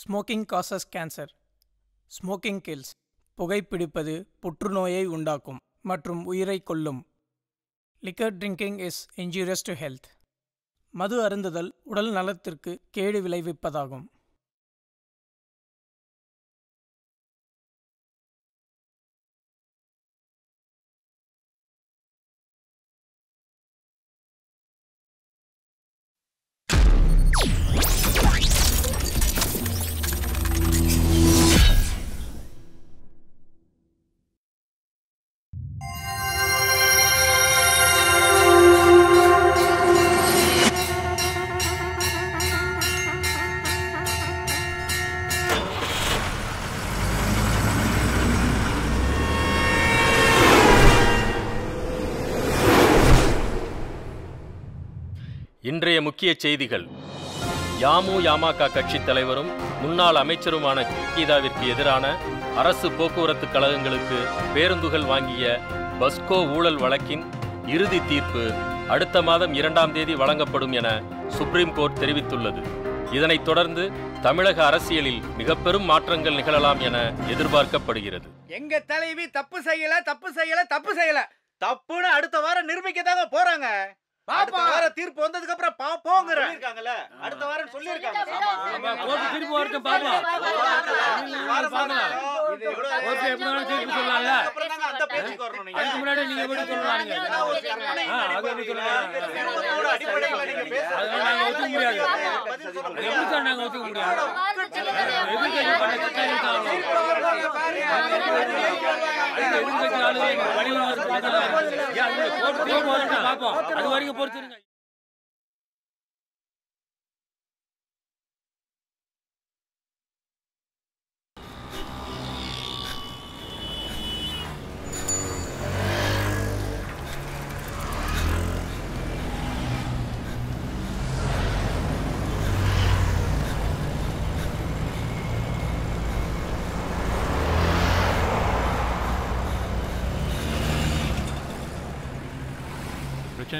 Smoking causes cancer smoking kills புகைப்பிடிப்பது புற்றுநோயை உண்டாக்கும் மற்றும் உயிரை கொல்லும். Liquor drinking is injurious to health மது அருந்துதல் உடல் நலத்திற்கு கேடு விளைவிப்பதாகும். முக்கிய செய்திகள். யாமு யாமாகா கட்சி தலைவரும் முன்னாள் அமைச்சருமான கீதாவிற்கு எதிரான அரசு போக்குவரத்து கழகங்களுக்கு பேருந்துகள் வாங்கிய பஸ்கோ ஊழல் வழக்கின் இறுதி தீர்ப்பு அடுத்த மாதம் இரண்டாம் தேதி வழங்கப்படும் என சுப்ரீம் கோர்ட் தெரிவித்துள்ளது. இதனைத் தொடர்ந்து தமிழக அரசியலில் மிக பெரும் மாற்றங்கள் நிகழலாம் என எதிர்பார்க்கப்படுகிறது. எங்க தலைவி தப்பு செய்யல தப்பு செய்யல தப்பு செய்யல. தப்புன்னு அடுத்த வாரம் நிரூபிக்கத்தாக போறாங்க. அடுத்த வாரம் தீர்ப்பு வந்ததுக்கு அப்புறம் பாப்போங்கிற அடுத்த வாரம் சொல்லிருக்காங்க கோர்ட்டு தீர்ப்பு வரட்டும் பாப்போம். இது எவ்வளவு- கோர்ட்டு எப்படி வேணாலும் தீர்ப்பு சொல்லலாம்ல? அப்புறம் தாங்க அந்த பேச்சுக்கு வரணும் நீங்க. அதுக்கு முன்னாடி நீங்க எப்படி சொல்லலாம் நீங்க? அது அடிப்படையில, எப்படி சொல்லலாம்? சிரமத்தோட அடிப்படையில நீங்க பேசுறது. அதெல்லாம் நாங்க ஒத்துக்க முடியாது. பதில் சொல்ல முடியாது. எப்படி சார் நாங்க ஒத்துக்க முடியாது? பண்ண ஆளுங்க தீர்ப்பு வரட்டும் பாப்போம். அது வரைக்கும் பொறுத்துருங்க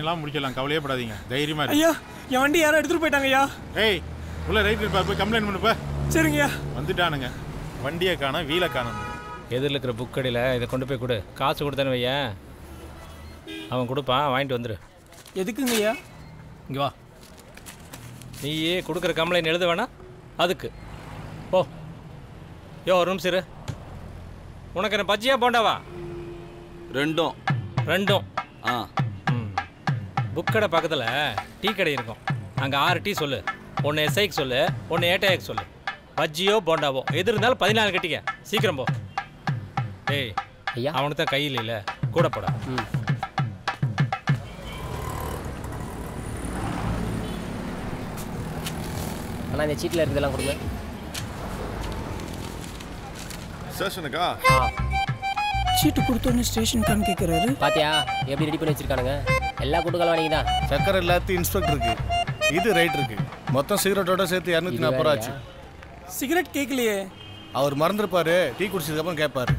பிரச்சனைலாம் முடிச்சிடலாம் கவலையே படாதீங்க தைரியமா இரு. ஐயா என் வண்டி யாரோ எடுத்துட்டு போயிட்டாங்க ஐயா. ஏய் உள்ள ரைட் இருப்பா போய் கம்ப்ளைண்ட் பண்ணுப்பா சரிங்கய்யா வந்துட்டானுங்க. வண்டியை காணோம் வீலை காணோம். எதிரில் இருக்கிற புக் கடையில் இதை கொண்டு போய் கொடு. காசு கொடுத்தேன்னு வையேன். அவன் கொடுப்பான் வாங்கிட்டு வந்துடு எதுக்குங்க ஐயா? இங்கே வா. நீயே கொடுக்குற கம்ப்ளைண்ட் எழுத வேணாம். அதுக்கு. போ. யோ ஒரு நிமிஷம் இரு. உனக்கு என்ன பச்சையா போண்டாவா? ரெண்டும். ரெண்டும். ஆ. புக் கடை பக்கத்தில் டீ கடை இருக்கும். அங்கே ஆறு டீ சொல்லு. ஒன்று எஸ்ஐக்கு சொல்லு ஒன்று ஏட்டைக்கு சொல்லு. பஜ்ஜியோ போண்டாவோ எது இருந்தாலும் பதினாலு கட்டிக்க. சீக்கிரம் போ. டேய் ஐயா. அவனுக்கு தான் கையில் இல்லை கூட போடா. அண்ணா இந்த சீட்டில் இருக்கிறதெல்லாம் கொடுங்க. ஸ்டேஷனுக்கா? சீட்டு கொடுத்தோன்னே ஸ்டேஷனுக்கான்னு கேட்குறாரு பாத்தியா? எப்படி ரெடி பண்ணி வச்சிருக்கானுங்க? எல்லா கூட்டுக்காலும் வாங்கி தான். சக்கரை இல்லாத இன்ஸ்பெக்டருக்கு இது ரைட் இருக்கு. மொத்தம் சிகரெட்டோட சேர்த்து இரநூத்தி நாற்பது ரூபா ஆச்சு. சிகரெட் கேட்கலையே அவர் மறந்துருப்பாரு. டீ குடிச்சதுக்கப்புறம் கேட்பாரு.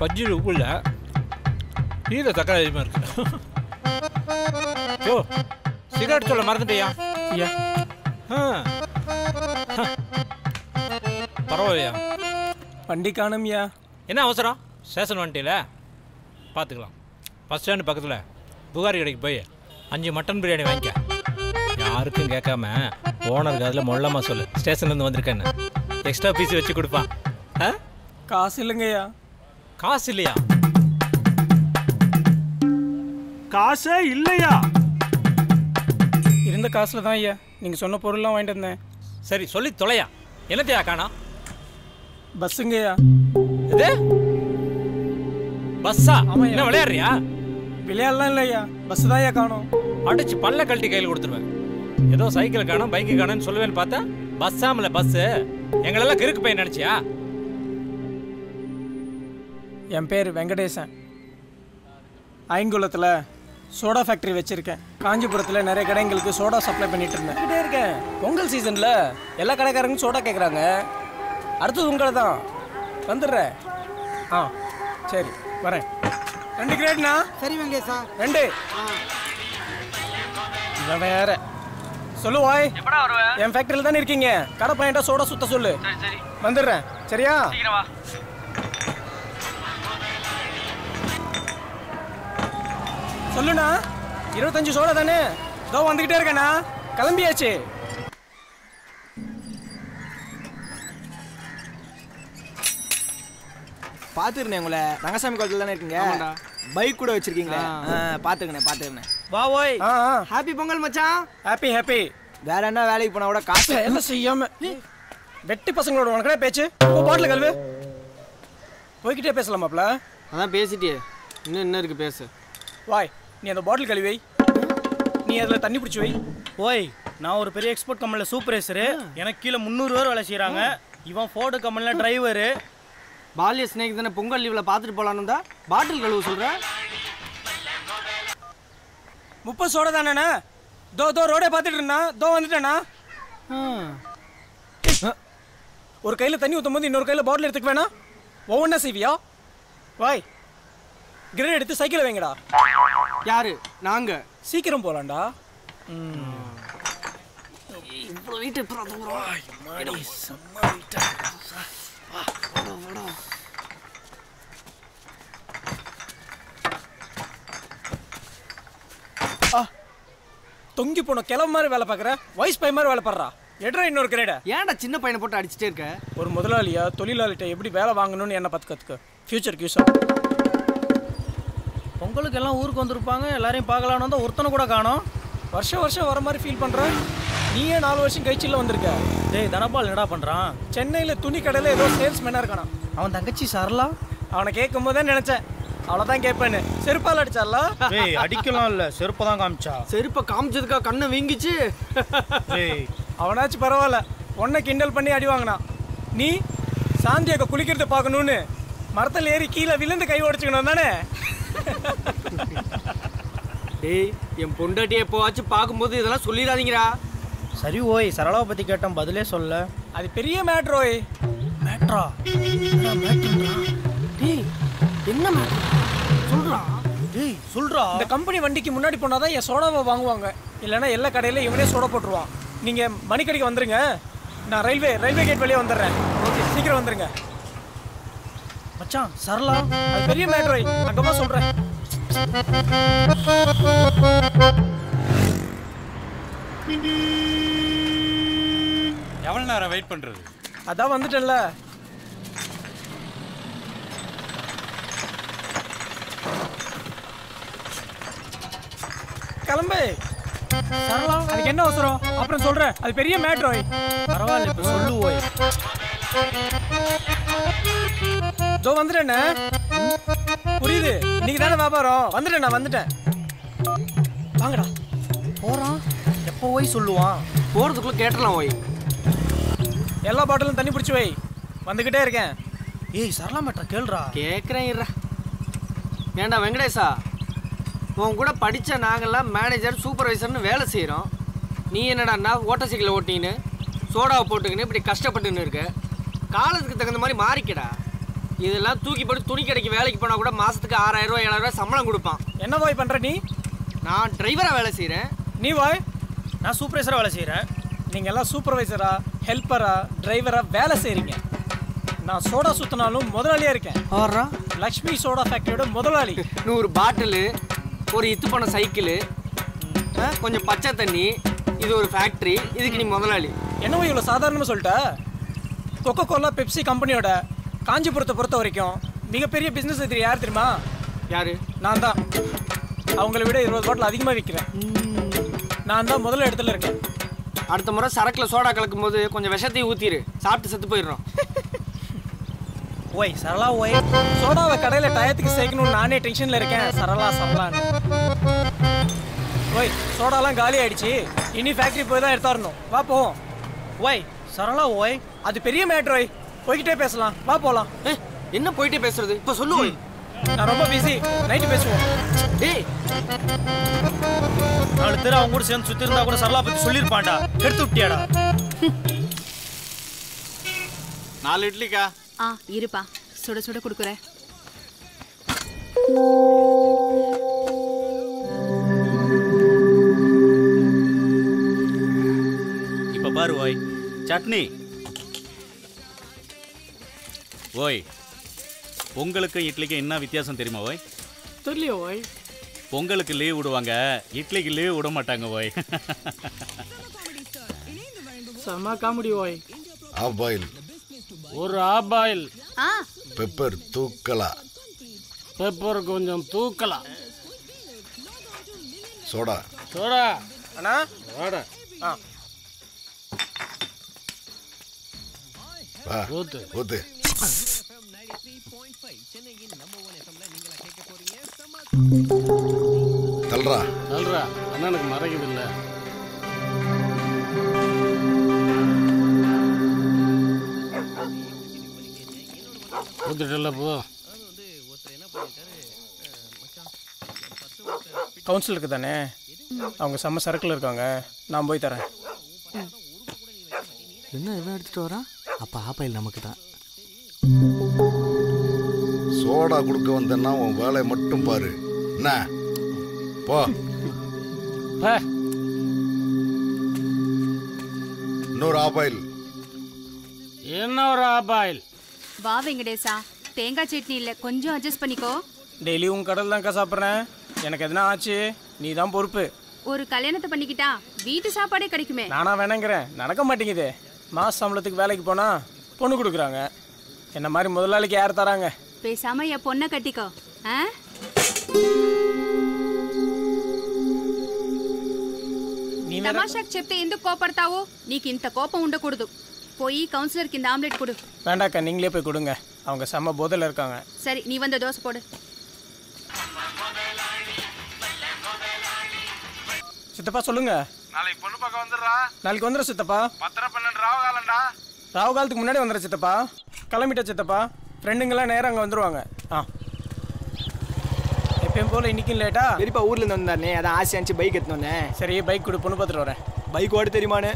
பஜ்ஜியில் உப்பு இல்லை டீயில் தக்காளி அதிகமாக இருக்கு. யோ சிகரெட் சொல்ல மறந்துட்டியா? ஐயா. பரவாயில்லையா? வண்டி காணும்யா என்ன அவசரம்? ஸ்டேஷன் வந்துட்டீல பார்த்துக்கலாம் பஸ் ஸ்டாண்டு பக்கத்தில். புகாரி கடைக்கு போய் அஞ்சு மட்டன் பிரியாணி வாங்கிக்க. யாருக்கும் கேட்காம ஓனருக்கு அதில் மொல்லமாக சொல்லு. ஸ்டேஷன்லேருந்து வந்திருக்கேன்னு. எக்ஸ்ட்ரா பீஸ் வச்சு கொடுப்பான். ஆ? காசு இல்லைங்கய்யா காசு இல்லையா? காசே இல்லையா? இருந்த காசில் தான் ஐயா. நீங்கள் சொன்ன பொருள்லாம் வாங்கிட்டு வந்தேன். சரி சொல்லி தொலையா? என்னத்தையா காணோம்? பஸ்ஸுங்கய்யா இது? பஸ்ஸா. என்ன விளையாடுறியா? விளையாடலாம் இல்லையா பஸ் தான் ஐயா காணும். அடிச்சு பல்ல கழட்டி கையில் கொடுத்துருவேன். ஏதோ சைக்கிள் காணும் பைக்கு காணும்னு சொல்லுவேன்னு பார்த்தா பஸ்ஸாமல பஸ்ஸு? எங்களெல்லாம் கிறுக்கு பையன் நினச்சியா? என் பேர் வெங்கடேசன். ஐங்குளத்தில் சோடா ஃபேக்டரி வச்சுருக்கேன். காஞ்சிபுரத்தில் நிறைய கடைங்களுக்கு சோடா சப்ளை பண்ணிட்டு இருந்தேன். இருக்கேன். பொங்கல் சீசனில் எல்லா கடைக்காரங்களும் சோடா கேட்குறாங்க அடுத்தது உங்களை தான் வந்துடுறேன் ஆ சரி வரேன். ரெண்டு கிரேட்ண்ணா? சரி வெங்கடேஷா. ரெண்டு. நான் வேற. சொல்லு வாய். என் ஃபேக்டரியில் தானே இருக்கீங்க. கடை பையன்ட்ட சோடா சுத்த சொல்லு. வந்துடுறேன் சரியா? சொல்லுண்ணா. இருபத்தஞ்சு சோடா தானே? இதோ வந்துகிட்டே இருக்கேண்ணா. கிளம்பியாச்சு. பார்த்துருந்தேன் உங்களை. ரங்கசாமி கோலத்தில் தானே இருக்கீங்க? பைக் கூட வச்சிருக்கீங்களே. பார்த்துக்கண்ணே பார்த்துக்கண்ணே வா ஓய் ஹாப்பி பொங்கல் மச்சான். ஹாப்பி ஹாப்பி வேற என்ன வேலைக்கு போனா கூட காசு? எல்லாம் செய்யாம? வெட்டி பசங்களோட உனக்கடா பேச்சு? இப்போ பாட்டில் கழுவு. போய்கிட்டே பேசலாமாப்ல அதான் பேசிட்டியே. இன்னும் என்ன இருக்கு பேசு. வாய் நீ அந்த பாட்டில் கழுவி வை. நீ அதில் தண்ணி பிடிச்சி வை. ஓய். நான் ஒரு பெரிய எக்ஸ்போர்ட் கம்பெனியில் சூப்பர்வைசரு எனக்கு கீழே முந்நூறு பேர் வேலை செய்கிறாங்க இவன் ஃபோர்டு கம்பெனியில் டிரைவரு பால்ய ஸ்னேக் தானே பொங்கல் லீவில் பார்த்துட்டு போலான்னு தான் பாட்டில் கழுவு சொல்கிறேன் முப்பது சோடா தானேண்ணா? தோ தோ ரோடே பார்த்துட்டு இருந்தா. தோ வந்துட்டேண்ணா. ஒரு கையில் தண்ணி ஊற்றும் போது இன்னொரு கையில் பாட்டில் எடுத்துக்க வேணாம். ஒவ்வொன்றா செய்வியா? வாய். கிரேட் எடுத்து சைக்கிளை வைங்கடா. யாரு? நாங்க. சீக்கிரம் போலாம்டா. இவ்வளோ வெயிட் எப்போ தொங்கி போன கிளம்பு மாதிரி வேலை பார்க்குற வயசு பையன் மாதிரி வேலை பாடுறா எடுறா இன்னொரு கிரேட. ஏன்டா சின்ன பையனை போட்டு அடிச்சுட்டே இருக்க? ஒரு முதலாளியா தொழிலாளிகிட்ட எப்படி வேலை வாங்கணும்னு என்ன பார்த்து கற்றுக்க ஃபியூச்சருக்கு யூஸ் ஆகும். பொங்கலுக்கு எல்லாம் ஊருக்கு வந்திருப்பாங்க எல்லாரையும் பார்க்கலான்னு வந்தால் ஒருத்தனை கூட காணோம். வருஷம் வருஷம் வர மாதிரி ஃபீல் பண்ணுறேன் நீயே நாலு வருஷம் கழிச்சில வந்திருக்க. டேய் தனபால் என்னடா பண்ணுறான் சென்னையில் துணி கடையில் ஏதோ சேல்ஸ்மேனாக இருக்கானா அவன் தங்கச்சி சரலா? அவனை கேட்கும் போதே நினச்சேன். அவ்வளோதான் கேட்பேன்னு. செருப்பால் அடிச்சால டேய் அடிக்கலாம் இல்லை செருப்பை தான் காமிச்சா. செருப்பை காமிச்சதுக்கா கண்ணை வீங்கிச்சு? டேய். அவனாச்சும் பரவாயில்ல. உன்னை கிண்டல் பண்ணி அடி வாங்கினான். நீ சாந்தியாக்க குளிக்கிறத பார்க்கணுன்னு மரத்தில் ஏறி கீழே விழுந்து கை உடச்சிக்கணும் தானே? டேய் என் பொண்டாட்டியை எப்போவாச்சும் பார்க்கும்போது இதெல்லாம் சொல்லிடாதீங்கடா. சரி ஓய் சரளாவை பற்றி கேட்டேன் பதிலே சொல்ல. அது பெரிய மேட்ரோய் மேட்ரா டேய் என்ன மேட்ரு சொல்றா. டேய் சொல்றா. இந்த கம்பெனி வண்டிக்கு முன்னாடி போனால் தான் என் சோடாவை வாங்குவாங்க. இல்லைன்னா எல்லா கடையில இவனே சோடா போட்டுருவான். நீங்கள் மணிக்கடைக்கு வந்துருங்க. நான் ரயில்வே ரயில்வே கேட் வழியே வந்துடுறேன். ஓகே சீக்கிரம் வந்துருங்க. மச்சான் சரளா? அது பெரிய மேட்ரோய் அங்கமா சொல்கிறேன் எவ்வளோ நேரம் வெயிட் பண்ணுறது அதான் வந்துட்டேன்ல. கிளம்பு. சரளா. அதுக்கு என்ன அவசரம்? அப்புறம் சொல்றேன். அது பெரிய மேட்ரோய் பரவாயில்ல இப்போ சொல்லு ஓய். இதோ வந்துட்டேண்ணே. புரியுது. இன்னைக்கு தானே வியாபாரம்? வந்துட்டேன் நான் வந்துட்டேன். வாங்கடா. போகிறான் ஓய் சொல்லுவான். போகிறதுக்குள்ளே கேட்டலாம் ஓய் எல்லா பாட்டிலும் தண்ணி பிடிச்சி வை வந்துக்கிட்டே இருக்கேன். ஏய் சரளா மேட்ரா கேளுடா. கேட்குறேன் இருடா. ஏண்டா வெங்கடேஷா? உன் கூட படித்த நாங்கள்லாம் மேனேஜர் சூப்பர்வைசர்னு வேலை செய்கிறோம் நீ என்னடான்னா ஓட்டர் சைக்கிள் ஓட்டின்னு சோடாவை போட்டுக்கின்னு இப்படி கஷ்டப்பட்டுன்னு இருக்க. காலத்துக்கு தகுந்த மாதிரி மாறிக்கடா. இதெல்லாம் தூக்கி போட்டு துணி கடைக்கு வேலைக்கு போனால் கூட மாதத்துக்கு ஆறாயிரம் ரூபாய் ஏழாயிரம் ரூபாய் சம்பளம் கொடுப்பான். என்ன வாய் பண்ற நீ? நான் டிரைவராக வேலை செய்கிறேன் நீ வாய். நான் சூப்பர்வைசராக வேலை செய்கிறேன் நீங்க எல்லாம் சூப்பர்வைசரா ஹெல்ப்பரா டிரைவரா வேலை செய்றீங்க. நான் சோடா சுத்தினாலும் முதலாளியா இருக்கேன். ஆறா லக்ஷ்மி சோடா ஃபேக்டரியோட முதலாளி. நூறு பாட்டிலு ஒரு இத்து பண்ண சைக்கிளு கொஞ்சம் பச்சை தண்ணி இது ஒரு ஃபேக்ட்ரி இதுக்கு நீ முதலாளி. என்னவோ இவ்வளோ சாதாரணமாக சொல்லிட்ட? கொக்கோ கோலா பெப்சி கம்பெனியோட காஞ்சிபுரத்தை பொறுத்த வரைக்கும் மிகப்பெரிய பிஸ்னஸ் எதிரி யார் தெரியுமா? யாரு? நான் தான். அவங்கள விட இருபது பாட்டில் அதிகமாக விற்கிறேன் நான் தான் முதல்ல இடத்துல இருக்கேன். அடுத்த முறை சரக்கில் சோடா கலக்கும் போது கொஞ்சம் விஷத்தையும் ஊற்றிடு சாப்பிட்டு செத்து போயிடுறோம். ஓய் சரளா ஓய். சோடாவை கடையில் டயத்துக்கு சேர்க்கணும்னு நானே டென்ஷனில் இருக்கேன். சரளா சரளான்னு ஓய் சோடாலாம் காலி ஆயிடுச்சு. இனி ஃபேக்ட்ரி போய் தான் எடுத்தாரணும். வா போவோம். ஓய் சரளா ஓய். அது பெரிய மேட்ரோய் போய்கிட்டே பேசலாம். வா போகலாம் என்ன போயிட்டே பேசுறது? இப்போ சொல்லு ஓய். நான் ரொம்ப பிஸி நைட்டு பேசுவோம். ஏய். நாலு பேர் அவங்க கூட சேர்ந்து சுற்றி இருந்தா கூட சரளா பற்றி சொல்லியிருப்பான்டா. எடுத்து விட்டியாடா. நாலு இட்லிக்கா? ஆ இருப்பா. சுட சுட கொடுக்குறேன். பாரு ஓய். சட்னி. ஓய் பொங்கலுக்கும் இட்லிக்கும் என்ன வித்தியாசம் தெரியுமா ஓய்? தெரியல ஓய். பொங்கலுக்கு லீவ் விடுவாங்க. இட்லிக்கு லீவ் விட மாட்டாங்க ஓய். செம்ம காமெடி ஓய். ஆஃப் பாயில் ஒரு ஆபாயில். ஆ. பெப்பர் தூக்கலா. பெப்பர் கொஞ்சம் தூக்கலாம் சோடா. சோடா. அண்ணா. வாடா ஆ. வா. ஊத்து. ஊத்து. தல்றா சொல்றா அண்ணனுக்கு மறைக்குது இல்ல. ஊத்துட்டல போ. கவுன்சிலருக்கு தானே? அவங்க செம்ம சரக்கில் இருக்காங்க. நான் போய் தரேன். என்ன இவன் எடுத்துட்டு வரான்? அப்ப ஆப்பாயில் நமக்கு தான் சோடா கொடுக்க வந்தேன்னா உன் வேலையை மட்டும் பாரு. என்ன? போ. இன்னொரு ஆப்பாயில் என்ன ஒரு ஆபாயில். வா வெங்கடேசா. தேங்காய் சட்னி இல்ல கொஞ்சம் அட்ஜஸ்ட் பண்ணிக்கோ. டெய்லி உன் கடல் தான்க்கா சாப்பிட்றேன். எனக்கு எதனா ஆச்சு நீ தான் பொறுப்பு. ஒரு கல்யாணத்தை பண்ணிக்கிட்டா வீட்டு சாப்பாடே கிடைக்குமே. நானா வேணாங்கிறேன். நடக்க மாட்டேங்குது. மாச சம்பளத்துக்கு வேலைக்கு போனா பொண்ணு கொடுக்குறாங்க. என்ன மாதிரி முதலாளிக்கு யார் தராங்க? பேசாம என் பொண்ணை கட்டிக்கோ ஆ நீ வேற తమాషాకు చెప్తే ఎందుకు కోపడతావు నీకు ఇంత కోపం ఉండకూడదు పోయి కౌన్సిలర్కి ఇంత ఆమ్లెట్ కొడు வேண்டாக்கா நீங்களே போய் கொடுங்க அவங்க செம்ம போதையில் இருக்காங்க సరే నీ వంద దోశ పోడు சித்தப்பா சொல்லுங்க நாளைக்கு பொண்ணு பார்க்க வந்துடுறா நாளைக்கு வந்துடும் சித்தப்பா பத்தரை பன்னெண்டு ராவ காலம்டா ராவு காலத்துக்கு முன்னாடி வந்துடுற சித்தப்பா கிளம்பிட்ட சித்தப்பா ஃப்ரெண்டுங்கெல்லாம் நேரம் அங்கே வந்துருவாங்க. ஆ. எப்பயும் போல இன்னைக்கும் லேட்டா? பெரியப்பா ஊர்ல இருந்து வந்தானே அதான் ஆசை அனுப்பிச்சு பைக் எடுத்து வந்தேன். சரி பைக் கொடு பொண்ணு பார்த்துட்டு வரேன். பைக் ஓட தெரியுமானு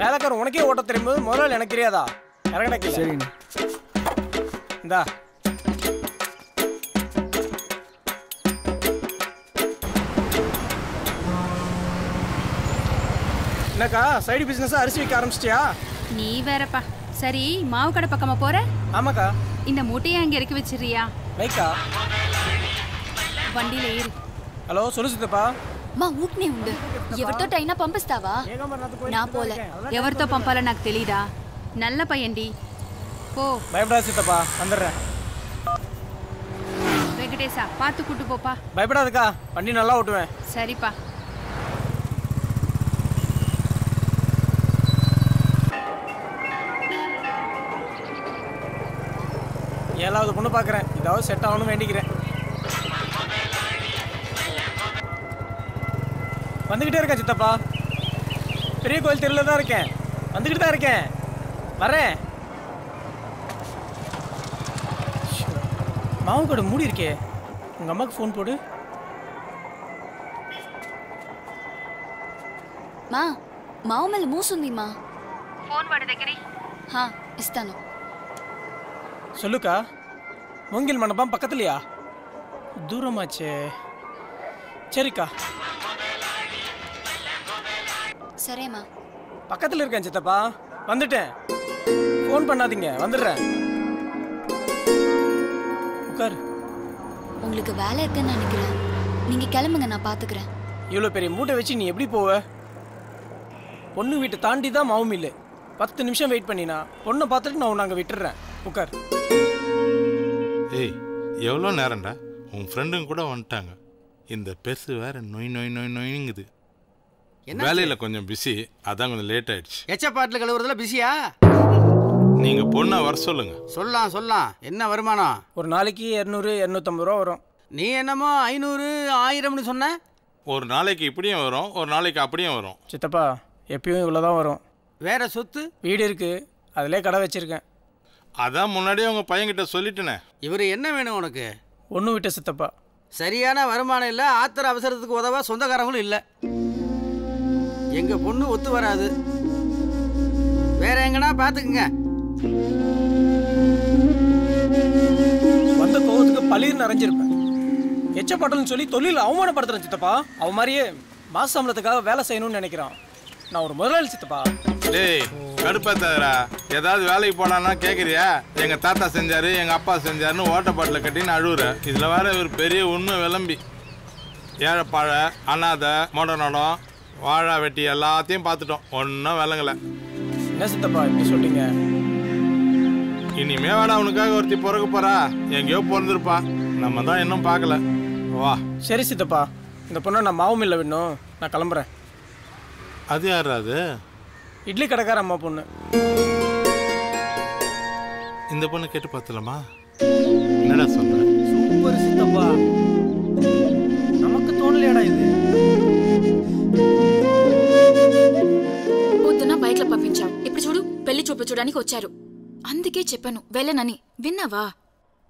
வேலைக்காரன் உனக்கே ஓட்ட தெரியும் போது முதல்ல எனக்கு தெரியாதா? இறங்கடா கீழே சரிண்ணே. இந்தா. என்னக்கா சைடு பிஸ்னஸாக அரிசி வைக்க ஆரம்பிச்சிட்டியா? நீ வேறப்பா. சரி மாவு கடை பக்கமா போற ஆமாக்கா இந்த மூட்டையை அங்க இறக்கி வச்சிடுறியா லைக்கா வண்டியில ஏறு హలో சொல்லு சித்தப்பா మా ఊపినే ఉండు ఎవరితో అయినా పంపిస్తావా నా పోలే ఎవరితో పంపాలో నాకు తెలీదా నల్ల పయ్యండి పో பயப்படாத சித்தப்பா வந்துடுறேன் வெங்கடேசா பார்த்து கூட்டு போப்பா பயப்படாதக்கா வண்டி நல்லா ஓட்டுவேன் சரிப்பா ஏழாவது பொண்ணு பார்க்குறேன் இதாவது செட் ஆகணும்னு வேண்டிக்கிறேன் வந்துக்கிட்டே இருக்கேன் சித்தப்பா பெரிய கோயில் தெருவில் தான் இருக்கேன் வந்துக்கிட்டு தான் இருக்கேன் வரேன் ஷோ. மாவு கடை மூடி இருக்கே உங்கள் அம்மாவுக்கு ஃபோன் போடு మా మావ మళ్ళీ మూసుంది మా ఫోన్ వాడి దగ్గర హా ఇస్తాను சொல்லுக்கா. மூங்கில் மண்டபம் பக்கத்துலையா? தூரமாச்சே. சரிக்கா. சரியம்மா பக்கத்தில் இருக்கேன் சித்தப்பா. வந்துட்டேன். ஃபோன் பண்ணாதீங்க. வந்துடுறேன். உட்கார். உங்களுக்கு வேலை இருக்குன்னு நினைக்கிறேன். நீங்க கிளம்புங்க நான் பாத்துக்கிறேன். இவ்வளோ பெரிய மூட்டை வச்சு நீ எப்படி போவ? பொண்ணு வீட்டை தாண்டி தான் மாவும் இல்லை. பத்து நிமிஷம் வெயிட் பண்ணினா பொண்ணை பார்த்துட்டு நான் உன்னை அங்கே விட்டுறேன். உட்கார். ஏய் எவ்வளோ நேரம்டா? உன் ஃப்ரெண்டுங்க கூட வந்துட்டாங்க. இந்த பெருசு வேற நொய் நொய் நொய் நொய்ங்குது? வேலையில் கொஞ்சம் பிஸி அதான் கொஞ்சம் லேட் ஆயிடுச்சு. எச்ச பாட்டில் கழுவுறதுல பிஸியா நீங்கள் பொண்ணை வர சொல்லுங்க. சொல்லலாம் சொல்லலாம். என்ன வருமானம்? ஒரு நாளைக்கு இரநூறு இரநூத்தம்பது ரூபா வரும். நீ என்னமோ ஐநூறு ஆயிரம்னு சொன்ன? ஒரு நாளைக்கு இப்படியும் வரும் ஒரு நாளைக்கு அப்படியும் வரும். சித்தப்பா எப்பயும் இவ்வளோ தான் வரும். வேற சொத்து? வீடு இருக்கு. அதிலே கடை வச்சிருக்கேன். அதான் முன்னாடியே உங்கள் பையன்கிட்ட சொல்லிட்டேனே. இவர் என்ன வேணும் உனக்கு? ஒன்று விட்ட சித்தப்பா. சரியான வருமானம் இல்லை ஆத்திர அவசரத்துக்கு உதவ சொந்தக்காரங்களும் இல்லை. எங்க பொண்ணு ஒத்து வராது. வேற எங்கனா பாத்துக்குங்க. வந்த கோவத்துக்கு பளிர் நிறைஞ்சிருப்பேன். எச்ச பாட்டல்னு சொல்லி தொழில் அவமானப்படுத்துறேன் சித்தப்பா. அவன் மாதிரியே மாச சம்பளத்துக்காக வேலை செய்யணும்னு நினைக்கிறான். நான் ஒரு முதலாளி சித்தப்பா. டேய் கடுப்பாத்தாதடா. ஏதாவது வேலைக்கு போனான்னா கேட்குறியா எங்க தாத்தா செஞ்சாரு எங்க அப்பா செஞ்சாருன்னு ஓட்ட பாட்டில் கட்டின்னு அழுவுற. இதுல வேற ஒரு பெரிய உண்மை விளம்பி. ஏழைப்பாழை அனாதை மொட நடம் வாழை வெட்டி எல்லாத்தையும் பார்த்துட்டோம். ஒன்றும் விளங்கல. என்ன சித்தப்பா இப்படி சொல்றீங்க? இனிமே வேடா அவனுக்காக ஒருத்தி பிறக்க போறா. எங்கேயோ பிறந்திருப்பா. நம்ம தான் இன்னும் பார்க்கல. வா. சரி சித்தப்பா இந்த பொண்ணை நான் மாவும் இல்லை விடணும். நான் கிளம்புறேன். அது யாரா அது? இட்லி கடைக்கார அம்மா பொண்ணு இந்த பொண்ணு கேட்டு பார்த்தலாமா என்னடா சொல்ற சூப்பர் சித்தப்பா நமக்கு தோணலையாடா இது పొద్దున బైక్ లో పంపించావు ఇప్పుడు చూడు పెళ్లి చూపు చూడడానికి వచ్చారు అందుకే చెప్పాను వెళ్ళనని విన్నావా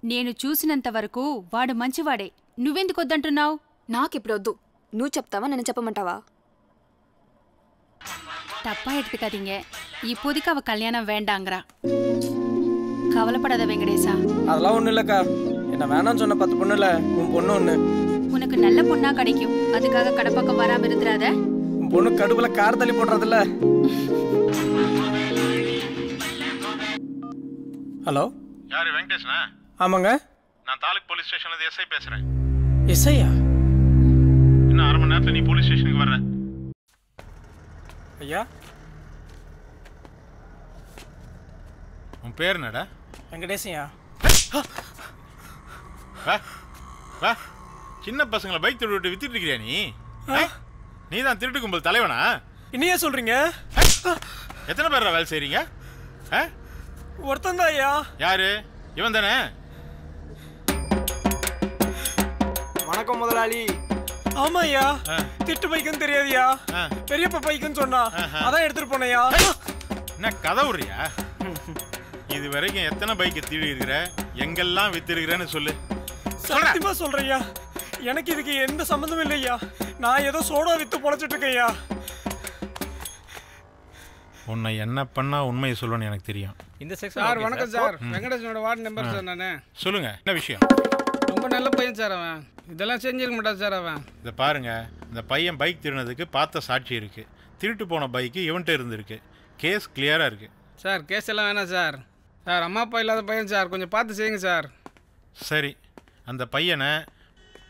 నేను చూసినంత వరకు వాడు మంచివాడే నువ్వెందుకు వద్దంటున్నావు నాకిప్పుడు వద్దు నువ్వు చెప్తావా నన్ను చెప్పమంటావా தப்பா எடுத்துக்காதீங்க. இப்போதைக்கு அவ கல்யாணம் வேண்டாங்கிறா. கவலைப்படாத வெங்கடேசா. அதெல்லாம் ஒன்றும் இல்லைக்கா. என்ன வேணாம்னு சொன்ன பத்து பொண்ணு இல்லை உன் பொண்ணு ஒன்று உனக்கு நல்ல பொண்ணா கிடைக்கும். அதுக்காக கடப்பக்கம் வராம இருந்துடாத. உன் பொண்ணு கடுப்புல கார் தள்ளி போடுறதில்ல. ஹலோ? யாரு வெங்கடேஷ்னா? ஆமாங்க. நான் தாலுக் போலீஸ் ஸ்டேஷன்ல எஸ்ஐ பேசுறேன். எஸ்ஐயா இன்னும் அரை மணி நேரத்துல நீ போலீஸ் ஸ்டேஷனுக்கு வர்ற. ஐயா? உன் பேர் என்னடா? வெங்கடேசையா வா வா. சின்ன பசங்களை பைக் திருடு விட்டு வித்துட்டு இருக்கிறியா நீ? நீ தான் திருட்டு கும்பல் தலைவனா? இன்னையே சொல்றீங்க? எத்தனை பேர் வேலை செய்றீங்க? ஆ? ஒருத்தன் தான் ஐயா. யாரு? இவன் தானே? வணக்கம் முதலாளி. ஆமா ஐயா திட்டு பைக்குன்னு தெரியாதுயா பெரியப்பா பைக்குன்னு சொன்னா அதான் எடுத்துட்டு போனையா என்ன கதை விடுறியா இது வரைக்கும் எத்தனை பைக்கு திருடி இருக்கிற எங்கெல்லாம் வித்திருக்கிறேன்னு சொல்லு. சத்தியமா சொல்றேன்யா எனக்கு இதுக்கு எந்த சம்மந்தமும் இல்லையா நான் ஏதோ சோடா வித்து பொழைச்சிட்டு இருக்கேன்யா உன்னை என்ன பண்ணா உண்மையை சொல்லணும்னு எனக்கு தெரியும். இந்த சார் வணக்கம் சார். ம். வெங்கடேசனோட வார்டு நம்பர். சார் நான் சொல்லுங்க. என்ன விஷயம்? ரொம்ப நல்ல பையன் சார் அவன். இதெல்லாம் செஞ்சிருக்க மாட்டான் சார் அவன். இதை பாருங்க இந்த பையன் பைக் திருடினதுக்கு பார்த்த சாட்சி இருக்கு. திருட்டு போன பைக்கு இவன்கிட்ட இருந்திருக்கு. கேஸ் கிளியரா இருக்கு. சார் கேஸ் எல்லாம் வேணாம் சார். சார் அம்மா அப்பா இல்லாத பையன் சார். கொஞ்சம் பார்த்து செய்யுங்க சார். சரி அந்த பையனை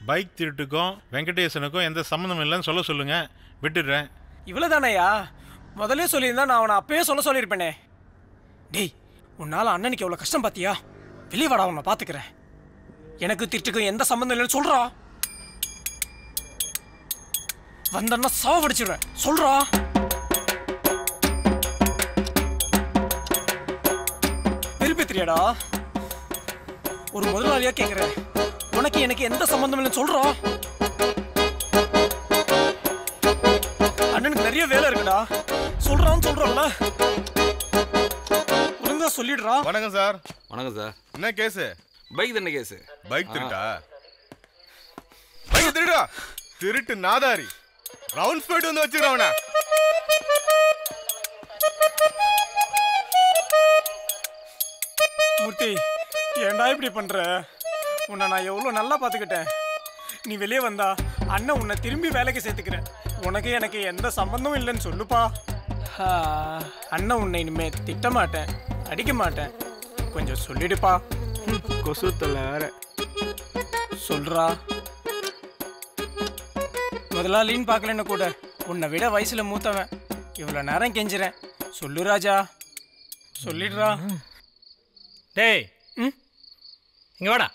பைக் திருட்டுக்கும் வெங்கடேசனுக்கும் எந்த சம்மந்தம் இல்லைன்னு சொல்ல சொல்லுங்க. விட்டுடுறேன். இவ்வளவுதானேயா முதல்ல சொல்லியிருந்தா நான் அவனை அப்பயே சொல்ல சொல்லியிருப்பேனே. டேய் உன்னால அண்ணனுக்கு எவ்வளவு கஷ்டம் பாத்தியா? வெளியே வாடா உன்னை பாத்துக்கிறேன். எனக்கு திட்டுக்கும் எந்த சம்மந்தம் இல்லைன்னு சொல்றா. வந்தன்னா சாவடிச்சிடுறேன் சொல்றா. வெறுப்பேத்திரியாடா ஒரு முதலாளியா கேக்குறேன். உனக்கு எனக்கு எந்த சம்பந்தம் இல்லைன்னு சொல்றா. அண்ணனுக்கு நிறைய வேலை இருக்குடா. சொல்றான்னு சொல்றோம்ல ஒழுங்கா சொல்லிடுறா. வணக்கம் சார். வணக்கம் சார். என்ன கேஸ்? பைக் தானே கேஸ்? பைக் திருட்டா பைக் திருடா திருட்டு நாதாரி. ரவுண்ட் ஸ்பீட் வந்து வச்சிருக்கவனா மூர்த்தி ஏன்டா இப்படி பண்ற? உன்னை நான் எவ்வளோ நல்லா பார்த்துக்கிட்டேன். நீ வெளியே வந்தா அண்ணன் உன்னை திரும்பி வேலைக்கு சேர்த்துக்கிறேன். உனக்கு எனக்கு எந்த சம்பந்தமும் இல்லைன்னு சொல்லுப்பா. அண்ணன் உன்னை இனிமே திட்ட மாட்டேன் அடிக்க மாட்டேன் கொஞ்சம் சொல்லிடுப்பா. கொசு தொல்லை வேற. சொல்றா. முதலாளின்னு பார்க்கலன்னு கூட. உன்னை விட வயசுல மூத்தவன். இவ்வளோ நேரம் கெஞ்சுறேன். சொல்லு ராஜா. சொல்லிடுறா. டேய். ம் இங்க வாடா.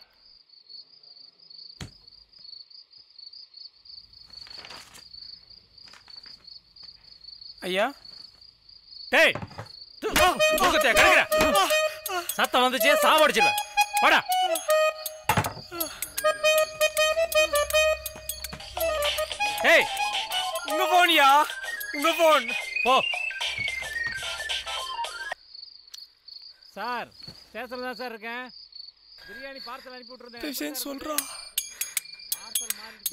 ஐயா. டேய். சத்தம் வந்துச்சே சாவடிச்சிருவேன் வாடா. ஏய் உங்க போனியா? உங்க போன். போ. சார் ஸ்டேஷன்ல தான் சார் இருக்கேன். பிரியாணி பார்சல் அனுப்பி விட்டுருந்தேன். பேசேன் சொல்றா.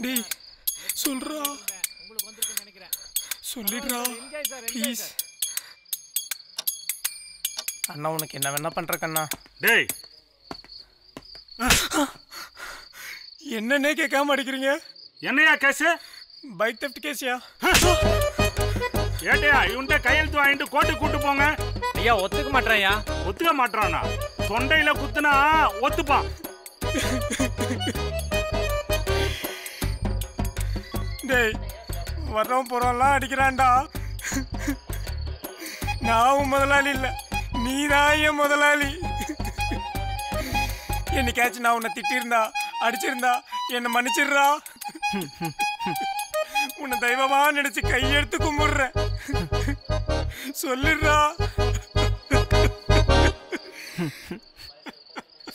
டேய் சொல்றா. உங்களுக்கு வந்திருக்குன்னு நினைக்கிறேன். சொல்லிடுறா. ப்ளீஸ். அண்ணா உனக்கு என்ன வேணா பண்ற கண்ணா. டேய் என்னன்னே கேட்காம அடிக்கிறீங்க? என்னையா கேஸ் பைக் தெஃப்ட் கேஸ்யா ஏட்டையா இவன்கிட்ட கையெழுத்து வாங்கிட்டு கோர்ட்டுக்கு கூட்டு போங்க. ஐயா ஒத்துக்க மாட்டேன்யா. ஒத்துக்க மாட்டானா தொண்டையில குத்துனா ஒத்துப்பான். டேய் வர்றவன் போறவன்லாம் அடிக்கிறான்டா. நான் முதலாளி இல்லை. நீ தான் என் முதலாளி. என்னைக்காச்சும் நான் உன்னை திட்டிருந்தா அடிச்சிருந்தா என்னை மன்னிச்சிடுறா? உன்னை தெய்வமா நினைச்சு கையெடுத்து கும்பிடுறேன். சொல்லிடுறா.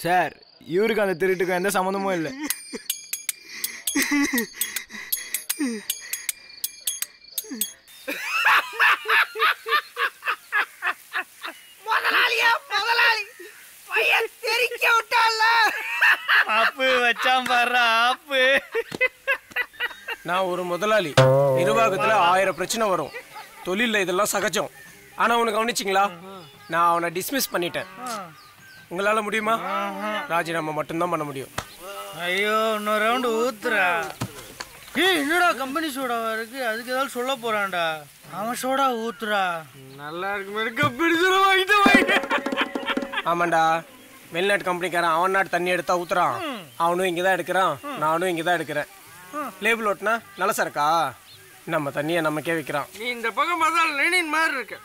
சார் இவருக்கு அந்த திருட்டுக்கும் எந்த சம்மந்தமும் இல்லை முதலாளியா முதலாளி பையன் தெரிக்க விட்டால ஆப்பு வச்சான் பாரு ஆப்பு நான் ஒரு முதலாளி. நிர்வாகத்துல ஆயிரம் பிரச்சனை வரும். தொழில்ல இதெல்லாம் சகஜம். ஆனா உனக்கு கவனிச்சிங்களா? நான் அவனை டிஸ்மிஸ் பண்ணிட்டேன். உங்களால முடியுமா? ராஜினாமா மட்டும்தான் பண்ண முடியும். ஐயோ இன்னொரு ரவுண்டு ஊத்துறா. ஏய் என்னடா கம்பெனி சோடாவா இருக்கு? அதுக்கு ஏதாவது சொல்ல போறான்டா. அவன் சோடா ஊத்துறா. நல்லா இருக்கு கம்பெனி சோடா வாங்கிட்டு ஆமாண்டா. வெளிநாட்டு கம்பெனிக்காரன் அவன் நாட்டு தண்ணி எடுத்தா ஊத்துறான். அவனும் இங்கே தான் எடுக்கிறான். நானும் இங்கே தான் எடுக்கிறேன். லேபிள் ஓட்டினா நல்ல சரக்கா நம்ம தண்ணியை நமக்கே விற்கிறான் நீ இந்த பக்கம் பார்த்தா லெனின் மாதிரி இருக்க.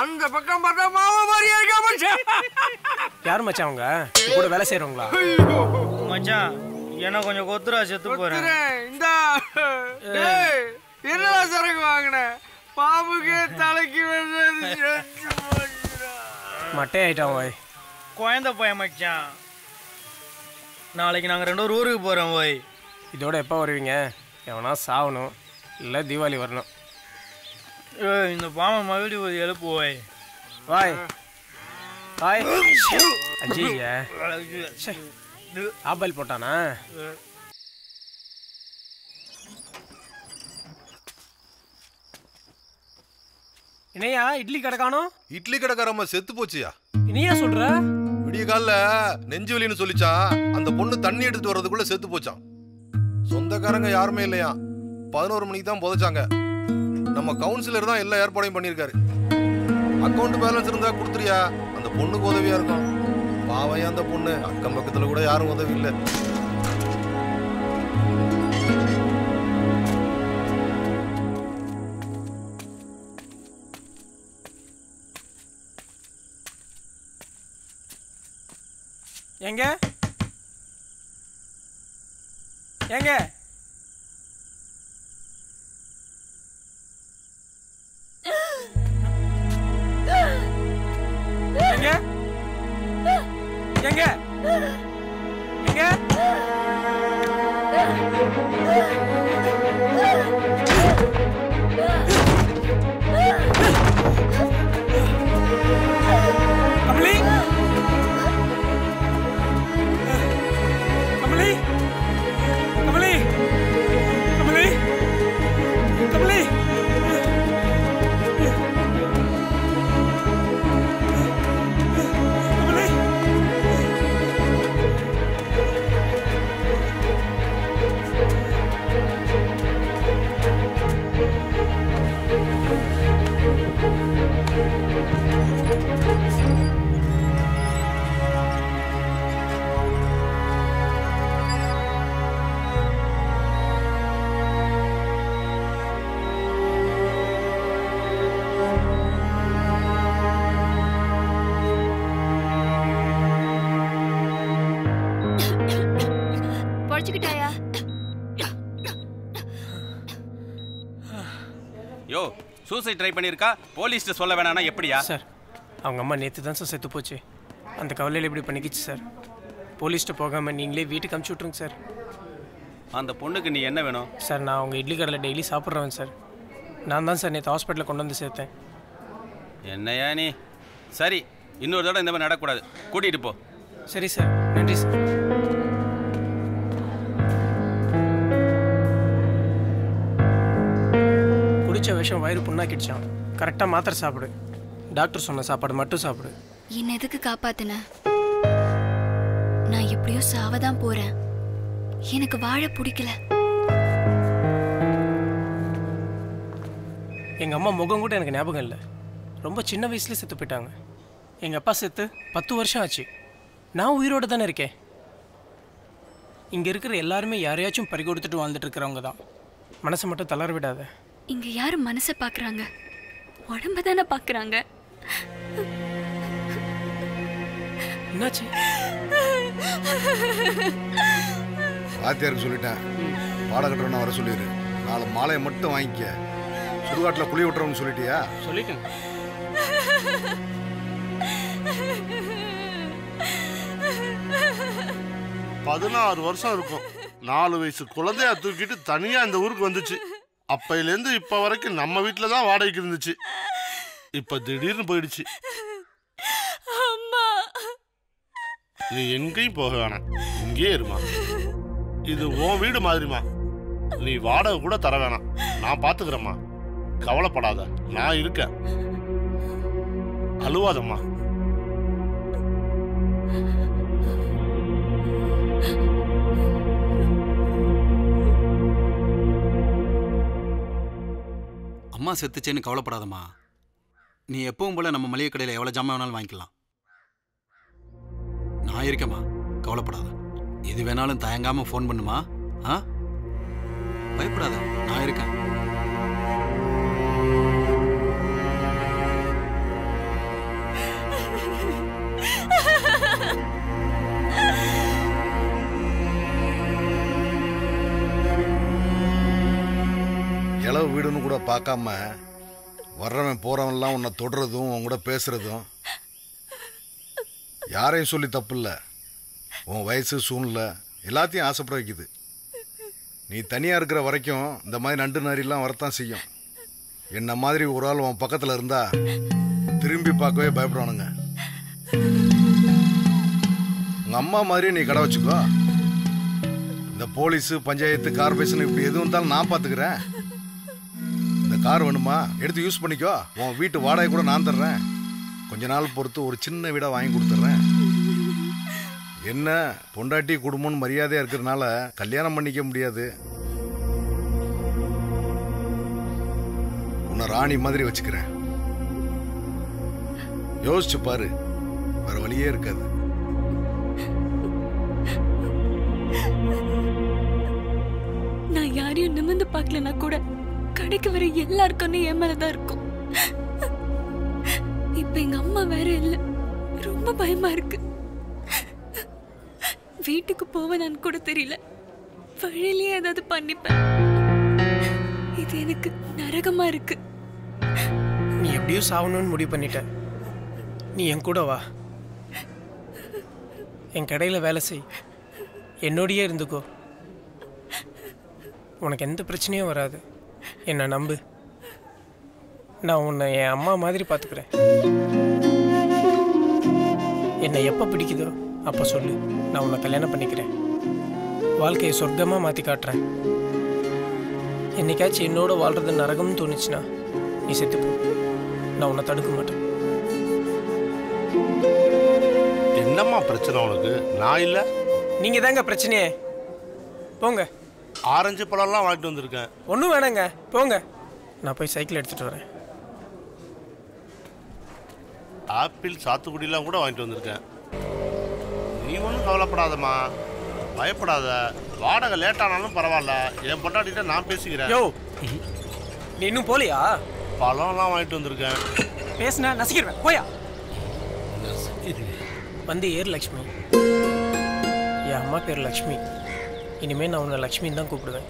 அந்த பக்கம் பார்த்தா மாமா மாதிரியா இருக்க மச்சான் யார் மச்சான் அவங்க? கூட வேலை செய்கிறவங்களா மச்சான் என்ன கொஞ்சம் கொத்துரா செத்து போறேன். இந்தா. என்னடா சரக்கு வாங்கின? பாம்புக்கு தலைக்கு. மட்டை ஆயிட்டான் ஓய். குழந்த பையன் மச்சான். நாளைக்கு நாங்கள் ரெண்டு பேரும் ஊருக்கு போகிறோம் ஓய். இதோட எப்போ வருவீங்க? எவனா சாகணும் இல்லை தீபாவளி வரணும். ஏய் இந்த பாம்பை மறுபடியும் ஒரு எழுப்பு ஓய். வாய். வாய். அஜியா. ஆபல் போட்டானா? இணையா இட்லி கடை காணோம்? இட்லி கடைக்காரம்மா செத்து போச்சியா? இணையா சொல்ற? விடிய காலில் நெஞ்சு வலின்னு சொல்லிச்சான். அந்த பொண்ணு தண்ணி எடுத்துட்டு வர்றதுக்குள்ள செத்து போச்சான். சொந்தக்காரங்க யாருமே இல்லையா? பதினோரு மணிக்கு தான் புதைச்சாங்க. நம்ம கவுன்சிலர் தான் எல்லா ஏற்பாடையும் பண்ணியிருக்காரு. அக்கௌண்ட் பேலன்ஸ் இருந்தா கொடுத்துறியா? அந்த பொண்ணுக்கு உதவியா இருக்கும். பாவையா அந்த பொண்ணு? அக்கம் பக்கத்துல கூட யாரும் உதவி இல்லை. எங்க? எங்க எங்க எங்க எங்க சூசைட் ட்ரை பண்ணியிருக்கா? போலீஸ்ட்ட சொல்ல வேணாம்னா எப்படியா? சார் அவங்க அம்மா நேற்று தான் சார் செத்து போச்சு. அந்த கவலையில் இப்படி பண்ணிக்கிச்சு சார். போலீஸ்ட்டு போகாமல் நீங்களே வீட்டுக்கு அமுச்சு விட்ருங்க சார். அந்த பொண்ணுக்கு நீ என்ன வேணும்? சார் நான் அவங்க இட்லி கடையில் டெய்லி சாப்பிட்றேன் சார். நான் தான் சார் நேற்று ஹாஸ்பிட்டலில் கொண்டு வந்து சேர்த்தேன். என்னையா நீ? சரி இன்னொரு தடவை இந்த மாதிரி நடக்கக்கூடாது. கூட்டிகிட்டு போ. சரி சார் நன்றி சார். குடிச்ச விஷம் வயிறு புண்ணாக்கிடுச்சான் கரெக்டாக மாத்திரை சாப்பிடு. டாக்டர் சொன்ன சாப்பாடு மட்டும் சாப்பிடு. என்ன எதுக்கு காப்பாத்துன? நான் எப்படியோ சாவதான் போறேன். எனக்கு வாழ பிடிக்கல. எங்கள் அம்மா முகம் கூட எனக்கு ஞாபகம் இல்லை. ரொம்ப சின்ன வயசுலேயே செத்து போயிட்டாங்க. எங்கள் அப்பா செத்து பத்து வருஷம் ஆச்சு. நான் உயிரோடு தானே இருக்கேன். இங்கே இருக்கிற எல்லாருமே யாரையாச்சும் பறி கொடுத்துட்டு வாழ்ந்துட்டு இருக்கிறவங்க தான். மனசை மட்டும் தளர விடாத. இங்க யாரு மனசை பாக்குறாங்க? உடம்ப தானே பாக்குறாங்க? வாத்தியாருக்கு சொல்லிட்டேன். பாடகட்டுறவனை வர சொல்லிடு நாலு மாலையை மட்டும் வாங்கிக்க. சுடுகாட்டில் குழி விட்டுறோம்னு சொல்லிட்டியா? சொல்லிட்டேன். பதினாறு வருஷம் இருக்கும். நாலு வயசு குழந்தைய தூக்கிட்டு தனியா இந்த ஊருக்கு வந்துச்சு. அப்பையிலேருந்து இப்ப வரைக்கும் நம்ம வீட்டில் தான் வாடகைக்கு இருந்துச்சு. இப்ப திடீர்னு போயிடுச்சு. நீ எங்கேயும் போக வேணாம். இங்கேயே இருமா. இது உன் வீடு மாதிரிமா நீ வாடகை கூட தர வேணாம். நான் பாத்துக்கிறேம்மா. கவலைப்படாத. நான் இருக்கேன். அழுவாதம்மா. அம்மா செத்துச்சேன்னு கவலைப்படாதம்மா. நீ எப்பவும் போல நம்ம மளிகை கடையில் எவ்வளோ ஜாமான் வேணாலும் வாங்கிக்கலாம். நான் இருக்கேம்மா. கவலைப்படாத. எது வேணாலும் தயங்காமல் ஃபோன் பண்ணுமா? ஆ? பயப்படாத. நான் இருக்கேன். செலவு வீடுன்னு கூட பார்க்காம வர்றவன் போறவன்லாம் உன்னை தொடுறதும் உன் கூட பேசுறதும் யாரையும் சொல்லி தப்பு இல்லை உன் வயசு சூழ்நிலை எல்லாத்தையும் ஆசைப்பட வைக்குது. நீ தனியாக இருக்கிற வரைக்கும் இந்த மாதிரி நண்டு நரிலாம் வரத்தான் செய்யும். என்ன மாதிரி ஒரு ஆள் உன் பக்கத்தில் இருந்தா திரும்பி பார்க்கவே பயப்படுவானுங்க. உங்கள் அம்மா மாதிரியே நீ கடை வச்சுக்கோ. இந்த போலீஸு பஞ்சாயத்து கார்பரேஷன் இப்படி எது வந்தாலும் நான் பார்த்துக்கிறேன். இந்த கார் வேணுமா? எடுத்து யூஸ் பண்ணிக்கோ. உன் வீட்டு வாடகை கூட நான் தர்றேன். கொஞ்ச நாள் பொறுத்து ஒரு சின்ன வீடாக வாங்கி கொடுத்துட்றேன். என்ன? பொண்டாட்டி குடும்பம்னு மரியாதையாக இருக்கிறதுனால கல்யாணம் பண்ணிக்க முடியாது. உன்னை ராணி மாதிரி வச்சுக்கிறேன். யோசிச்சு பாரு. வேற வழியே இருக்காது. நான் யாரையும் நிமிந்து பார்க்கலன்னா கூட கடைக்கு வர எல்லாருக்கும் என் மேலதான் இருக்கும். இப்ப எங்க அம்மா வேற இல்ல. ரொம்ப பயமா இருக்கு. வீட்டுக்கு போவேனான்னு கூட தெரியல. வழியிலேயே ஏதாவது பண்ணிப்பேன். இது எனக்கு நரகமா இருக்கு. நீ எப்படியும் சாவணும்னு முடிவு பண்ணிட்ட நீ என் கூட வா. என் கடையில் வேலை செய். என்னோடையே இருந்துக்கோ. உனக்கு எந்த பிரச்சனையும் வராது. என்னை நம்பு? நான் உன்னை என் அம்மா மாதிரி பார்த்துக்கிறேன். என்னை எப்போ பிடிக்குதோ அப்போ சொல்லு. நான் உன்னை கல்யாணம் பண்ணிக்கிறேன். வாழ்க்கையை சொர்க்கமாக மாற்றி காட்டுறேன். என்னைக்காச்சும் என்னோட வாழ்றது நரகம்னு தோணுச்சுன்னா நீ செத்துப்போ. நான் உன்னை தடுக்க மாட்டேன். என்னம்மா பிரச்சனை உனக்கு? நான் இல்லை. நீங்கள் தாங்க பிரச்சனையே. போங்க. ஆரஞ்சு பழம்லாம் வாங்கிட்டு வந்திருக்கேன். ஒன்றும் வேணாங்க. போங்க. நான் போய் சைக்கிள் எடுத்துகிட்டு வரேன். ஆப்பிள் சாத்துக்குடிலாம் கூட வாங்கிட்டு வந்திருக்கேன். நீ ஒன்றும் கவலைப்படாதம்மா. பயப்படாத. வாடகை லேட் ஆனாலும் பரவாயில்ல. என் பொண்டாட்டிட்ட நான் பேசிக்கிறேன். யோ. நீ இன்னும் போலியா பழம்லாம் வாங்கிட்டு வந்திருக்கேன். பேசுனா நசிக்கிடுவேன். போயா. வந்து ஏர் லக்ஷ்மி. என் அம்மா பேர் லக்ஷ்மி. இனிமேல் நான் உன்னை லக்ஷ்மின்னு தான் கூப்பிடுவேன்.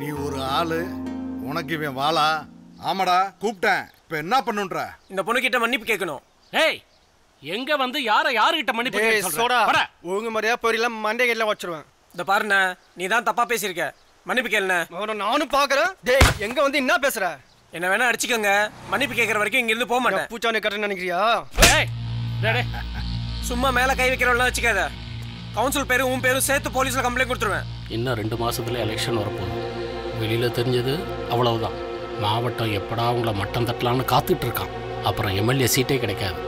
நீ ஒரு ஆளு உனக்கு இவன் வாளா ஆமாடா கூப்பிட்டேன். இப்ப என்ன பண்ணுன்ற? இந்த பொண்ணுகிட்ட மன்னிப்பு கேட்கணும். ஏய் எங்க வந்து யார யாருகிட்ட மன்னிப்பு கேட்க சொல்ற? போடா. ஒழுங்கு மாதிரியா போயிடல மண்டைகள்லாம் வச்சிருவேன் இந்த பாருண்ணே நீ தான் தப்பா பேசியிருக்க. மன்னிப்பு கேளுண்ணே. நானும் பாக்குறேன். டேய் எங்க வந்து என்ன பேசுற? என்ன வேணா அடிச்சுக்கோங்க. மன்னிப்பு கேட்கற வரைக்கும் இங்கிருந்து போக மாட்டேன். பூச்சாண்டி கட்டுன்னு நினைக்கிறியா? சும்மா மேல கை வைக்கிறவெல்லாம் வச்சுக்காத. கவுன்சில் பேரும் உன் பேரும் சேர்த்து போலீஸ்ல கம்ப்ளைண்ட் கொடுத்துருவேன். இன்னும் ரெண்டு மாசத்துல எலெக்ஷன் வரப்போகுது. வெளியில தெரிஞ்சது அவ்வளவுதான். மாவட்டம் எப்படா உங்களை மட்டம் தட்டலாம்னு காத்துட்டு இருக்கான். அப்புறம் எம்எல்ஏ சீட்டே கிடைக்காது.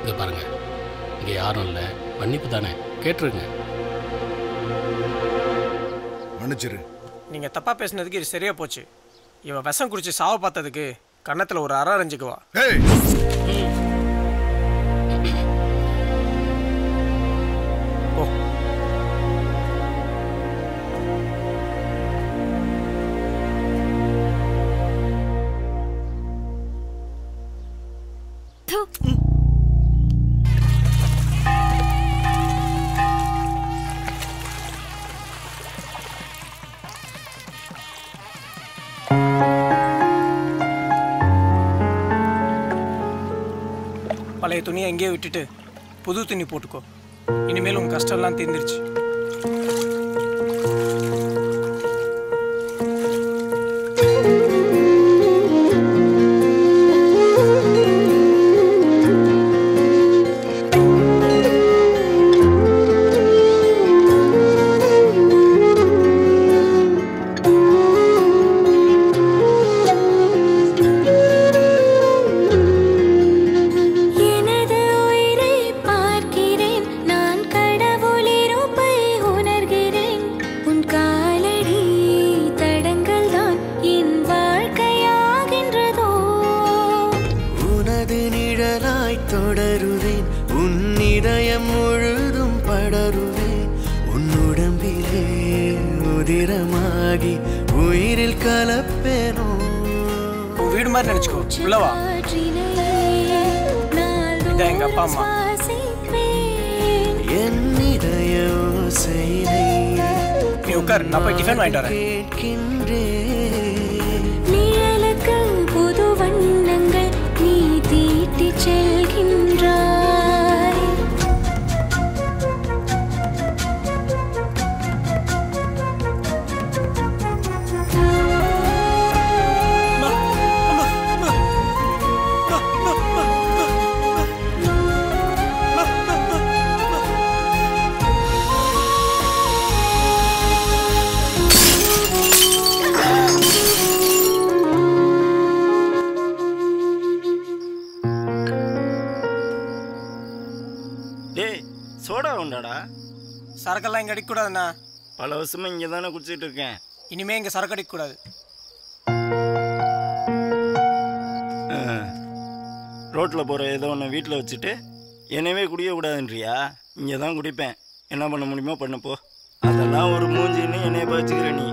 இங்கே பாருங்க. இங்கே யாரும் இல்லை. மன்னிப்பு தானே. கேட்டுருங்க. மன்னிச்சிரு. நீங்க தப்பா பேசுனதுக்கு இது சரியா போச்சு. இவன் விஷம் குடிச்சு சாவ பார்த்ததுக்கு கன்னத்துல ஒரு அற அரைஞ்சுக்குவா எங்கேயே விட்டுட்டு புது துணி போட்டுக்கோ. இனிமேல் உன் கஷ்டம்லாம் தீர்ந்துருச்சு. வருஷமா இங்கே தானே குடிச்சிட்டு இருக்கேன். இனிமே இங்க சரக்கு அடிக்கக்கூடாது. ரோட்டில் போகிற ஏதோ ஒன்று வீட்டில் வச்சுட்டு என்னவே குடிக்கக்கூடாதுன்றியா இங்கே தான் குடிப்பேன். என்ன பண்ண முடியுமோ பண்ணப்போ அதெல்லாம் ஒரு மூஞ்சின்னு என்னைய பச்சுக்கிற நீ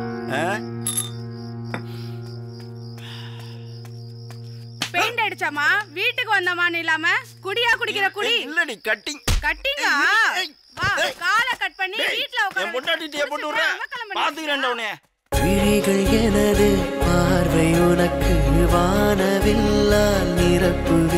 பெயிண்ட் அடிச்சாமா? வீட்டுக்கு வந்தமான்னு இல்லாம குடியா குடிக்கிற குடி. இல்லடி கட்டிங் கட்டிங்க வா காலை கட் பண்ணி வீட்ல என் பொண்டாட்டிட்டியே போட்டு விட்றேன் பார்த்துக்கிறேன்டா விழிகள் எனது பார்வை உனக்கு வானவில்லால் நிரப்பு.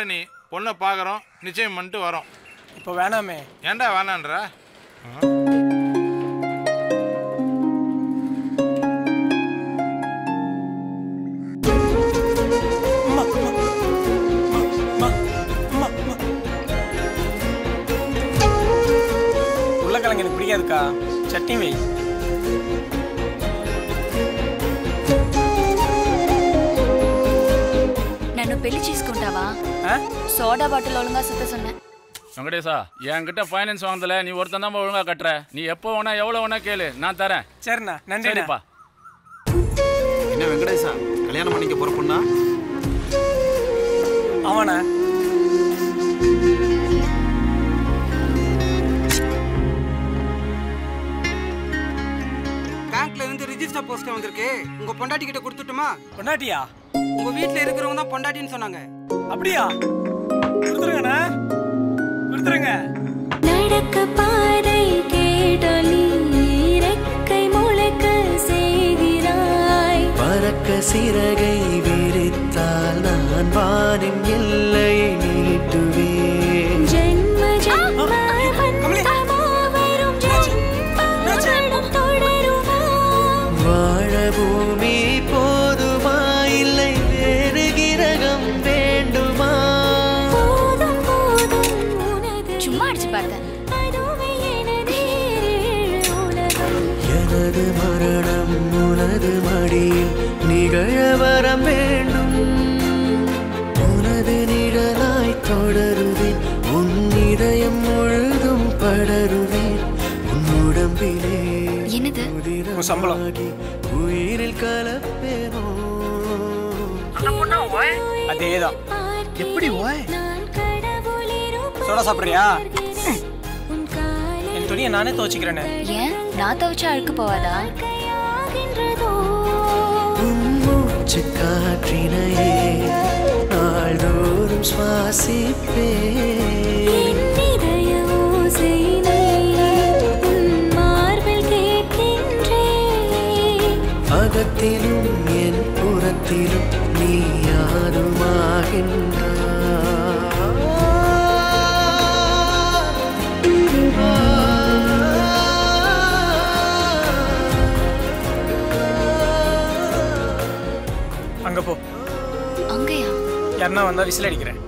பொண்ணு ஆரணி பொண்ணை பார்க்குறோம் நிச்சயம் பண்ணிட்டு வரோம் இப்போ வேணாமே ஏன்டா வேணான்ற உருளைக்கிழங்கு எனக்கு பிடிக்காதுக்கா சட்னி வை నన్ను పెళ్లి చేసుకుంటావా சோடா பாட்டில் ஒழுங்கா சுத்த சொன்னேன். வெங்கடேஷா என்கிட்ட ஃபைனான்ஸ் வாங்குதல நீ ஒருத்தன் தான் ஒழுங்கா கட்டுற. நீ எப்போ வேணா எவ்வளோ வேணா கேளு. நான் தரேன். சரிண்ணா நன்றிப்பா என்ன வெங்கடேஷா கல்யாணம் பண்ணிக்க போற பொண்ணா? அவனா பேங்க்ல இருந்து ரிஜிஸ்டர் போஸ்ட் வந்திருக்கு. உங்க பொண்டாட்டி கிட்ட கொடுத்துட்டுமா? பொண்டாட்டியா? உங்க வீட்ல இருக்கிறவங்க தான் பொண்டாட்டின்னு சொன்னாங்க. அப்படியா? கொடுத்துருங்கண்ணா கொடுத்துருங்க நடக்க பாதை கேட்டொலி இறக்கை முளைக்க செய்கிறாய். பறக்க சிறகை விரித்தால் நான் வானின் எல்லையை சம்பளம். உயிரில் கலப்பேனோ? அதேதான். எப்படி ஓய் சோடா சாப்பிட்றியா? என் துணியை நானே துவச்சிக்கிறேனே. ஏன்? நான் துவைச்சா அழுக்கு போவாதா மூச்சு காற்றினையே நாள்தோறும் சுவாசிப்பேன். அகத்திலும் என் புறத்திலும் நீ அங்க போ. அங்கயா? யாருன்னா வந்தா விசில் அடிக்கிறேன்.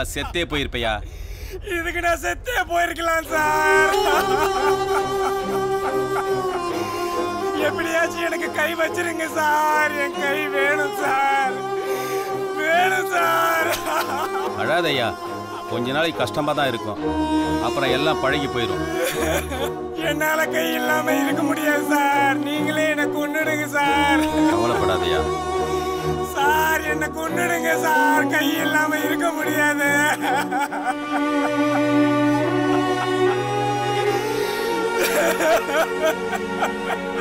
எடுக்கலாம் செத்தே போயிருப்பையா? இதுக்கு நான் செத்தே போயிருக்கலாம் சார். எப்படியாச்சும் எனக்கு கை வச்சிருங்க சார். என் கை வேணும் சார். வேணும் சார். அழாதையா கொஞ்ச நாளைக்கு கஷ்டமா தான் இருக்கும். அப்புறம் எல்லாம் பழகி போயிடும் என்னால கை இல்லாம இருக்க முடியாது சார். நீங்களே என்ன கொன்னுடுங்க சார். கவலைப்படாதயா என்ன கொண்டுடுங்க சார் கை இருக்க முடியாது Ha ha ha ha ha!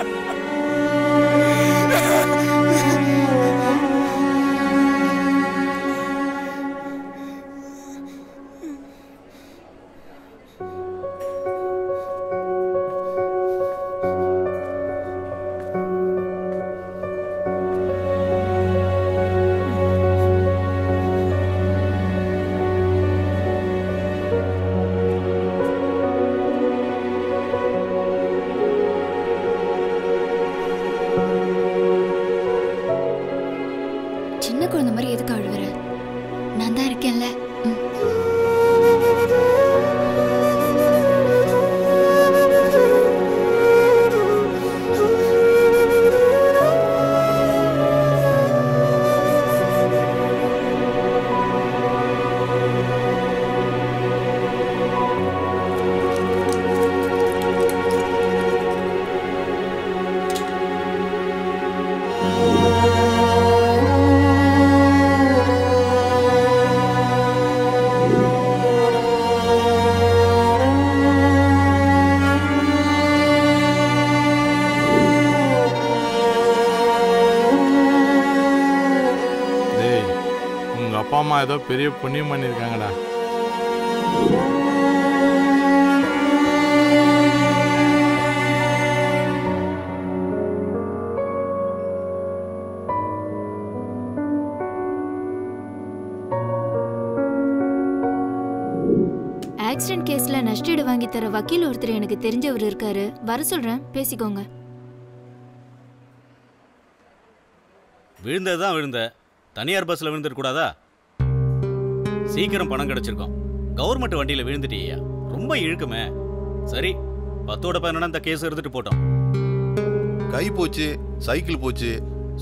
பெரிய புண்ணியம் பண்ணியிருக்காங்கடா. ஆக்சிடென்ட் கேஸ்ல நஷ்டீடு வாங்கி தர வக்கீல் ஒருத்தர் எனக்கு தெரிஞ்சவர் இருக்காரு. வர சொல்றேன். பேசிக்கோங்க. விழுந்தது தான் விழுந்த. தனியார் பஸ்ஸில் விழுந்துடக்கூடாதா சீக்கிரம் பணம் கிடைச்சிருக்கோம். கவர்மெண்ட் வண்டியில் விழுந்துட்டியா? ரொம்ப இழுக்குமே. சரி பத்தோட பதினொன்னா இந்த கேஸ் எடுத்துட்டு போட்டோம். கை போச்சு சைக்கிள் போச்சு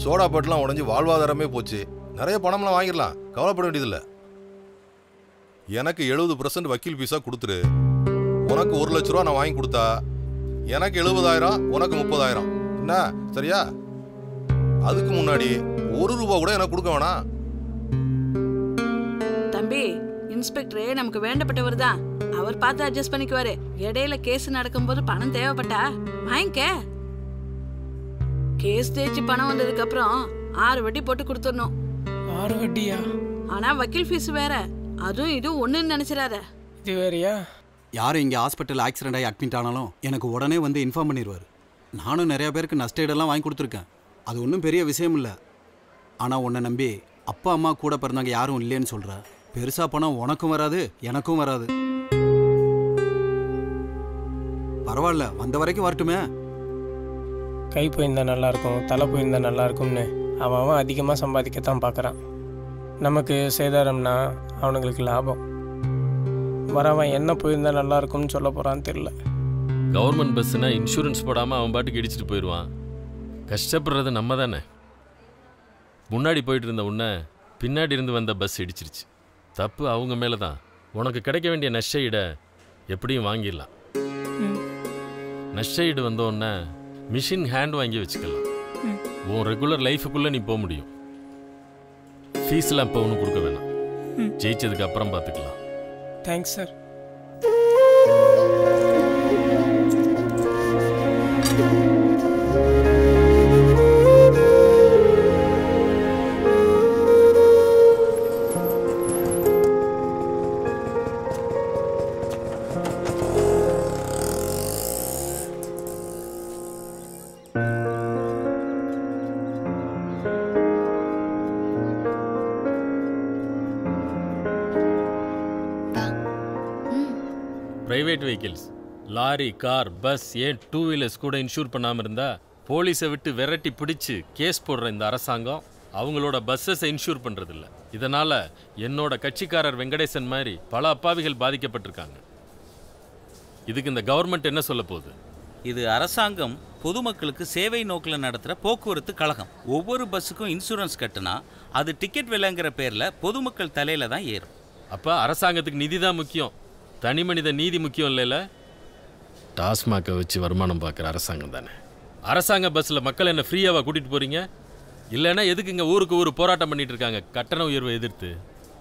சோடா பாட்டெலாம் உடஞ்சி வாழ்வாதாரமே போச்சு. நிறைய பணம்லாம் வாங்கிடலாம் கவலைப்பட வேண்டியதில்லை. எனக்கு எழுபது பர்சன்ட் வக்கீல் ஃபீஸாக கொடுத்துரு. உனக்கு ஒரு லட்ச ரூபா நான் வாங்கி கொடுத்தா எனக்கு எழுபதாயிரம் உனக்கு முப்பதாயிரம். என்ன சரியா? அதுக்கு முன்னாடி ஒரு ரூபா கூட எனக்கு கொடுக்க வேணாம். தம்பி இன்ஸ்பெக்டரே நமக்கு வேண்டப்பட்டவர் தான். அவர் பார்த்து அட்ஜஸ்ட் பண்ணிக்குவாரு. இடையில கேஸ் நடக்கும்போது பணம் தேவைப்பட்டா? வாங்கிக்க. கேஸ் தேய்ச்சி பணம் வந்ததுக்கு அப்புறம் ஆறு வட்டி போட்டு கொடுத்துடணும். ஆறு வட்டியா? ஆனா வக்கீல் ஃபீஸ் வேற. அதுவும் இதுவும் ஒண்ணுன்னு நினைச்சிடாத. இது வேறயா? யாரும் இங்கே ஹாஸ்பிட்டல் ஆக்சிடென்ட் ஆகி அட்மிட் ஆனாலும் எனக்கு உடனே வந்து இன்ஃபார்ம் பண்ணிடுவார் நானும் நிறைய பேருக்கு நஷ்டஈடெல்லாம் வாங்கி கொடுத்துருக்கேன். அது ஒன்றும் பெரிய விஷயம் இல்லை. ஆனால் உன்னை நம்பி அப்பா அம்மா கூட பிறந்தவங்க யாரும் இல்லைன்னு சொல்கிற பெருசாக பணம் உனக்கும் வராது எனக்கும் வராது. பரவாயில்ல வந்த வரைக்கும் வரட்டுமே. கை போயிருந்தா நல்லா இருக்கும் தலை போயிருந்தா நல்லா இருக்கும்னு அவன் அவன் அதிகமாக சம்பாதிக்கத்தான் பார்க்குறான். நமக்கு சேதாரம்னா அவனுங்களுக்கு லாபம். வரவன் என்ன போயிருந்தா நல்லா இருக்கும்னு சொல்ல போகிறான்னு தெரில கவர்மெண்ட் பஸ்ஸுனா இன்சூரன்ஸ் போடாமல் அவன் பாட்டுக்கு இடிச்சிட்டு போயிடுவான். கஷ்டப்படுறது நம்ம தானே. முன்னாடி போயிட்டு இருந்த உன்னை பின்னாடி இருந்து வந்த பஸ் இடிச்சிருச்சு. தப்பு அவங்க மேலே தான் உனக்கு கிடைக்க வேண்டிய நஷ்ட எப்படியும் வாங்கிடலாம். நஷ்ட ஈடு வந்த உடனே மிஷின் ஹேண்ட் வாங்கி வச்சுக்கலாம். உன் ரெகுலர் லைஃபுக்குள்ளே நீ போக முடியும். ஃபீஸ்லாம் இப்போ ஒன்றும் கொடுக்க வேணாம். ஜெயிச்சதுக்கு அப்புறம் பார்த்துக்கலாம் thanks sir. Lorry car bus ஏன் டூ வீலர்ஸ் கூட இன்சூர் பண்ணாமல் இருந்தா போலீஸை விட்டு விரட்டி பிடிச்சு கேஸ் போடுற இந்த அரசாங்கம் அவங்களோட பஸ்ஸஸை இன்சூர் பண்ணுறதில்ல இதனால என்னோட கட்சிக்காரர் வெங்கடேசன் மாதிரி பல அப்பாவிகள் பாதிக்கப்பட்டிருக்காங்க. இதுக்கு இந்த கவர்மெண்ட் என்ன சொல்ல போகுது? இது அரசாங்கம் பொதுமக்களுக்கு சேவை நோக்கில் நடத்துகிற போக்குவரத்து கழகம். ஒவ்வொரு பஸ்ஸுக்கும் இன்சூரன்ஸ் கட்டுனா அது டிக்கெட் விலைங்கிற பேரில் பொதுமக்கள் தலையில தான் ஏறும். அப்போ அரசாங்கத்துக்கு நிதி தான் முக்கியம். தனி மனித நீதி முக்கியம் இல்லைல்ல டாஸ்மாகை வச்சு வருமானம் பார்க்குற அரசாங்கம் தானே? அரசாங்க பஸ்ஸில் மக்கள் என்ன ஃப்ரீயாக கூட்டிகிட்டு போகிறீங்க இல்லைன்னா எதுக்கு இங்கே ஊருக்கு ஊர் போராட்டம் பண்ணிட்டு இருக்காங்க? கட்டண உயர்வை எதிர்த்து.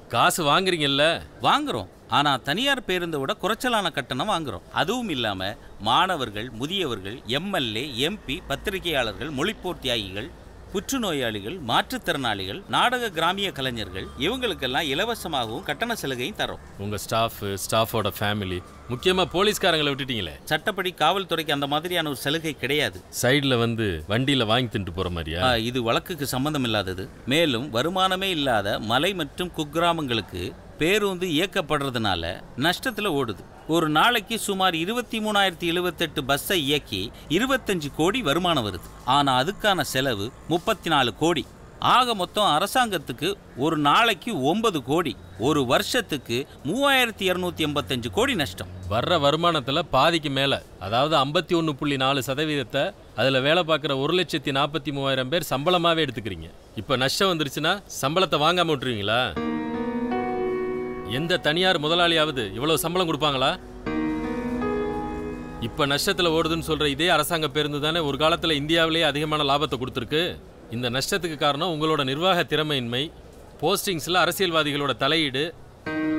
காசு வாங்குறீங்கல்ல? வாங்குறோம். ஆனால் தனியார் பேருந்தை விட குறைச்சலான கட்டணம் வாங்குறோம். அதுவும் இல்லாமல் மாணவர்கள் முதியவர்கள் எம்எல்ஏ எம்பி பத்திரிகையாளர்கள் மொழிப்போர் தியாகிகள் புற்றுநோயாளிகள் மாற்றுத்திறனாளிகள் நாடக கிராமிய கலைஞர்கள் இவங்களுக்கெல்லாம் இலவசமாகவும் கட்டண சலுகையும் தரோம். உங்கள் ஸ்டாஃப் ஸ்டாஃபோட ஃபேமிலி முக்கியமாக போலீஸ்காரங்களை விட்டுட்டீங்களே? சட்டப்படி காவல்துறைக்கு அந்த மாதிரியான ஒரு சலுகை கிடையாது. சைடில் வந்து வண்டியில் வாங்கி தின்ட்டு போகிற மாதிரியா? இது வழக்குக்கு சம்பந்தம் இல்லாதது. மேலும் வருமானமே இல்லாத மலை மற்றும் குக்கிராமங்களுக்கு பேருந்து இயக்கப்படுறதுனால நஷ்டத்தில் ஓடுது. ஒரு நாளைக்கு சுமார் இருபத்தி மூணாயிரத்தி எழுபத்தெட்டு பஸ்ஸை இயக்கி இருபத்தஞ்சு கோடி வருமானம் வருது. ஆனால் அதுக்கான செலவு முப்பத்தி நாலு கோடி. ஆக மொத்தம் அரசாங்கத்துக்கு ஒரு நாளைக்கு ஒன்பது கோடி. ஒரு வருஷத்துக்கு மூவாயிரத்தி இரநூத்தி எண்பத்தஞ்சு கோடி நஷ்டம். வர்ற வருமானத்தில் பாதிக்கு மேலே அதாவது ஐம்பத்தி ஒன்று புள்ளி நாலு சதவீதத்தை அதில் வேலை பார்க்குற ஒரு லட்சத்தி நாற்பத்தி மூவாயிரம் பேர் சம்பளமாகவே எடுத்துக்கிறீங்க. இப்போ நஷ்டம் வந்துருச்சுன்னா சம்பளத்தை வாங்காம விட்டுருவீங்களா? எந்த தனியார் முதலாளியாவது இவ்வளவு சம்பளம் கொடுப்பாங்களா? இப்ப நஷ்டத்துல ஓடுதுன்னு சொல்ற இதே அரசாங்க பேருந்து தானே ஒரு காலத்துல இந்தியாவிலேயே அதிகமான லாபத்தை கொடுத்துருக்கு. இந்த நஷ்டத்துக்கு காரணம் உங்களோட நிர்வாக திறமையின்மை போஸ்டிங்ஸ்ல அரசியல்வாதிகளோட தலையீடு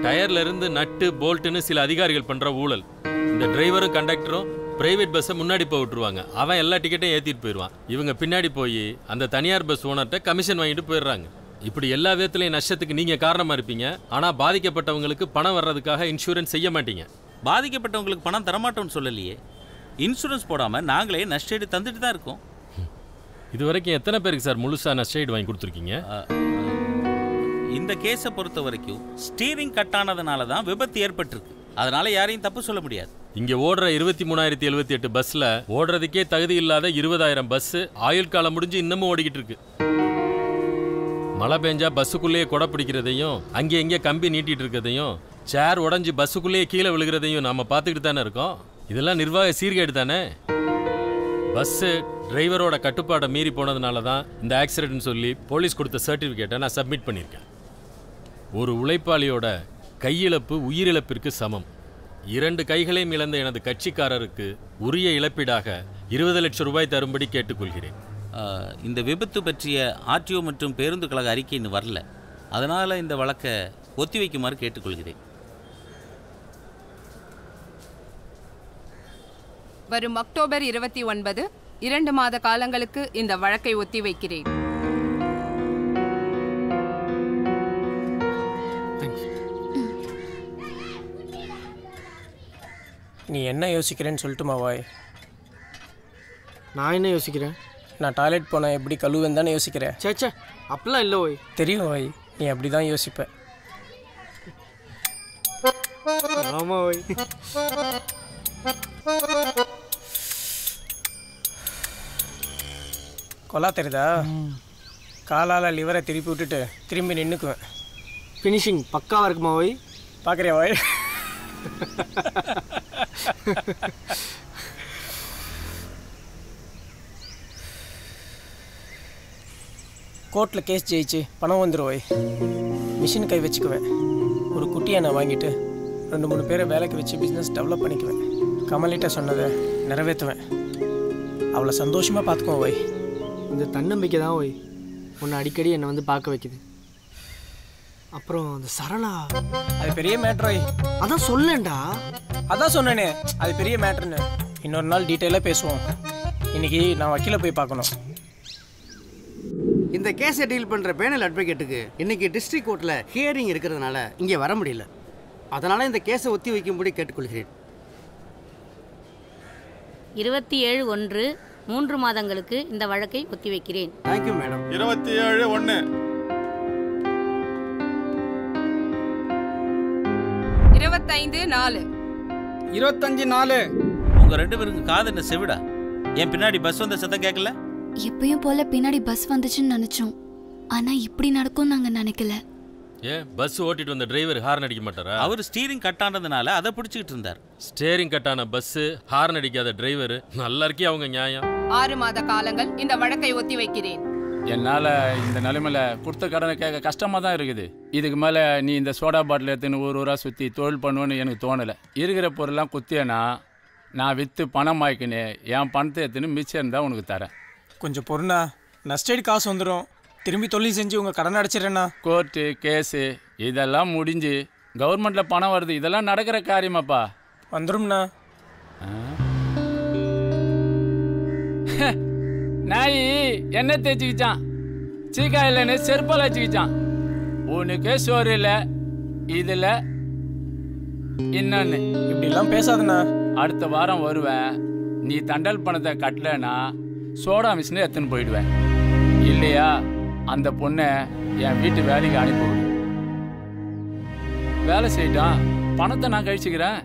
டயர்ல இருந்து நட்டு போல்ட்டுன்னு சில அதிகாரிகள் பண்ற ஊழல். இந்த டிரைவரும் கண்டக்டரும் பிரைவேட் பஸ்ஸை முன்னாடி போய் விட்டுருவாங்க. அவன் எல்லா டிக்கெட்டையும் ஏற்றிட்டு போயிடுவான். இவங்க பின்னாடி போய் அந்த தனியார் பஸ் ஓனர்கிட்ட கமிஷன் வாங்கிட்டு போயிடுறாங்க. இப்படி எல்லா விதத்துலையும் நஷ்டத்துக்கு நீங்க காரணமா இருப்பீங்க. ஆனா பாதிக்கப்பட்டவங்களுக்கு பணம் வர்றதுக்காக இன்சூரன்ஸ் செய்ய மாட்டீங்க. பாதிக்கப்பட்டவங்களுக்கு பணம் தரமாட்டோம்னு சொல்லலையே. இன்சூரன்ஸ் போடாம நாங்களே நஷ்டஈடு தந்துட்டு தான் இருக்கோம். இது வரைக்கும் எத்தனை பேருக்கு சார் முழுசா நஷ்டஈடு வாங்கி கொடுத்துருக்கீங்க? இந்த கேஸை பொறுத்த வரைக்கும் ஸ்டீரிங் கட்டானதுனால தான் விபத்து ஏற்பட்டிருக்கு. அதனால யாரையும் தப்பு சொல்ல முடியாது. இங்க ஓடுற இருபத்தி மூணாயிரத்தி எழுபத்தி எட்டு பஸ்ல ஓடுறதுக்கே தகுதி இல்லாத இருபதாயிரம் பஸ் ஆயுள் காலம் முடிஞ்சு இன்னமும் ஓடிக்கிட்டு இருக்கு. மழை பெஞ்சா பஸ்ஸுக்குள்ளேயே கொடை பிடிக்கிறதையும் அங்கே இங்கே கம்பி நீட்டிட்டு இருக்கிறதையும் சேர் உடஞ்சி பஸ்ஸுக்குள்ளேயே கீழே விழுகிறதையும் நாம பார்த்துக்கிட்டு தானே இருக்கோம்? இதெல்லாம் நிர்வாக சீர்கேடு தானே? பஸ்ஸு டிரைவரோட கட்டுப்பாடை மீறி போனதுனால தான் இந்த ஆக்சிடென்ட்னு சொல்லி போலீஸ் கொடுத்த சர்டிஃபிகேட்டை நான் சப்மிட் பண்ணியிருக்கேன். ஒரு உழைப்பாளியோட கையிழப்பு உயிரிழப்பிற்கு சமம். இரண்டு கைகளையும் இழந்த எனது கட்சிக்காரருக்கு உரிய இழப்பீடாக இருபது லட்சம் ரூபாய் தரும்படி கேட்டுக்கொள்கிறேன். இந்த விபத்து பற்றிய ஆர்டிஓ மற்றும் பேருந்து கழக அறிக்கை இன்னும் வரல. அதனால இந்த வழக்கை ஒத்திவைக்குமாறு கேட்டுக்கொள்கிறேன். வரும் அக்டோபர் இருபத்தி ஒன்பது இரண்டு மாத காலங்களுக்கு இந்த வழக்கை ஒத்திவைக்கிறேன் நீ என்ன யோசிக்கிறேன்னு சொல்லட்டுமா வாய்? நான் என்ன யோசிக்கிறேன்? நான் டாய்லெட் போனால் எப்படி கழுவுன்னு தானே யோசிக்கிறேன். சேச்சே அப்படிலாம் இல்லை ஓய். தெரியும் வாய் நீ அப்படி தான் யோசிப்ப. ஆமா ஓய். கொலா தெரியுதா? காலால் லிவரை திருப்பி விட்டுட்டு திரும்பி நின்றுக்குவேன் ஃபினிஷிங் பக்காவாக இருக்குமா ஓய்? பார்க்குறியா வாய் கோர்ட்டில் கேஸ் ஜெயிச்சு பணம் வந்துடும் வை. மிஷின் கை வச்சுக்குவேன். ஒரு குட்டியை நான் வாங்கிட்டு ரெண்டு மூணு பேரை வேலைக்கு வச்சு பிஸ்னஸ் டெவலப் பண்ணிக்குவேன். கமலிட்ட சொன்னதை நிறைவேற்றுவேன். அவளை சந்தோஷமாக பார்த்துக்குவோம் வை. இந்த தன்னம்பிக்கை தான் ஓய் உன்னை அடிக்கடி என்னை வந்து பார்க்க வைக்குது. அப்புறம் அந்த சரளா? அது பெரிய மேட்ரு வை. அதான் சொல்லேன்டா. அதான் சொன்னேனே அது பெரிய மேட்ருன்னு இன்னொரு நாள் டீட்டெயிலாக பேசுவோம். இன்னைக்கு நான் வக்கீலை போய் பார்க்கணும். இந்த கேஸை டீல் பண்ணுற பேனல் அட்வொகேட்டுக்கு இன்னைக்கு டிஸ்ட்ரிக்ட் கோர்ட்டில் ஹியரிங் இருக்கிறதுனால இங்கே வர முடியல. அதனால் இந்த கேஸை ஒத்தி வைக்கும்படி கேட்டுக்கொள்கிறேன். இருபத்தி ஏழு ஒன்று மூன்று மாதங்களுக்கு இந்த வழக்கை ஒத்திவைக்கிறேன் தேங்க்யூ மேடம் இருபத்தி ஏழு ஒன்று. இருபத்தைந்து நாலு. இருபத்தஞ்சு நாலு. உங்க ரெண்டு பேருக்கு காது என்ன செவிடா? என் பின்னாடி பஸ் வந்த சத்தம் கேட்கல? எப்பயும் போல பின்னாடி பஸ் வந்துச்சுன்னு நினைச்சோம். ஆனா இப்படி நடக்கும் நாங்க நினைக்கல. ஏன் பஸ் ஓட்டிட்டு வந்த டிரைவர் ஹார்ன் அடிக்க மாட்டாரா? அவர் ஸ்டீரிங் கட்டானதுனால அதை பிடிச்சிக்கிட்டு இருந்தார். ஸ்டேரிங் கட்டான பஸ் ஹார்ன் அடிக்காத டிரைவர் நல்லா இருக்கே அவங்க நியாயம். ஆறு மாத காலங்கள் இந்த வழக்கை ஒத்திவைக்கிறேன் என்னால் இந்த நிலைமையில கொடுத்த கடனை கேட்க கஷ்டமாக தான் இருக்குது. இதுக்கு மேலே நீ இந்த சோடா பாட்டில் எடுத்துன்னு ஊர் ஊராக சுற்றி தொழில் பண்ணுவேன்னு எனக்கு தோணலை. இருக்கிற பொருள்லாம் குத்தியனா நான் விற்று பணம் வாய்க்கினு என் பணத்தை எடுத்துன்னு மிச்சம் இருந்தால் உனக்கு தரேன். கொஞ்சம் பொறுண்ணா. நஷ்டேடு காசு வந்துடும் திரும்பி தொழில் செஞ்சு உங்கள் கடன் அடைச்சிடுறேண்ணா. கோர்ட்டு கேஸு இதெல்லாம் முடிஞ்சு கவர்மெண்ட்டில் பணம் வருது. இதெல்லாம் நடக்கிற காரியமாப்பா. வந்துரும்ண்ணா. நாய் என்ன தேய்ச்சிக்கிச்சான்? சீக்கா இல்லைன்னு செருப்பால் வச்சுக்கிச்சான் உனக்கு சோறு இல்லை. இதில் இன்னொன்று இப்படிலாம் பேசாதண்ணா. அடுத்த வாரம் வருவேன். நீ தண்டல் பணத்தை கட்டலைன்னா சோடா மிஷினை எடுத்துன்னு போயிடுவேன். இல்லையா? அந்த பொண்ணை என் வீட்டு வேலைக்கு அனுப்பிவிடு வேலை செய்யட்டான் பணத்தை நான் கழிச்சுக்கிறேன்.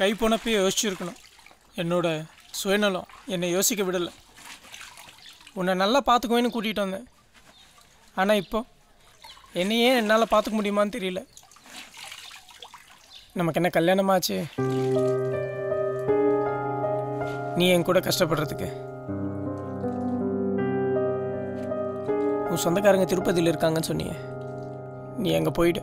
கை போனப்பயே யோசிச்சிருக்கணும். என்னோட சுயநலம் என்னை யோசிக்க விடலை. உன்னை நல்லா பார்த்துக்குவேன்னு கூட்டிகிட்டு வந்தேன். ஆனால் இப்போ என்னையே என்னால் பார்த்துக்க முடியுமான்னு தெரியல. நமக்கு என்ன கல்யாணமாச்சு? நீ என் கூட கஷ்டப்படுறதுக்கு. உன் சொந்தக்காரங்க திருப்பதியில் இருக்காங்கன்னு சொன்னீங்க நீ அங்கே போயிடு.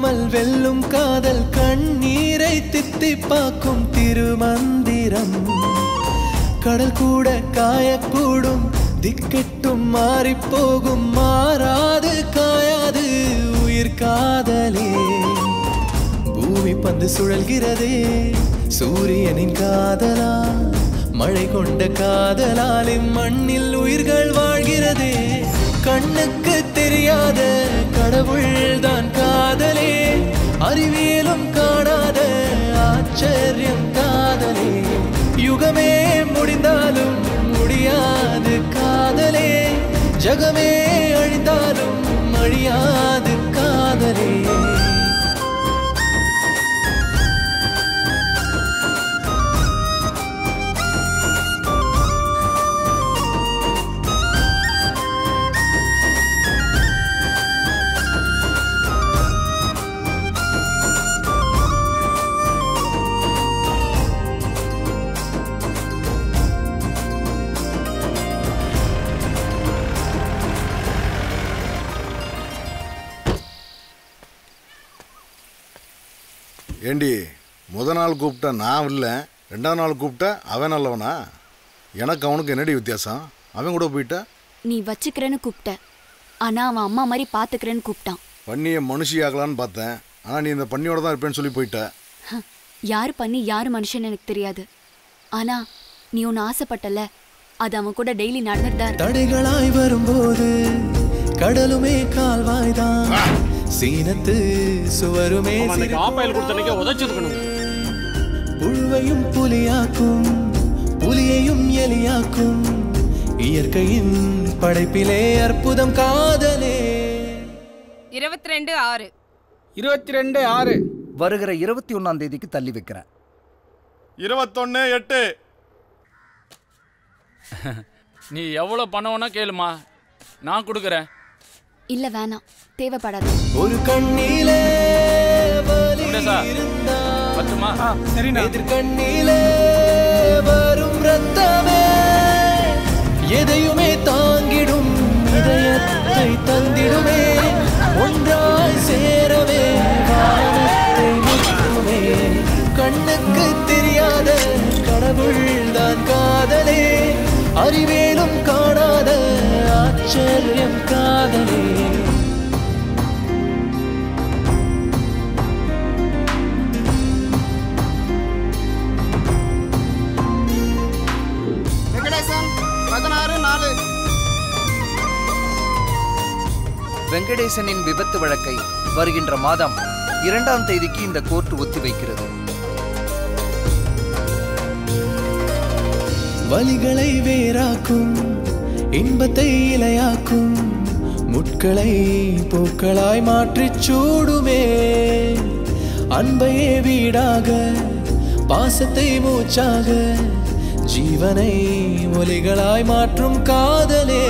வெல்லாமல் வெல்லும் காதல் கண்ணீரை தித்திப்பாக்கும் திருமந்திரம். கடல் கூட காயக்கூடும் திக்கெட்டும் மாறிப்போகும் மாறாது காயாது உயிர் காதலே. பூமி பந்து சுழல்கிறதே சூரியனின் காதலா மழை கொண்ட காதலாலே மண்ணில் உயிர்கள் வாழ்கிறதே. கண்ணுக்கு தெரியாத கடவுள் தான் காதலே. அறிவியலும் காணாத ஆச்சரியம் காதலே. யுகமே முடிந்தாலும் முடியாது காதலே. ஜகமே அழிந்தாலும் அழியாது காதலே. நாள் கூப்பிட்ட நான் இல்லை. ரெண்டாவது நாள் கூப்பிட்ட அவன் நல்லவனா? எனக்கு அவனுக்கு என்னடி வித்தியாசம்? அவன் கூட போயிட்ட? நீ வச்சுக்கிறேன்னு கூப்பிட்ட. ஆனா அவன் அம்மா மாதிரி பாத்துக்கிறேன்னு கூப்பிட்டான். பண்ணியை மனுஷியாகலான்னு பார்த்தேன். ஆனால் நீ இந்த பண்ணியோட தான் இருப்பேன்னு சொல்லி போயிட்ட. யாரு பண்ணி யாரு மனுஷன் எனக்கு தெரியாது. ஆனா நீ ஒன்னு ஆசைப்பட்டல அது அவன் கூட டெய்லி நடந்துட்டு தான். தடைகளாய் வரும்போது கடலுமே கால்வாய்தான். சீனத்து சுவருமே ஆப்பாயில் கொடுத்தனைக்கே உதச்சிருக்கணும். புழுவையும் புலியாக்கும் புலியையும் எலியாக்கும் இயற்கையின் படைப்பிலே அற்புதம் காதலே. இருபத்தி ரெண்டு ஆறு. இருபத்தி ரெண்டு ஆறு. வருகிற இருபத்தி ஒன்னாம் தேதிக்கு தள்ளி வைக்கிறேன். இருபத்தொன்னு எட்டு. நீ எவ்வளோ பணம் வேணா கேளுமா. நான் கொடுக்குறேன். இல்ல வேணாம். தேவைப்படாது. ஒரு கண்ணிலே வலி பத்துமா? எதிர்கண்ணிலே வரும் ரத்தமே எதையுமே தாங்கிடும் இதயத்தை தந்திடுமே ஒன்றாய் சேரவே வானத்தை முட்டுமே கண்ணுக்கு தெரியாத கடவுள் தான் காதலே அறிவேலும் காணாத ஆச்சரியம் காதலே. நாலு வெங்கடேசனின் விபத்து வழக்கை வருகின்ற மாதம் இரண்டாம் தேதிக்கு இந்த கோர்ட் ஒத்திவைக்கிறது. வலிகளை வேறாக்கும் இன்பத்தை இலையாக்கும் முட்களை பூக்களாய் மாற்றிச் சூடுமே. அன்பையே வீடாக பாசத்தை மூச்சாக ஜீவனை ஒலிகளாய் மாற்றும் காதலே.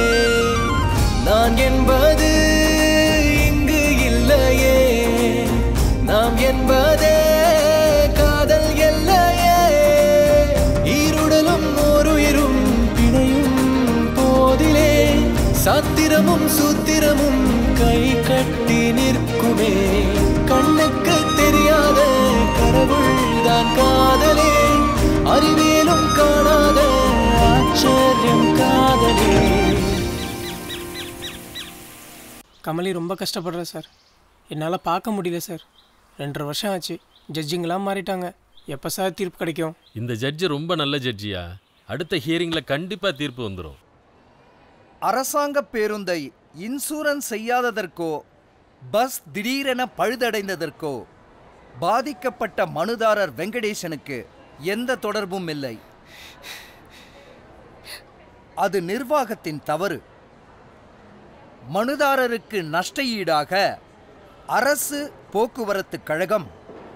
நான் என்பது இங்கு இல்லையே. நாம் என்பதே காதல் எல்லையே. ஈருடலும் ஒருயிரும் பிணையும் போதிலே. சத்திரமும் சூத்திரமும் கை கட்டி நிற்குமே. கண்ணுக்கு தெரியாத கடவுள்தான் காதலே. அறிவே ஆச்சரியம் காதலே. கமலி ரொம்ப கஷ்டப்படுறேன் சார். என்னால் பார்க்க முடியல சார். ரெண்டரை வருஷம் ஆச்சு. ஜட்ஜிங்கெல்லாம் மாறிட்டாங்க. எப்போ சார் தீர்ப்பு கிடைக்கும்? இந்த ஜட்ஜு ரொம்ப நல்ல ஜட்ஜியா? அடுத்த ஹியரிங்ல கண்டிப்பா தீர்ப்பு வந்துடும் அரசாங்க பேருந்தை இன்சூரன்ஸ் செய்யாததற்கோ பஸ் திடீரென பழுதடைந்ததற்கோ பாதிக்கப்பட்ட மனுதாரர் வெங்கடேசனுக்கு எந்த தொடர்பும் இல்லை. அது நிர்வாகத்தின் தவறு. மனுதாரருக்கு நஷ்ட ஈடாக அரசு போக்குவரத்து கழகம்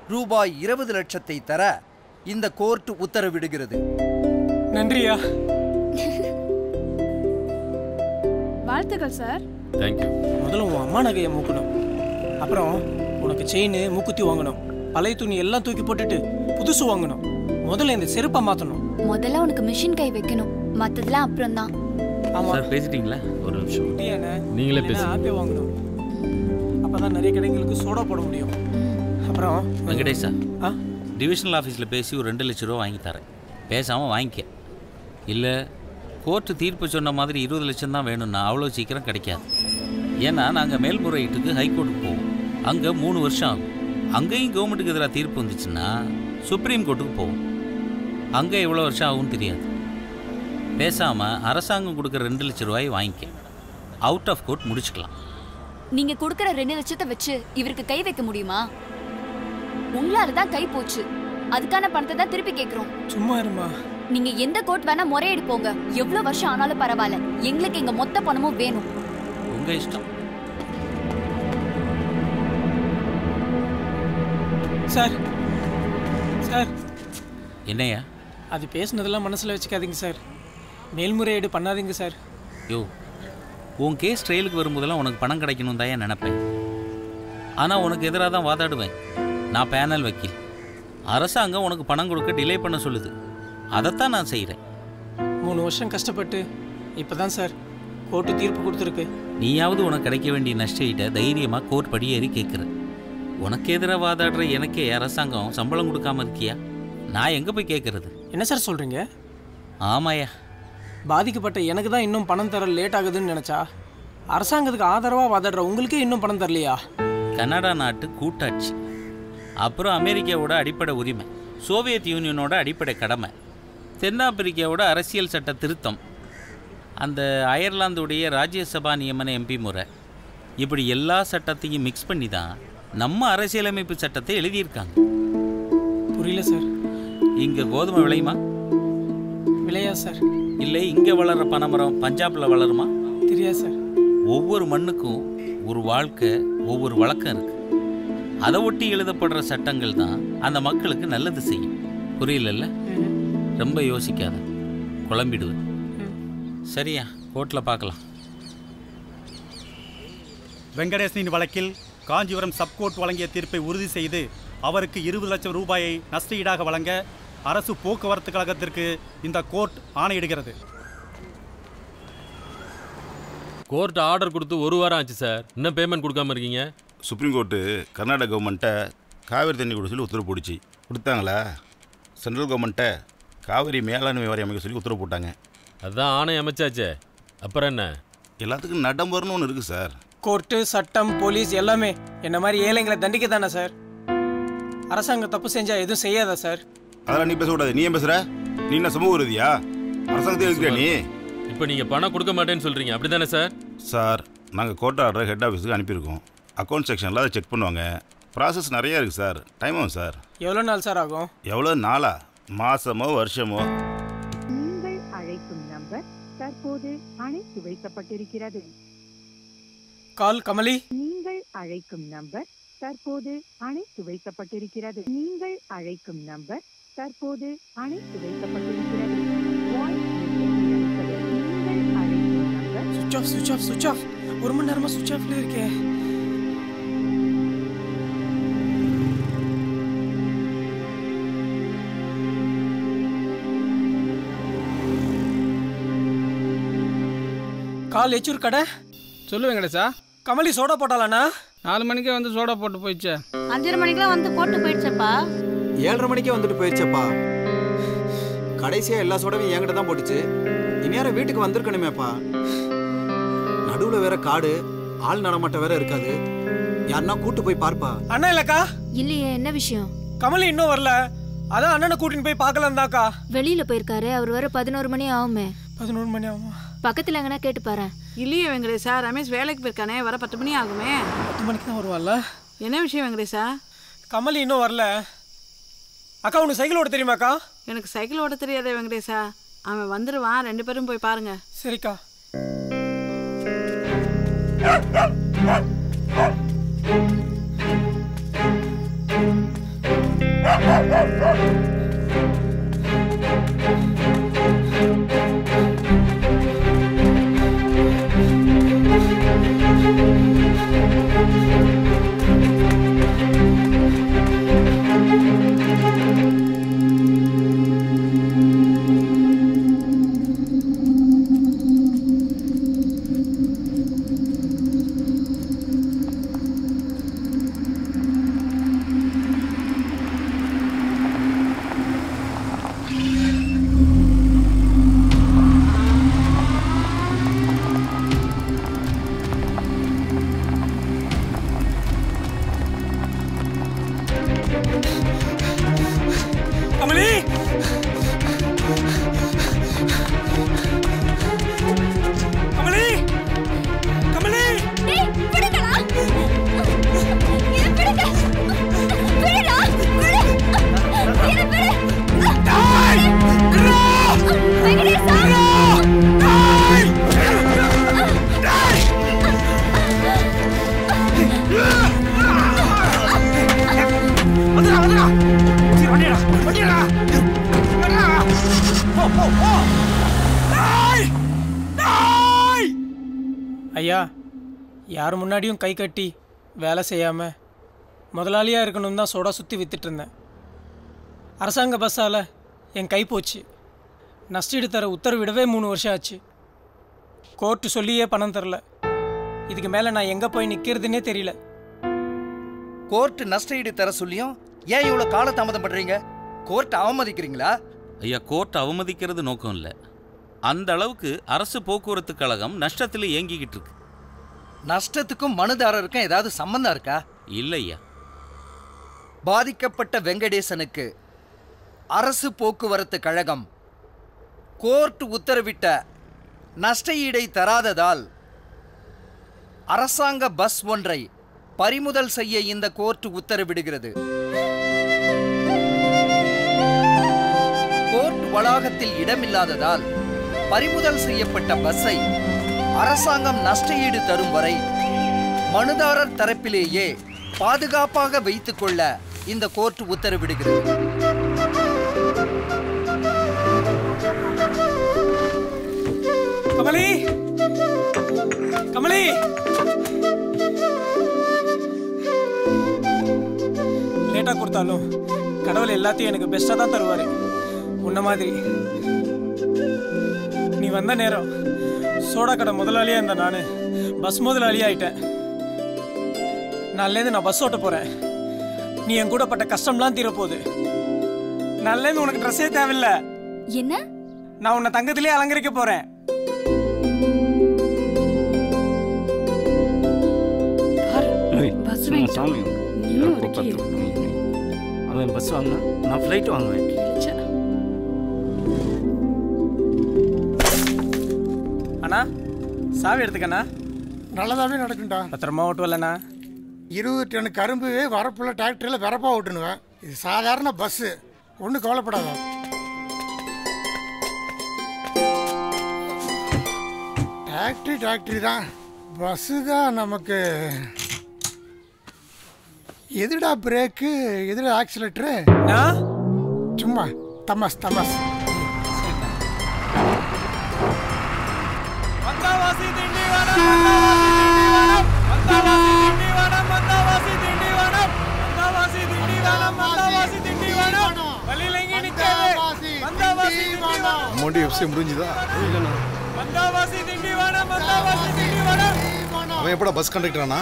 ரூபாய் இருபது லட்சத்தை தர இந்த கோர்ட் உத்தரவிடுகிறது. நன்றியா. வாழ்த்துக்கள் சார். தேங்க்யூ முதல்ல உன் அம்மா நகையை மூக்கணும். அப்புறம் உனக்கு செயின் மூக்குத்தி வாங்கணும். பழைய துணி எல்லாம் தூக்கி போட்டுட்டு புதுசு வாங்கணும். முதல்ல இந்த செருப்பை மாற்றணும் முதல்ல உனக்கு மிஷின் கை வைக்கணும். மத்ததெல்லாம் அப்புறம் தான் சார் பேசிட்டீங்களா? ஒரு நிமிஷம். நீங்களே பேசுங்க. ஆப்பே வாங்கணும். அப்பதான் நிறைய கடைங்களுக்கு சோடா போட முடியும். அப்புறம் வெங்கடேஷா ஆ? டிவிஷனல் ஆஃபீஸில் பேசி ஒரு ரெண்டு லட்ச ரூபா வாங்கி தரேன். பேசாமல் வாங்கிக்க. இல்லை கோர்ட்டு தீர்ப்பு சொன்ன மாதிரி இருபது லட்சம் தான் வேணும்னா அவ்வளோ சீக்கிரம் கிடைக்காது. ஏன்னா நாங்கள் மேல்முறையீட்டுக்கு ஹைகோர்ட்டுக்கு போவோம். அங்கே மூணு வருஷம் ஆகும். அங்கேயும் கவர்மெண்ட்டுக்கு எதிராக தீர்ப்பு வந்துச்சுன்னா சுப்ரீம் கோர்ட்டுக்கு போவோம். அங்கே எவ்வளோ வருஷம் ஆகும்னு தெரியாது. பேசாமல் அரசாங்கம் கொடுக்குற ரெண்டு லட்ச ரூபாயை வாங்கிக்க. அவுட் ஆஃப் கோர்ட் முடிச்சுக்கலாம். நீங்க கொடுக்கற ரெண்டு லட்சத்தை வச்சு இவருக்கு கை வைக்க முடியுமா? உங்களால தான் கை போச்சு. அதுக்கான பணத்தை தான் திருப்பி கேக்குறோம். சும்மா இருமா. நீங்க எந்த கோர்ட் வேணா முறையீடு போங்க. எவ்வளவு வருஷம் ஆனாலும் பரவாயில்ல. எங்களுக்கு எங்க மொத்த பணமும் வேணும். உங்கள் இஷ்டம். சார். சார். என்னையா அது பேசுனதெல்லாம் மனசில் வச்சுக்காதீங்க சார். மேல்முறையீடு பண்ணாதீங்க சார். யோ உன் கேஸ் ட்ரையலுக்கு வரும்போதெல்லாம் உனக்கு பணம் கிடைக்கணும் தான் நினைப்பேன்? ஆனால் உனக்கு எதிராக தான் வாதாடுவேன். நான் பேனல் வக்கீல். அரசாங்கம் உனக்கு பணம் கொடுக்க டிலே பண்ண சொல்லுது. அதைத்தான் நான் செய்கிறேன் மூணு வருஷம் கஷ்டப்பட்டு இப்போ தான் சார் கோர்ட்டு தீர்ப்பு கொடுத்துருக்கு. நீயாவது உனக்கு கிடைக்க வேண்டிய நஷ்டஈட்டை தைரியமாக கோர்ட் படியேறி கேட்குற உனக்கு எதிராக வாதாடுற எனக்கே அரசாங்கம் சம்பளம் கொடுக்காம இருக்கியா? நான் எங்கே போய் கேட்குறது என்ன சார் சொல்கிறீங்க ஆமாயா பாதிக்கப்பட்ட எனக்கு தான் இன்னும் பணம் தர லேட் ஆகுதுன்னு நினச்சா? அரசாங்கத்துக்கு ஆதரவாக வாதாடுற உங்களுக்கே இன்னும் பணம் தரலையா? கனடா நாட்டு கூட்டாட்சி. அப்புறம் அமெரிக்காவோட அடிப்படை உரிமை. சோவியத் யூனியனோட அடிப்படை கடமை. தென்னாப்பிரிக்காவோட அரசியல் சட்ட திருத்தம். அந்த அயர்லாந்துடைய ராஜ்யசபா நியமன எம்பி முறை. இப்படி எல்லா சட்டத்தையும் மிக்ஸ் பண்ணி தான் நம்ம அரசியலமைப்பு சட்டத்தை எழுதியிருக்காங்க. புரியல சார் இங்கே கோதுமை விளையுமா? விளையா சார். இல்லை இங்கே வளர்ற பனைமரம் பஞ்சாபில் வளருமா? தெரியாது சார். ஒவ்வொரு மண்ணுக்கும் ஒரு வாழ்க்கை ஒவ்வொரு வழக்கம் இருக்கு. அதை ஒட்டி எழுதப்படுற சட்டங்கள் தான் அந்த மக்களுக்கு நல்லது செய்யும். புரியலல்ல? ரொம்ப யோசிக்காத. குழம்பிடுவேன். சரியா கோர்ட்டில் பார்க்கலாம். வெங்கடேசனின் வழக்கில் காஞ்சிபுரம் சப்கோர்ட் வழங்கிய தீர்ப்பை உறுதி செய்து அவருக்கு இருபது லட்சம் ரூபாயை நஷ்டஈடாக வழங்க அரசு போக்குவரத்து கழகத்திற்கு இந்த கோர்ட் ஆணையிடுகிறது. கோர்ட் ஆர்டர் கொடுத்து ஒரு வாரம் ஆச்சு சார். இன்னும் பேமெண்ட் கொடுக்காம இருக்கீங்க? சுப்ரீம் கோர்ட்டு கர்நாடக கவர்மெண்ட்டை காவிரி தண்ணி கொடுக்க சொல்லி உத்தரவு போட்டுச்சு கொடுத்தாங்களா? சென்ட்ரல் கவர்மெண்ட்டை காவிரி மேலாண்மை வாரியம் அமைக்க சொல்லி உத்தரவு போட்டாங்க. அதான் ஆணை அமைச்சாச்சே. அப்புறம் என்ன? எல்லாத்துக்கும் நடைமுறைன்னு ஒன்று இருக்குது சார். கோர்ட்டு சட்டம் போலீஸ் எல்லாமே என்ன மாதிரி ஏழைங்களை தண்டிக்க தானே சார்? அரசாங்கம் தப்பு செஞ்சா எதுவும் செய்யாதா சார்? அதெல்லாம் நீ பேசக்கூடாது. நீ ஏன் பேசுகிற நீ என்ன சமூக விரோதியா? அரசாங்கத்தை இருக்கிறியா நீ? இப்போ நீங்கள் பணம் கொடுக்க மாட்டேன்னு சொல்கிறீங்க அப்படி தானே சார்? சார் நாங்கள் கோர்ட் ஆர்டரை ஹெட் ஆஃபீஸுக்கு அனுப்பியிருக்கோம். அக்கௌண்ட் செக்ஷனில் அதை செக் பண்ணுவாங்க. ப்ராசஸ் நிறையா இருக்குது சார். டைம் ஆகும் சார். எவ்வளோ நாள் சார் ஆகும்? எவ்வளோ நாளா? மாதமோ வருஷமோ? நீங்கள் அழைக்கும் நம்பர் தற்போது அணைத்து வைக்கப்பட்டிருக்கிறது. கால் கமலி. நீங்கள் அழைக்கும் நம்பர் தற்போது அணைத்து வைக்கப்பட்டிருக்கிறது. நீங்கள் அழைக்கும் நம்பர் தற்போது அணைத்து வைக்கப்பட்டிருக்கிறது. Switch off switch off switch off ஒரு மணி நேரமா சுவிச் ஆஃப்ல இருக்கே. கால் எச்சூர் கடை. சொல்லு வெங்கடேஷா கமலி சோடா போட்டாலாண்ணா நாலு மணிக்கே வந்து சோடா போட்டு போயிடுச்சே. அஞ்சரை மணிக்கெல்லாம் வந்து போட்டு போயிடுச்சப்பா. ஏழரை மணிக்கே வந்துட்டு போயிடுச்சப்பா. கடைசியா எல்லா சோடாவையும் என்கிட்ட தான் போட்டுச்சு. இந்நேரம் வீட்டுக்கு வந்திருக்கணுமேப்பா. நடுவுல வேற காடு ஆள் நடமாட்டம் வேற இருக்காது. யாருன்னா கூட்டு போய் பார்ப்பா. அண்ணா இல்லக்கா? இல்லையே என்ன விஷயம்? கமலி இன்னும் வரல. அதான் அண்ணனை கூட்டின்னு போய் பார்க்கலாம் தாக்கா வெளியில போயிருக்காரு அவர் வர பதினோரு மணி ஆகுமே. பதினோரு மணி ஆகும்? பக்கத்துல எங்கன்னா கேட்டு பாரு இல்லையே வெங்கடேஷா ரமேஷ் வேலைக்கு போயிருக்கானே வர பத்து மணி ஆகுமே. பத்து மணிக்கு தான் வருவாள்ல? என்ன விஷயம் வெங்கடேஷா? கமலி இன்னும் வரல. அக்கா உனக்கு சைக்கிள் ஓட்ட தெரியுமாக்கா எனக்கு சைக்கிள் ஓட்ட தெரியாதே வெங்கடேஷா. அவன் வந்துடுவான் ரெண்டு பேரும் போய் பாருங்க. சரிக்கா. கமலி யார் முன்னாடியும் கை கட்டி வேலை செய்யாம முதலாளியா இருக்கணும் தான் சோடா சுற்றி வித்துட்டு இருந்தேன். அரசாங்க பஸ்ஸால் என் கை போச்சு. நஷ்டீடு தர உத்தரவிடவே மூணு வருஷம் ஆச்சு. கோர்ட்டு சொல்லியே பணம் தரல. இதுக்கு மேலே நான் எங்கே போய் நிற்கிறதுனே தெரியல. கோர்ட் நஷ்டஈடு தர சொல்லியும் ஏன் இவ்வளவு காலதாமதம் பண்றீங்க கோர்ட் அவமதிக்கிறீங்களா? ஐயா கோர்ட் அவமதிக்கிறது நோக்கம் இல்லை. அந்த அளவுக்கு அரசு போக்குவரத்து கழகம் நஷ்டத்தில் இயங்கிக்கிட்டு இருக்கு. நஷ்டத்துக்கும் மனுதாரருக்கும் ஏதாவது சம்பந்தம் இருக்கா? இல்லை ஐயா பாதிக்கப்பட்ட வெங்கடேசனுக்கு அரசு போக்குவரத்து கழகம் கோர்ட் உத்தரவிட்ட நஷ்ட ஈடை தராததால் அரசாங்க பஸ் ஒன்றை பறிமுதல் செய்ய இந்த கோர்ட் உத்தரவிடுகிறது. கோர்ட் வளாகத்தில் இடமில்லாததால் பறிமுதல் செய்யப்பட்ட பஸ்ஸை அரசாங்கம் நஷ்ட ஈடு தரும் வரை மனுதாரர் தரப்பிலேயே பாதுகாப்பாக வைத்துக் கொள்ள இந்த கோர்ட் உத்தரவிடுகிறது. கமலி! கமலி! லேட்டாக கொடுத்தாலும் கடவுள் எல்லாத்தையும் எனக்கு பெஸ்ட்டாக தான் தருவார். உன்ன மாதிரி. நீ வந்த நேரம் சோடா கடை முதலாளியாக இருந்த நான். பஸ் முதலாளியாக ஆயிட்டேன் நாளிலேருந்து நான் பஸ் ஓட்ட போகிறேன் நீ என் கூட பட்ட கஷ்டம்லாம் தீரப்போகுது நாளிலேருந்து உனக்கு ட்ரெஸ்ஸே தேவையில்ல. என்ன? நான் உன்னை தங்கத்திலே அலங்கரிக்க போகிறேன் பஸ் வாங்கினா நான் ஃப்ளைட் வாங்குவேன். அண்ணா. சாவி எடுத்துக்கண்ணா. நல்லதாவே நடக்கும்டா. பத்திரமா ஓட்டுவல்லண்ணா. இருபது டன் கரும்பு வரப்புள்ள டிராக்டரில் வரப்பா ஓட்டுனுவேன் இது சாதாரண பஸ்ஸு ஒன்றும் கவலைப்படாத. டிராக்டரி டிராக்டரி தான். பஸ்ஸு தான் நமக்கு. எதுடா பிரேக்கு எதுடா ஆக்சிலேட்டரு சும்மா. தமாஸ் தமாஸ் வந்தாவாசி திண்டிவனம் வந்தாவாசி திண்டிவனம் வந்தாவாசி திண்டிவனம் வந்தாவாசி திண்டிவனம் வந்தாவாசி திண்டிவனம் வழியில எங்க நிக்காது வந்தாவாசி திண்டிவனம். அமௌண்ட் எஃப்சி முடிஞ்சுதா? வந்தாவாசி திண்டிவனம் வந்தாவாசி திண்டிவனம். அவன் எப்படா பஸ் கண்டக்டரானா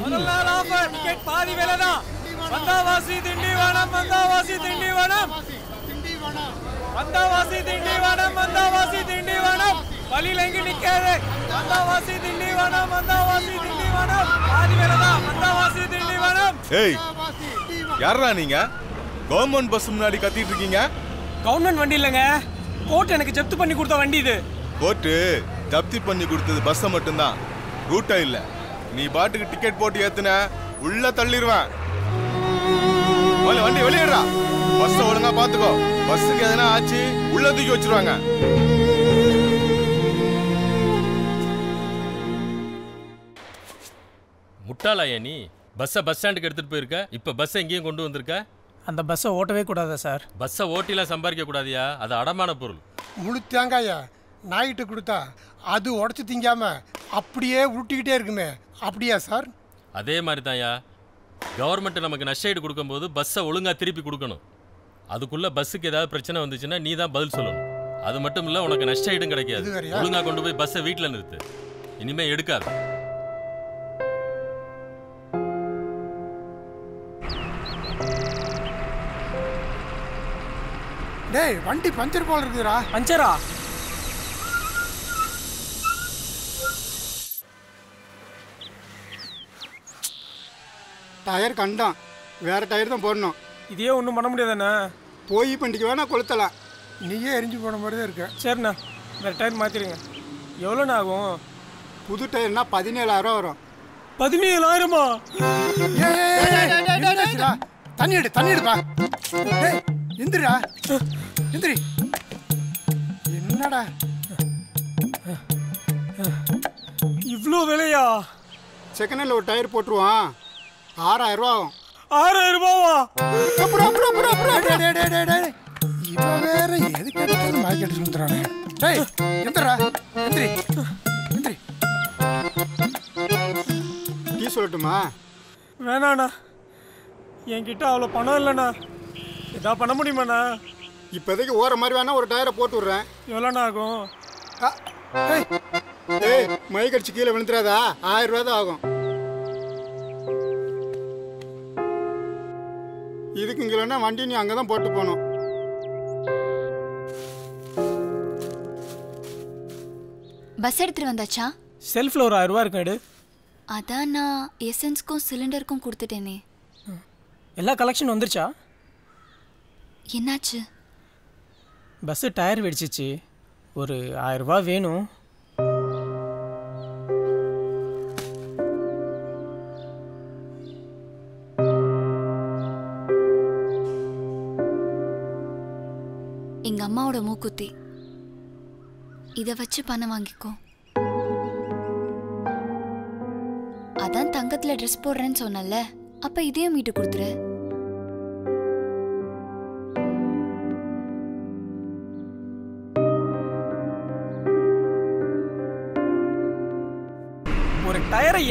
முதல் நாள் ஆஃபர் டிக்கெட் பாதி விலை தான் வந்தாவாசி திண்டிவனம். வந்தாவாசி திண்டிவனம். வந்தாவாசி திண்டிவனம் வந்தாவாசி திண்டிவனம். வழியில எங்க நிக்காது? வந்தாவாசி திண்டிவனம் வந்தாவாசி திண்டிவனம் பாதி விலை தான் வந்தாவாசி திண்டிவனம் ஏய் யாரா நீங்க? கவர்மெண்ட் பஸ் முன்னாடி கத்திட்டு இருக்கீங்க? கவர்மெண்ட் வண்டி இல்லைங்க. கோர்ட் எனக்கு ஜப்து பண்ணி கொடுத்த வண்டி இது. கோர்ட்டு ஜப்தி பண்ணி கொடுத்தது பஸ்ஸை மட்டும்தான். ரூட்டை இல்லை. நீ பாட்டுக்கு டிக்கெட் போட்டு ஏத்துன உள்ள தள்ளிடுவேன் வண்டி வெளியிடுறா பஸ்ஸை ஒழுங்கா பாத்துக்கோ. பஸ்ஸுக்கு எதனா ஆச்சு உள்ள தூக்கி வச்சிருவாங்க. முட்டாளாயா நீ? பஸ்ஸை பஸ் ஸ்டாண்டுக்கு எடுத்துட்டு போயிருக்க? இப்போ பஸ்ஸை எங்கேயும் கொண்டு வந்திருக்க? அந்த பஸ்ஸை ஓட்டவே கூடாதா சார்? பஸ்ஸை ஓட்டிலாம் சம்பாதிக்க கூடாதியா? அது அடமான பொருள். முழு தேங்காயா? நாய்கிட்ட கொடுத்தா அது உடச்சி திங்காம அப்படியே உருட்டிக்கிட்டே இருக்குமே. அப்படியா சார்? அதே மாதிரி தான்யா கவர்மெண்ட் நமக்கு நஷ்டஈடு கொடுக்கும்போது பஸ்ஸை ஒழுங்கா திருப்பி கொடுக்கணும். அதுக்குள்ள பஸ்ஸுக்கு ஏதாவது பிரச்சனை வந்துச்சுன்னா நீ தான் பதில் சொல்லணும். அது மட்டும் இல்ல உனக்கு நஷ்டஈடும் கிடைக்காது. இது வேறயா? ஒழுங்கா கொண்டு போய் பஸ்ஸை வீட்டில் நிறுத்து. இனிமே எடுக்காது. டேய் வண்டி பஞ்சர் போல இருக்குதுடா பஞ்சரா டயர் கண்டான் வேற டயர் தான் போடணும் இதே ஒன்றும் பண்ண முடியாதாண்ணா போய் பண்டிக்கு வேணா கொளுத்தலாம் நீயே எரிஞ்சு போன மாதிரி தான் இருக்க சரிண்ணா வேறு டயர் மாற்றிடுங்க எவ்வளோண்ணா ஆகும் புது டயர்னா பதினேழாயிரம் வரும் பதினேழாயிரமா? தண்ணி எடு தண்ணி எடுப்பா எந்திரா எந்திரி. என்னடா? இவ்வளோ விலையா? செகண்ட் ஹேண்டில் ஒரு டயர் போட்டுருவான். ஆறாயிரம் ரூபா ஆகும். ஆறாயிரம் ரூபாவா? அப்புறம் அப்புறம் அப்புறம் அப்புறம். இவன் வேற எதுக்கு எடுத்தாலும் மார்க்கெட் சுத்துறானே டேய் எந்திரா எந்திரி. எந்திரி. டீ சொல்லட்டுமா? வேணாண்ணா. என்கிட்ட அவ்வளோ பணம் இல்லைண்ணா. இதா பண்ண முடியுமாண்ணா? இப்போதைக்கு ஓர மாதிரி வேணா ஒரு டயரை போட்டு விட்றேன். எவ்வளோண்ணா ஆகும்? ஏய் மை கடிச்சு கீழே விழுந்துடாதா. ஆயிரம் ரூபா தான் ஆகும். இதுக்கு இங்கே இல்லைன்னா வண்டி நீ அங்கே தான் போட்டு போகணும். பஸ் எடுத்துட்டு வந்தாச்சா? செல்ஃபில் ஒரு ஆயிரம் ரூபா இருக்கும் எடு. அதான் நான் எசன்ஸ்க்கும் சிலிண்டருக்கும் கொடுத்துட்டேனே. எல்லா கலெக்ஷன் வந்துருச்சா? என்னாச்சு? பஸ்ஸு டயர் வெடிச்சிச்சு. ஒரு ஆயிரம் ரூபாய் வேணும். எங்க அம்மாவோட மூக்குத்தி. இத வச்சு பணம் வாங்கிக்கோ. அதான் தங்கத்துல ட்ரெஸ் போடுறேன்னு சொன்னல அப்ப இதையும் மீட்டு கொடுத்துரு.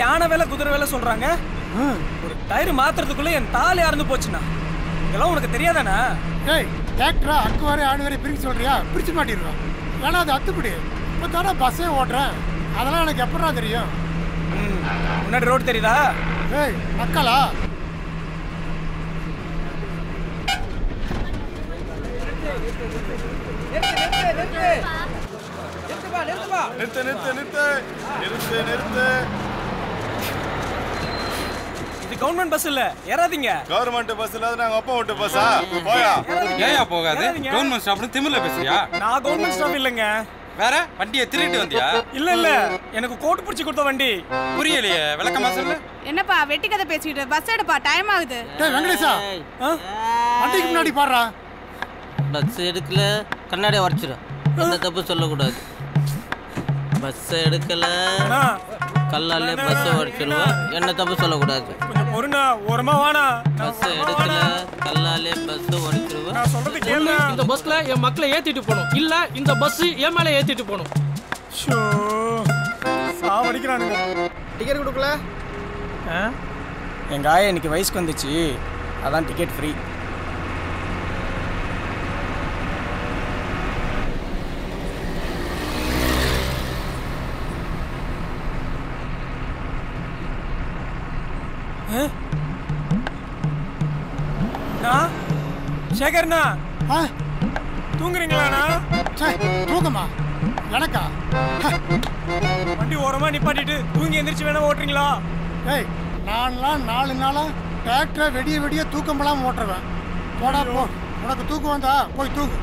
யானை வேலை குதிரை வேலை சொல்றாங்க. ஒரு டயர் மாத்துறதுக்குள்ள என் தாலி அறந்து போச்சுண்ணா. இதெல்லாம் உனக்கு தெரியாதாண்ணா? ஏய் டிராக்டரா அக்கு வரை ஆணு வரை பிரிக்க சொல்றியா? பிரிச்சு மாட்டிடுவேன் ஏன்னா அது அத்துப்படி. இப்போ தானே பஸ்ஸே ஓட்டுறேன். அதெல்லாம் எனக்கு எப்படா தெரியும்? முன்னாடி ரோடு தெரியுதா? ஏய் மக்களா நிறுத்து நிறுத்து நிறுத்து. நிறுத்து நிறுத்து இது கவர்மெண்ட் பஸ் இல்ல. ஏறாதீங்க. கவர்மெண்ட் பஸ் இல்லாத நாங்க அப்பா விட்டு பஸ்ஸா போயா? ஏயா போகாது? Government ஸ்டாப்னு திமிர்ல பேசுறியா? நான் கவர்மெண்ட் ஸ்டாஃப் இல்லைங்க. வேற? வண்டியை திருட்டு வந்தியா? இல்ல இல்ல. எனக்கு கோட் பிடிச்சி கொடுத்த வண்டி. புரியலையே. விளக்கமா சொல்லு. என்னப்பா வெட்டி கதை பேசிக்கிட்டு பஸ் எடுப்பா டைம் ஆகுது. டேய் வெங்கடேஷா. வண்டிக்கு முன்னாடி பாடுறா. பஸ் எடுக்கல கண்ணாடியை உடச்சிடும் எந்த தப்பு சொல்லக்கூடாது. பஸ் எடுக்கல கல்லாலே பஸ்ஸை உடச்சிருவ. என்ன தப்பு சொல்லக்கூடாது. பொறுண்ணா ஓரமா வாண்ணா பஸ்ஸை எடுக்கல கல்லாலே பஸ்ஸை உடச்சிருவ நான் சொல்றது கேளு. இந்த பஸ்ல என் மக்களை ஏத்திட்டு போகணும். இல்ல இந்த பஸ் என் மேல ஏத்திட்டு போகணும். ஷோ சாவடிக்கிறானுங்க. டிக்கெட் கொடுக்கல? ஆ? எங்கள் ஆயா இன்னைக்கு வயசுக்கு வந்துச்சு. அதான் டிக்கெட் ஃப்ரீ சேகர்ண்ணா தூங்குறீங்களாண்ணா? தூக்கமா எனக்கா? வண்டி ஓரமா நிப்பாட்டிட்டு தூங்கி எந்திரிச்சு வேணா ஓட்டுறீங்களா? ஏய் நான்லாம் நாலு நாளா டிராக்டரை வெடிய வெடிய தூக்கமெல்லாம் ஓட்டுறவன். போடா போ. உனக்கு தூக்கம் வந்தா போய் தூங்கு.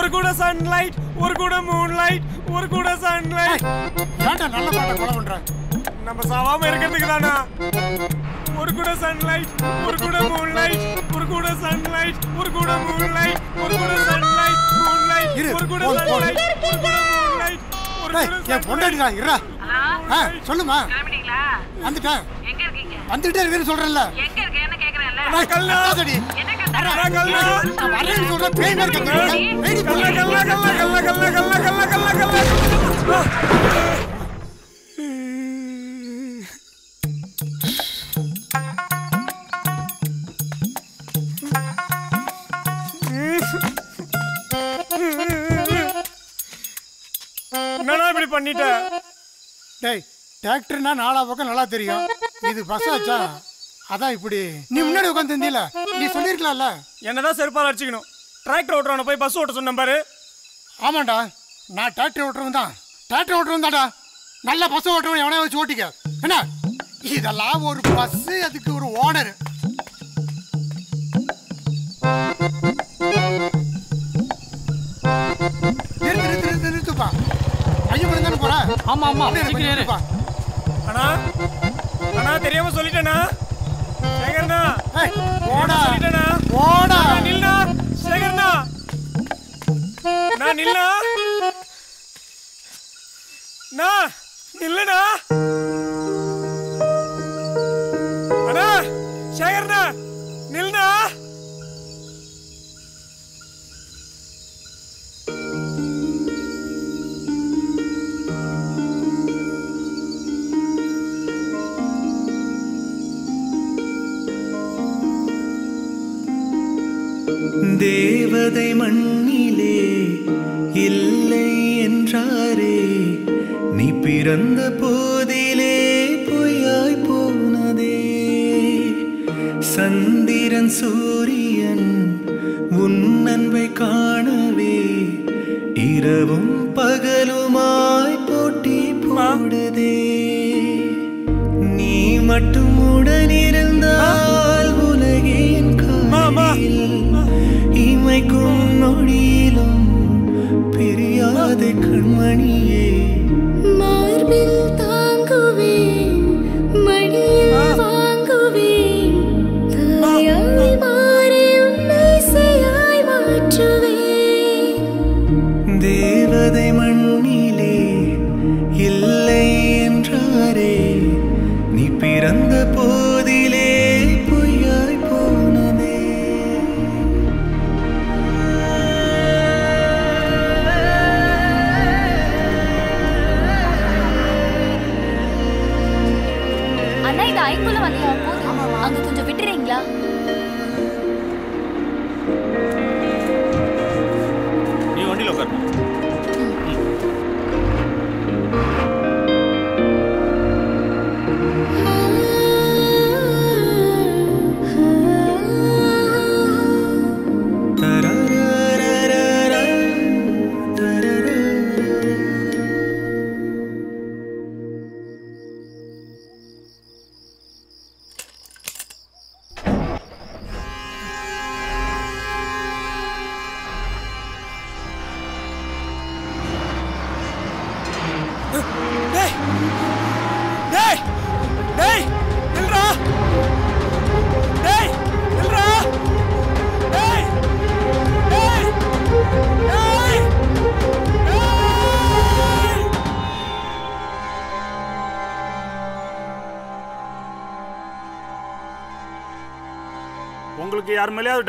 ஒரு கூட சன்லைட் ஒரு கூட மூன்லைட் ஒரு கூட சன்லைட் ஏன்டா நல்ல பாட்டை கொலை பண்ற நம்ம சாவாம இருக்கிறதுக்கு தானா ஒரு கூட சன்லைட் ஒரு கூட மூன்லைட் ஒரு கூட சன்லைட் ஒரு கூட மூன்லைட் ஒரு கூட சன்லைட் மூன்லைட் ஒரு கூட. சன்லைட் ஒரு கூட மூன்லைட் ஒரு கூட பொண்டாடிடா இருடா சொல்லுமா வந்துட்டேன் வந்துட்டே இருக்குன்னு சொல்றேன்ல. என்னடா இப்படி பண்ணிட்ட? டேய் டிராக்டர்னா நாலா பக்கம் நல்லா தெரியும். இது பஸ் ஆச்சா? அதான் இப்படி. நீ முன்னாடி உட்காந்து இருந்தீல நீ சொல்லிருக்கலாம்ல என்னதான் செருப்பால் அடிச்சுக்கணும். டிராக்டர் ஓட்டுறவனை போய் பஸ் ஓட்ட சொன்ன பாரு. ஆமாண்டா. நான் டிராக்டர் ஓட்டுறவன் தான். டிராக்டர் ஓட்டுறவன் தான்டா. நல்ல பஸ் ஓட்டுறவன் எவனையா வச்சு ஓட்டிக்க. என்ன? இதெல்லாம் ஒரு பஸ் அதுக்கு ஒரு ஓனர் நிறுத்து நிறுத்து நிறுத்து நிறுத்துப்பா. ஐயன் தானே போற ஆமா ஆமா. அப்படியே. அண்ணா. அண்ணா தெரியாம சொல்லிட்டேனா சேகர்ண்ணா. ஏய், போடா. சொல்லிட்டேனா போடா. அண்ணா, நில்லுண்ணா. சேகர்ண்ணா. நான் நில்லா நான் நில்லுண்ணா. தேவதை மண்ணிலே இல்லை என்றாரே. நீ பிறந்த போதிலே பொய்யாய் போனதே. சந்திரன் சூரியன் உன் அன்பை காணவே. இரவும் பகலுமாய் போட்டி போடுதே. நீ மட்டும் உடனிருந்தால் உலகின் காலையில் நினைக்கும் நொடியிலும் பிரியாத கண்மணியே.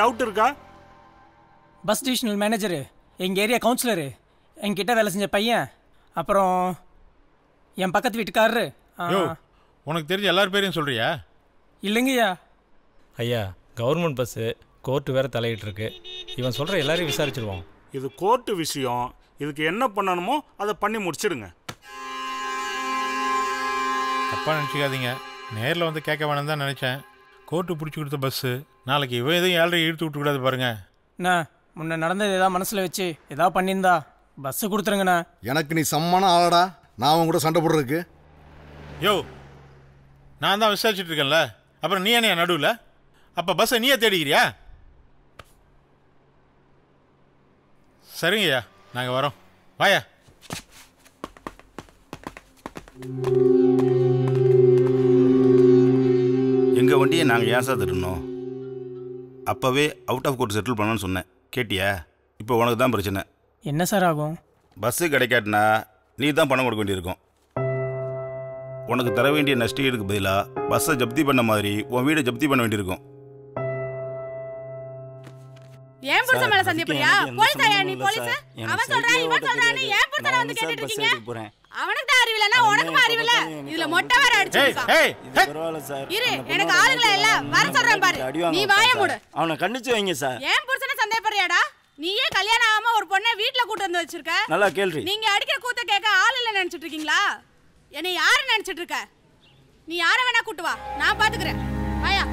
டவுட் இருக்கா? பஸ் டிவிஷனல் மேனேஜரு எங்கள் ஏரியா கவுன்சிலரு என்கிட்ட வேலை செஞ்ச பையன் அப்புறம் என் பக்கத்து வீட்டுக்காரரு யோ உனக்கு தெரிஞ்ச எல்லார் பேரையும் சொல்றியா? இல்லைங்கய்யா. ஐயா கவர்மெண்ட் பஸ்ஸு கோர்ட்டு வேற தலையிட்டு இருக்கு. இவன் சொல்ற எல்லாரையும் விசாரிச்சிருவோம். இது கோர்ட்டு விஷயம். இதுக்கு என்ன பண்ணணுமோ அதை பண்ணி முடிச்சிடுங்க. தப்பாக நினச்சிக்காதீங்க. நேரில் வந்து கேட்க வேணாம் தான் நினச்சேன். கோர்ட்டு பிடிச்சி கொடுத்த பஸ்ஸு நாளைக்கு இவன் எதையும் ஏழரை இழுத்து விட்டுக்கூடாது பாருங்க. அண்ணா முன்ன நடந்தது ஏதாவது மனசில் வச்சு ஏதாவது பண்ணியிருந்தா பஸ்ஸு கொடுத்துருங்கண்ணா. எனக்கு நீ சம்மான ஆளடா நான் அவன் கூட சண்டை போடுறதுக்கு. யோ நான் தான் விசாரிச்சுட்டு இருக்கேன்ல. அப்புறம் நீ என்ன நடுவில்? அப்போ பஸ்ஸை நீயே தேடிக்கிறியா? சரிங்கய்யா நாங்கள் வரோம். வாயா. எங்கள் வண்டியை நாங்கள் ஏன் சார் திருடணும்? அப்போவே அவுட் ஆஃப் கோர்ட் செட்டில் பண்ணணும்னு சொன்னேன். கேட்டியா? இப்போ உனக்கு தான் பிரச்சனை. என்ன சார் ஆகும்? பஸ்ஸு கிடைக்காட்டினா நீ தான் பணம் கொடுக்க வேண்டியிருக்கும். உனக்கு தர வேண்டிய நஷ்டீடுக்கு பதிலாக பஸ்ஸை ஜப்தி பண்ண மாதிரி உன் வீடை ஜப்தி பண்ண வேண்டியிருக்கும். ஏன் புருஷன் சார், மேல சந்தேகப்படுறியா போலீஸ் ஐயா நீ போலீஸ் இல்ல சார். எனக்கு அவன் சொல்றான் சைக்கிளே இவன் தெரியாது. ஏன் புருஷனை நான் வந்து கேட்டுட்டு பஸ் இருக்கீங்க. அவனுக்கு தான் அறிவில்லைன்னா உனக்கு அறிவில்ல? இதுல மொட்டை வேற அடிச்சிருக்கான் பரவாயில்ல சார். இரு எனக்கு ஆளுங்கள இல்ல வர சொல்றேன் பாரு. நீ வாய. மூடு. அவனை கண்டிச்சு வைங்க சார். ஏன் புருஷனை சந்தேகப்படுறியாடா? நீயே கல்யாணம் ஆகாம ஒரு பொண்ணை வீட்ல கூட்டு வந்து வச்சிருக்க? நல்லா கேள்வி. நீங்க அடிக்கிற கூத்த கேட்க ஆள் இல்ல நினைச்சிட்டு இருக்கீங்களா? என்னை யாரு நினைச்சிட்டு இருக்க? நீ யார வேணா கூட்டு வா. நான் பாத்துக்கிறேன். வாயா.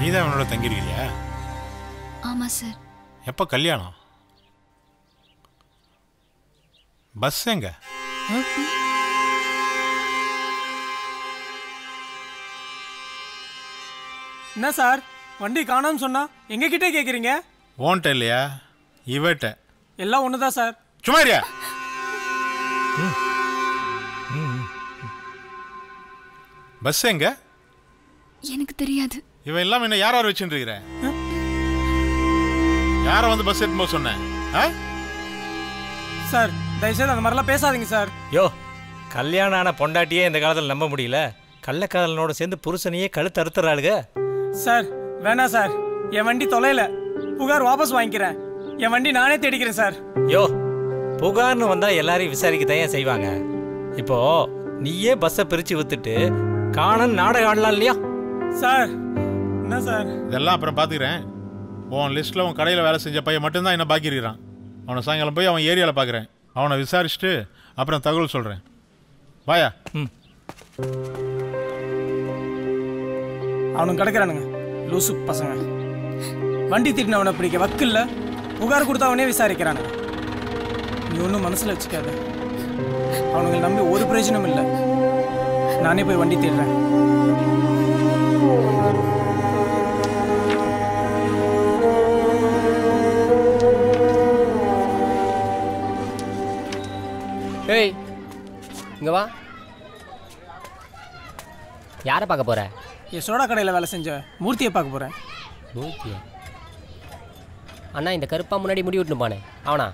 நீ தான் அவனோட தங்கியிருக்கிறியா? ஆமா சார். எப்போ கல்யாணம்? பஸ் எங்க? என்ன சார்? வண்டி காணோம்னு சொன்னா எங்ககிட்ட கேட்குறீங்க ஓன்ட்ட இல்லையா? இவட்ட. எல்லாம் ஒன்று தான் சார். சும்மா இருயா பஸ் எங்க? எனக்கு தெரியாது. இவன் எல்லாம் என்ன யார் யார் வச்சுட்டு இருக்கிற யாரை வந்து பஸ் எடுத்து போக சொன்னேன்? ஆ? சார் தயவுசெய்து அந்த மாதிரிலாம் பேசாதீங்க சார். யோ கல்யாணம் ஆன பொண்டாட்டியே இந்த காலத்தில் நம்ப முடியல. கள்ளக்காதலனோட சேர்ந்து புருஷனையே கழுத்து அறுத்துறாளுக. சார் வேணாம் சார். என் வண்டி தொலைல புகார் வாபஸ் வாங்கிக்கிறேன். என் வண்டி நானே தேடிக்கிறேன் சார். யோ புகார்னு வந்தா எல்லாரையும் விசாரிக்க தான் செய்வாங்க? இப்போ நீயே பஸ்ஸை பிரிச்சு வித்துட்டு காணன் நாடகம் ஆடலாம் இல்லையா? சார் என்ன சார்? இதெல்லாம் அப்புறம் பார்த்துக்கிறேன் உன் லிஸ்ட்டில் உன் கடையில் வேலை செஞ்ச பையன் மட்டும்தான் என்ன பாக்கி இருக்கிறான். அவனை சாயங்காலம் போய் அவன் ஏரியாவில் பார்க்குறேன் அவனை விசாரிச்சுட்டு அப்புறம் தகவல் சொல்கிறேன் வாயா. ம். அவனுங்க கிடக்குறானுங்க. லூசு பசங்க. வண்டி திட்டினவனை பிடிக்க வக்கில்ல புகார் கொடுத்தவனே விசாரிக்கிறானுங்க. நீ ஒன்றும் மனசில் வச்சுக்காத. அவனுங்களை நம்பி ஒரு பிரயோஜனம் இல்லை. நானே போய் வண்டி தேடுறேன். ஏய் இங்க வா. யாரை பார்க்க போற? என் சோடா கடையில் வேலை செஞ்ச மூர்த்தியை பார்க்க போகிறேன் மூர்த்தியா? அண்ணா இந்த கருப்பா முன்னாடி முடி விட்டுன்னு போனே. அவனா?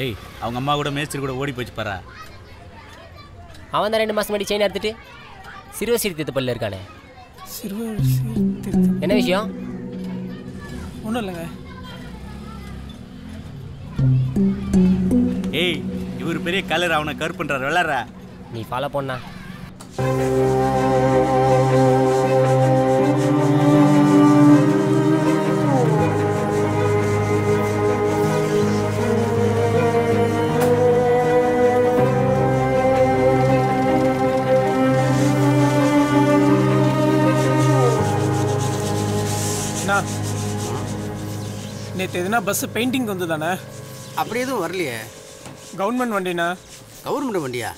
ஏய் அவங்க அம்மா கூட மேஸ்திரி கூட ஓடி போச்சு பாரா. அவன் தான் ரெண்டு மாசம் முன்னாடி செயின் எடுத்துட்டு சிறுவ சீர்திருத்த பல்ல இருக்கானே. சிறுவர் என்ன விஷயம்? ஒன்றும் இல்லைங்க. ஏய் இவர் பெரிய கலர் அவனை கருப்புன்றார். விளாட்றா. நீ ஃபாலோ பண்ணா. நேற்று எதுனா பஸ்ஸு பெயிண்டிங் வந்து தானே அப்படி எதுவும் வரலையே. கவர்மெண்ட் வண்டிண்ணா? கவர்மெண்ட் வண்டியா?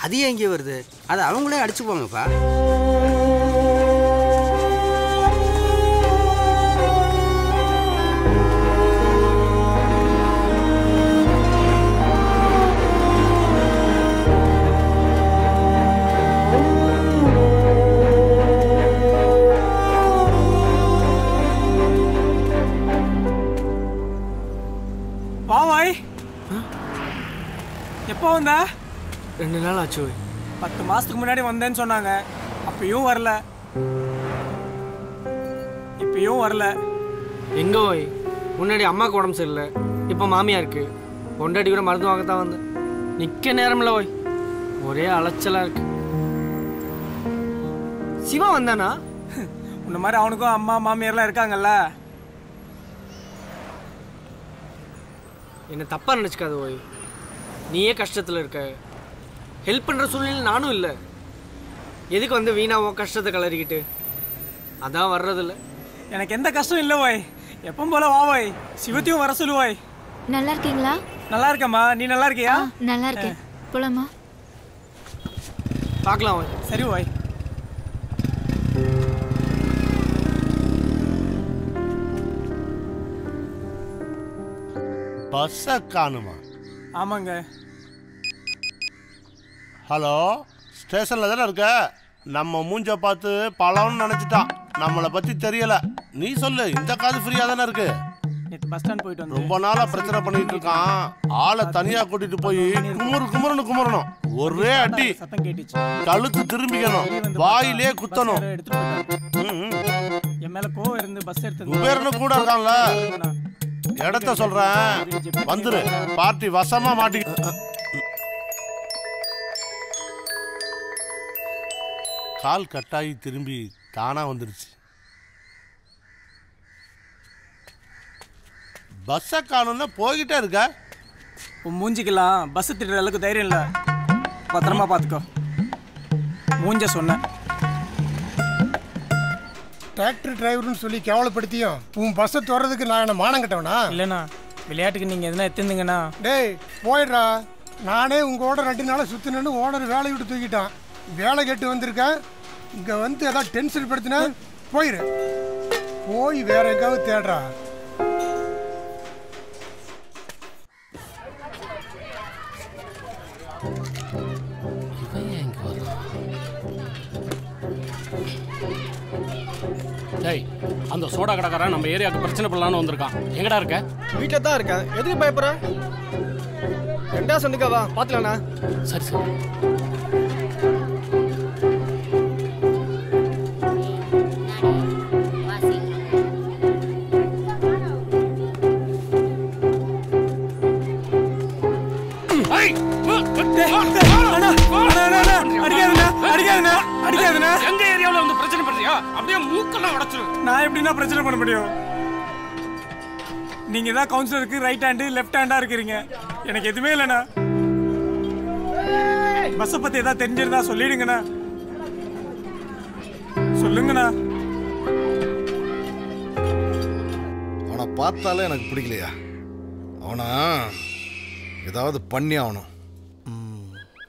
அது ஏன் இங்கே வருது? அது அவங்களே அடிச்சுக்குவாங்கப்பா. ரெண்டு நாள் ஆச்சு. பத்து மாசத்துக்கு முன்னாடி வந்தேன்னு சொன்னாங்க. அப்பயும் வரல. இப்பயும் வரல. எங்க ஓய்? முன்னாடி அம்மாவுக்கு உடம்பு சரியில்லை. இப்போ மாமியாருக்கு பொண்டாட்டி கூட மருந்து வாங்க தான் வந்தேன். நிற்க நேரமில்ல ஓய். ஒரே அலைச்சலாக இருக்கு. சிவா வந்தானா? உன்ன மாதிரி அவனுக்கும் அம்மா மாமியார்லாம் இருக்காங்கல்ல. என்னை தப்பாக நினச்சிக்காத ஓய். நீயே கஷ்டத்தில் இருக்க. ஹெல்ப் பண்ணுற சூழ்நிலை நானும் இல்லை. எதுக்கு வந்து வீணா உன் கஷ்டத்தை கலறிக்கிட்டு? அதான் வர்றதில்ல. எனக்கு எந்த கஷ்டம் இல்லை ஓய் எப்பவும் போல வா ஓய் சிவத்தையும் வர சொல்லுவாய் நல்லா இருக்கீங்களா? நல்லா இருக்கம்மா. நீ நல்லா இருக்கியா? நல்லா இருக்கேன். போலாமா? பார்க்கலாம் ஓய் சரி ஓய் பஸ்ஸை காணுமா? ஆமாங்க. ஹலோ ஸ்டேஷனில் தானே இருக்க? நம்ம மூஞ்ச பார்த்து பழம்னு நினச்சிட்டான். நம்மளை பற்றி தெரியல. நீ சொல்லு இந்த காது ஃப்ரீயாக தானே இருக்கு? நேற்று பஸ் ஸ்டாண்ட் போயிட்டு வந்து ரொம்ப நாளா பிரச்சனை பண்ணிட்டு இருக்கான். ஆளை தனியா கூட்டிட்டு போய் குமுறு குமுறுன்னு குமுறணும். ஒரே அடி. சத்தம் கேட்டுச்சு. கழுத்து திரும்பிக்கணும். வாயிலே குத்தணும். என் மேல கோவம் இருந்து பஸ் எடுத்து குபேரனு கூட இருக்கான்ல. இடத்த சொல்றேன். வந்துரு. பார்ட்டி வசமா மாட்டி கால் கட்டாயி திரும்பி தானா வந்துருச்சு. பஸ்ஸை காணும்னா போய்கிட்டே இருக்க. உன் மூஞ்சிக்கலாம் பஸ் திட்டுற அளவுக்கு தைரியம் இல்லை. பத்திரமா பார்த்துக்கோ மூஞ்ச சொன்னேன் டிராக்டர் டிரைவர்னு சொல்லி கேவலப்படுத்தியும் உன் பஸ்ஸை துறதுக்கு நான் என்ன மானம் கட்டவனா? இல்லைண்ணா விளையாட்டுக்கு நீங்கள் எதுனா எடுத்துருந்தீங்கண்ணா டேய் போயிடுறா. நானே உங்களோட ரெண்டு நாளாக சுற்றினு ஓனர் வேலையை விட்டு தூக்கிட்டான். வேலை கேட்டு வந்திருக்கேன் இங்கே வந்து ஏதாவது டென்ஷன் படுத்தினா போயிரு. போய் வேற எங்காவது தேடுறா. டேய் அந்த சோடா கடைக்காரன் நம்ம ஏரியாவுக்கு பிரச்சனை பண்ணலான்னு வந்திருக்கான். எங்கடா இருக்க? வீட்டில் தான் இருக்கேன். எதுக்கு பயப்படுற? ரெண்டா சந்துக்காவா? பார்த்துலாண்ணா சரி சரி. அப்படியே மூக்கெல்லாம் உடைச்சிரு நான் எப்படின்னா பிரச்சனை பண்ண முடியும். நீங்க தான் கவுன்சிலருக்கு ரைட் ஹேண்டு லெஃப்ட் ஹேண்டா இருக்கிறீங்க. எனக்கு எதுவுமே இல்லைண்ணா. பஸ்ஸை பத்தி ஏதாவது தெரிஞ்சிருந்தா சொல்லிடுங்கண்ணா. சொல்லுங்கண்ணா. அவனை பார்த்தாலே எனக்கு பிடிக்கலையா? அவனா ஏதாவது பண்ணி ஆகணும்.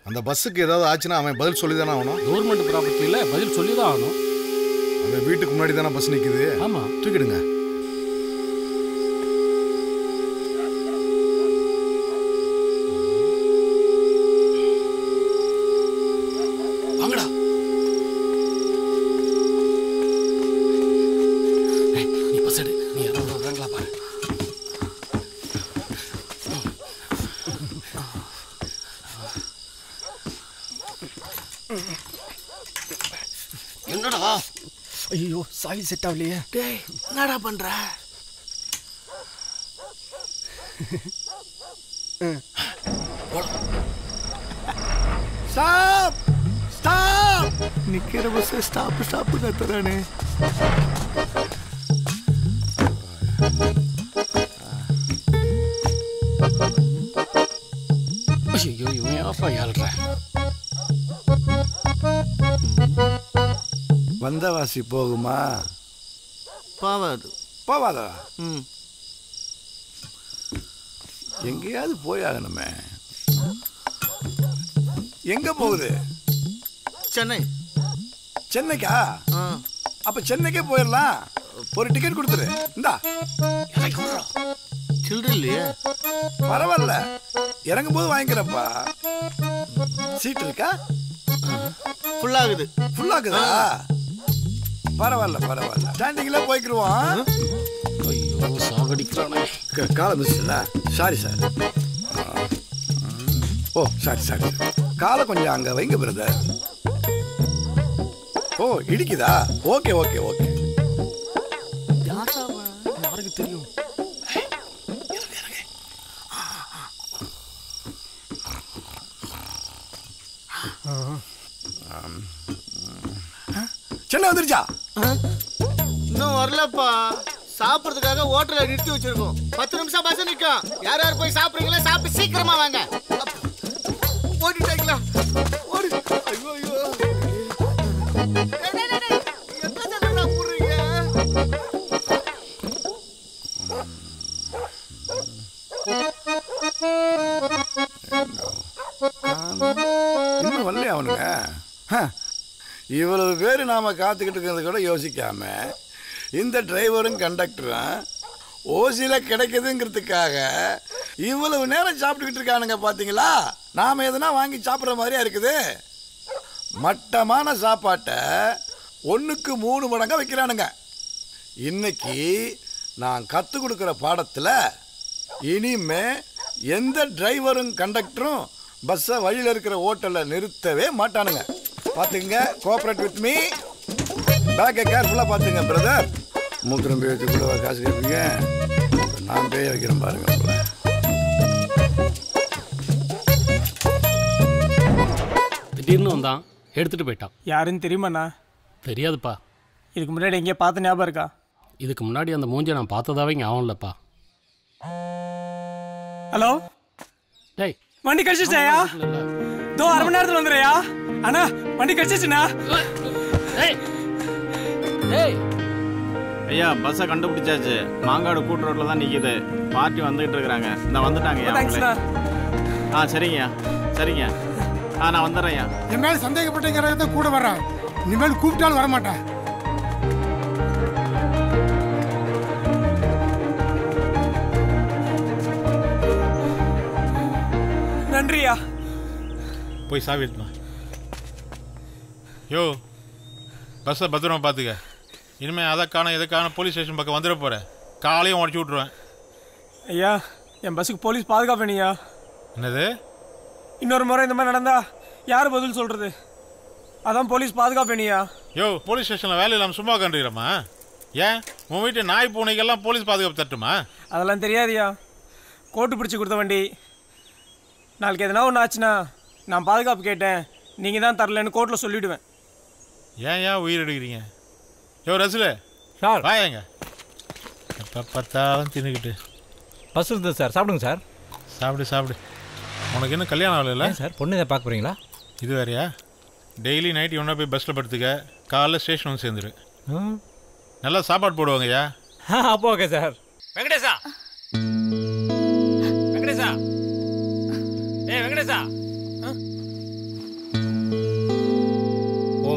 அந்த பஸ்ஸுக்கு ஏதாவது ஆச்சுன்னா அவன் பதில் சொல்லி தானே ஆகணும் கவர்மெண்ட் ப்ராப்பர்ட்டியில் பதில் சொல்லி தான் ஆகணும். வீட்டுக்கு முன்னாடி தானே பஸ் நிற்குது ஆமா. தூக்கிடுங்க. சாயில் செட் ஆகலையே டேய் என்னடா பண்ற? ஸ்டாப்! ஸ்டாப்! நிக்கிற பஸ் ஸ்டாப் ஸ்டாப் கத்துறானே வந்தவாசி போகுமா? போவாது. போவாதா? ம். எங்கேயாவது போயாகணுமே எங்க போகுது? சென்னை. சென்னைக்கா? அப்ப சென்னைக்கே போயிடலாம். ஒரு டிக்கெட் கொடுத்துரு. இந்தா. சில்லற இல்லையே. பரவாயில்ல. இறங்கும் போது வாங்கிக்கிறப்பா சீட் இருக்கா? ஃபுல்லாகுது ஃபுல்லாக்குதா பரவாயில்ல பரவாயில்ல. ஸ்டாண்டிங்ல போய்க்கிருவோம். ஐயோ சாகடிக்கிறானே. காலை miss sorry sir oh sorry sorry காலை கொஞ்சம் அங்க வைங்க பிரதர் ஓ இடிக்குதா? ஓகே ஓகே ஓகே யாருக்கு தெரியும்? சென்னை வந்துருச்சா? இன்னும் வரலப்பா. சாப்பிட்றதுக்காக ஹோட்டலில் நிறுத்தி வச்சிருக்கோம். பத்து நிமிஷம் பஸ் நிற்கும். யார் யார் போய் சாப்பிட்றீங்களா சாப்பிட்டு சீக்கிரமா வாங்க. ஓடிட்டாங்களா? ஓடி. ஐயோ ஐயோ. இன்னும் வரலையா அவனுங்க? ஹ, இவ்வளவு பேர் நாம் காத்துக்கிட்டு இருக்கிறது கூட யோசிக்காம இந்த டிரைவரும் கண்டக்டரும் ஓசியில் கிடைக்குதுங்கிறதுக்காக இவ்வளவு நேரம் சாப்பிட்டுக்கிட்டு இருக்கானுங்க பார்த்தீங்களா நாம் எதுனா வாங்கி சாப்பிட்ற மாதிரியா இருக்குது? மட்டமான சாப்பாட்டை ஒன்றுக்கு மூணு மடங்கா வைக்கிறானுங்க. இன்னைக்கு நான் கற்றுக் கொடுக்குற பாடத்தில் இனிமே எந்த டிரைவரும் கண்டக்டரும் பஸ்ஸை வழியில் இருக்கிற ஹோட்டலில் நிறுத்தவே மாட்டானுங்க. பார்த்துங்க கோஆப்ரேட் வித் மீ பேக்கை கேர்ஃபுல்லாக பார்த்துங்க பிரதர் மூத்திரம் பேய் வச்சுக்குள்ள காசு கேட்பீங்க. நான் பேய வைக்கிறேன் பாருங்க. திடீர்னு வந்தான் எடுத்துட்டு போயிட்டான். யாருன்னு தெரியுமாண்ணா? தெரியாதுப்பா. இதுக்கு முன்னாடி எங்கேயோ பார்த்த ஞாபகம் இருக்கா? இதுக்கு முன்னாடி அந்த மூஞ்சை நான் பார்த்ததாவே ஞாபகம் இல்லைப்பா. ஹலோ? டேய். வண்டி கழிச்சிச்சாயா தோ அரை மணி நேரத்தில் வந்துடுறியா அண்ணா வண்டி கழிச்சிச்சுண்ணா ஐயா பஸ்ஸை கண்டுபிடிச்சாச்சு. மாங்காடு கூட்டு ரோட்ல தான் நிக்குது. பார்ட்டி வந்துகிட்டு இருக்கிறாங்க. இந்த வந்துட்டாங்க. ஆ சரிங்கய்யா சரிங்க. ஆ நான் வந்துடுறேன்யா என் மேல சந்தேகப்பட்டங்கிறத கூட வர்றேன் இனிமேல் கூப்பிட்டாலும் வரமாட்டேன் நன்றியா. போய் சாவி எடுத்துமா யோ பஸ்ஸை பத்திரமா பார்த்துக்க இனிமேல் அதை காண இதை காண போலீஸ் ஸ்டேஷன் பக்கம் வந்துட போகிறேன் காலையும் உடச்சி விட்ருவேன் ஐயா என் பஸ்ஸுக்கு போலீஸ் பாதுகாப்பு வேணுயா என்னது? இன்னொரு முறை இந்த மாதிரி நடந்தா யார் பதில் சொல்றது? அதான் போலீஸ் பாதுகாப்பு வேணுயா யோ போலீஸ் ஸ்டேஷனில் வேலை இல்லாமல் சும்மா கண்டுக்கிறோமா ஏன்? உன் வீட்டு நாய் பூனைக்கெல்லாம் போலீஸ் பாதுகாப்பு தட்டுமா? அதெல்லாம் தெரியாதுயா. கோட்டு பிடிச்சி கொடுத்த வண்டி. நாளைக்கு எதனா ஒன்று ஆச்சுன்னா நான் பாதுகாப்பு கேட்டேன். நீங்கள் தான் தரலன்னு கோர்ட்டில் சொல்லிவிடுவேன் ஏன் ஏன் உயிர் எடுக்கிறீங்க யோ ரசுல சார். வாயங்க எப்போ பார்த்தாலும் தின்னுக்கிட்டு. பஸ் இருக்குது சார். சாப்பிடுங்க சார். சாப்பிடு சாப்பிடு. உனக்கு இன்னும் கல்யாணம் ஆகலைல்ல சார்? பொண்ணு இதை பார்க்க போகிறீங்களா இது வேறையா? டெய்லி நைட் இவனா போய் பஸ்ஸில் படுத்துக்க காலைல ஸ்டேஷன் வந்து சேர்ந்துரு. நல்லா சாப்பாடு போடுவாங்கய்யா. அப்போ ஓகே சார். வெங்கடேசா வெங்கடேசா ஏய் வெங்கடேசா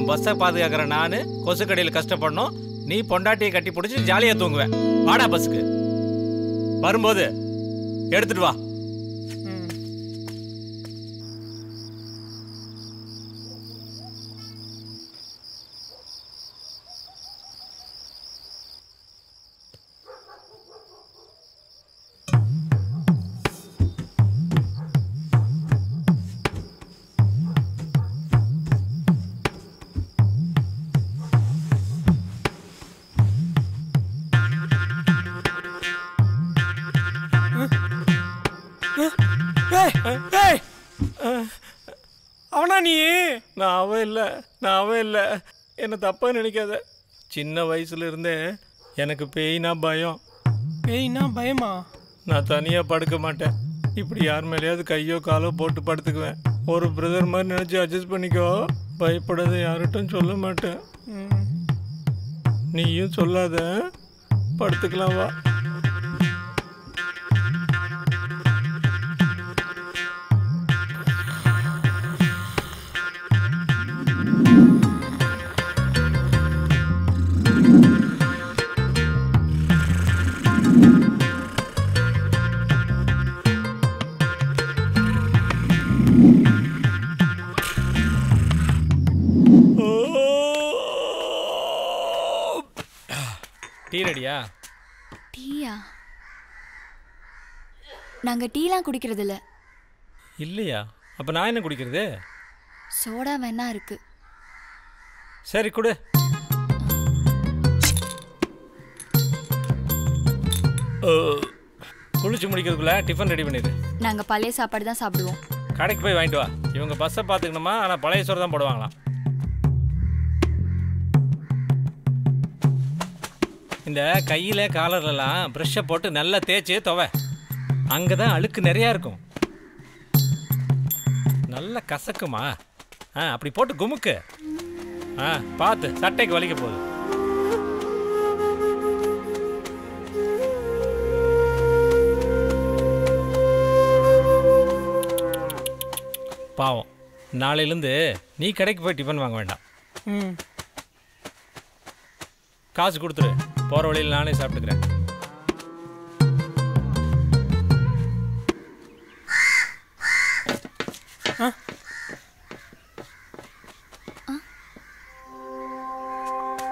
உன் பஸ்ஸை பாதுகாக்கிற நான் கொசு கடையில் கஷ்டப்படணும். நீ பொண்டாட்டியை கட்டி பிடிச்சி ஜாலியாக தூங்குவேன் வாடா பஸ்ஸுக்கு. வரும்போது எடுத்துட்டு வா. நான் அவன் இல்லை நான் அவன் இல்லை. என்னை தப்பாக நினைக்காத. சின்ன வயசுல இருந்தே எனக்கு பேய்னா பயம். பேய்னா பயமா? நான் தனியாக படுக்க மாட்டேன். இப்படி யார் மேலேயாவது கையோ காலோ போட்டு படுத்துக்குவேன். ஒரு பிரதர் மாதிரி நினச்சி அட்ஜஸ்ட் பண்ணிக்கோ. பயப்படாத யார்கிட்டும் சொல்ல மாட்டேன். நீயும் சொல்லாத. படுத்துக்கலாம் வா. நாங்க டீலாம் குடிக்கிறது இல்ல இல்லையா? அப்போ நான் என்ன குடிக்கிறது? சோடா வேணா இருக்கு. சரி கொடு. குளிச்சு முடிக்கிறதுக்குள்ள டிஃபன் ரெடி பண்ணிடு. நாங்க பழைய சாப்பாடு தான் சாப்பிடுவோம். கடைக்கு போய் வாங்கிட்டு வா. இவங்க பஸ்ஸை பார்த்துக்கணுமா? ஆனால் பழைய சோறு தான் போடுவாங்களாம். இந்த கையில் காலர்லலாம் ப்ரெஷ்ஷை போட்டு நல்லா தேய்ச்சி துவை. அங்கே தான் அழுக்கு நிறையா இருக்கும். நல்லா கசக்குமா? ஆ அப்படி போட்டு குமுக்கு. ஆ பார்த்து சட்டைக்கு வலிக்க போகுது. பாவம் நாளையிலேருந்து நீ கடைக்கு போய் டிஃபன் வாங்க வேண்டாம். காசு கொடுத்துரு போகிற வழியில் நானே சாப்பிட்டுக்கிறேன்.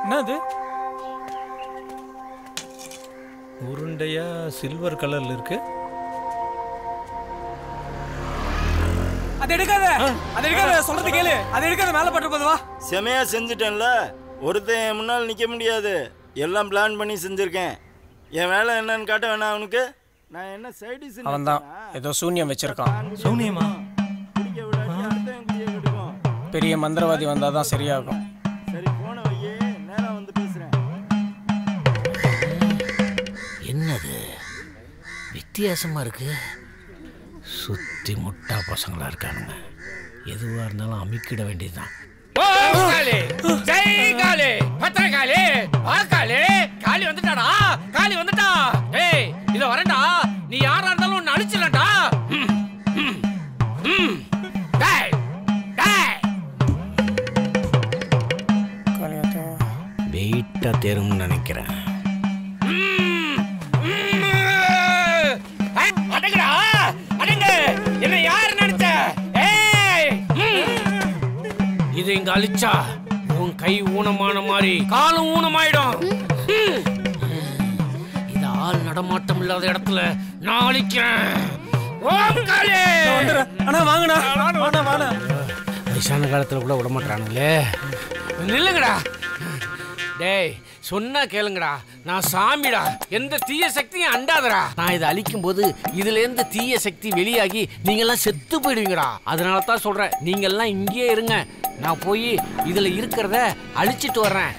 என்னது? உருண்டையா சில்வர் கலர்ல இருக்கு. அதை எடுக்காத. அதை எடுக்காத. சொல்றது கேளு. அதை எடுக்காத. மேல பட்டு போது வா. செமையா செஞ்சுட்டேன்ல. ஒருத்தன் என் முன்னால் நிற்க முடியாது. எல்லாம் பிளான் பண்ணி செஞ்சுருக்கேன். என் வேலை என்னன்னு காட்ட வேணாம் அவனுக்கு. நான் என்ன சைடிஸ் அவன் தான் ஏதோ சூன்யம் வச்சிருக்கான். சூனியமா? பெரிய மந்திரவாதி வந்தாதான் சரியாகும். சரி போன வையே நேரம் வந்து பேசுறேன். என்னது? வித்தியாசமா இருக்கு. சுத்தி முட்டா பசங்களா இருக்கானுங்க. எதுவா இருந்தாலும் அமிக்கிட வேண்டியதுதான். ஓ, காளி ஜெய் காளி பத்திர காளி வா காளி காளி வந்துட்டாடா காளி வந்துட்டா. ஏய் இத வரேன்டா. வெயிட்டா தேரும்னு நினைக்கிறேன். ஐ, அடங்குடா அடங்கு. என்ன யாரு நினைச்ச. இது இங்க அழிச்சா உன் கை ஊனமான மாதிரி காலும் ஊனமாயிடும். இது ஆள் நடமாட்டம் இல்லாத இடத்துல நான் அழிக்கிறேன். வயசான காலத்துல கூட விட மாட்டானுங்களே நில்லுங்கடா. டேய் சொன்னா கேளுங்கடா. நான் சாமிடா. எந்த தீய சக்தியும் அண்டாதடா. நான் இதை அழிக்கும் போது இதுல இருந்து தீய சக்தி வெளியாகி நீங்க எல்லாம் செத்து போயிடுவீங்கடா. அதனால தான் சொல்றேன் நீங்க எல்லாம் இங்கேயே இருங்க. நான் போய் இதுல இருக்கிறத அழிச்சிட்டு வர்றேன்.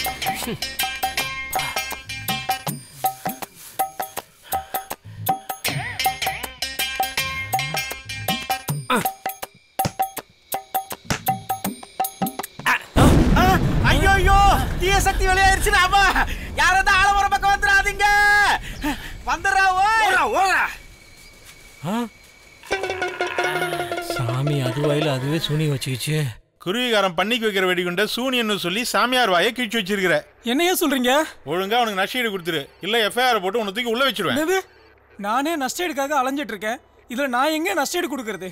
சாமி அது வயல அதுவே சூனி வச்சுக்கிச்சு. குருவிகாரம் பண்ணிக்கு வைக்கிற வெடிகுண்ட சூனியன்னு சொல்லி சாமியார் வாயை கிழிச்சு வச்சிருக்கிற. என்னையா சொல்றீங்க? ஒழுங்கா அவனுக்கு நஷ்டீடு கொடுத்துரு. இல்ல எஃப்ஐஆர் போட்டு உன்னை தூக்கி உள்ள வச்சிருவேன். நானே நஷ்டேடுக்காக அலைஞ்சிட்டு இருக்கேன் இதுல நான் எங்க நஷ்டேடு கொடுக்கறது?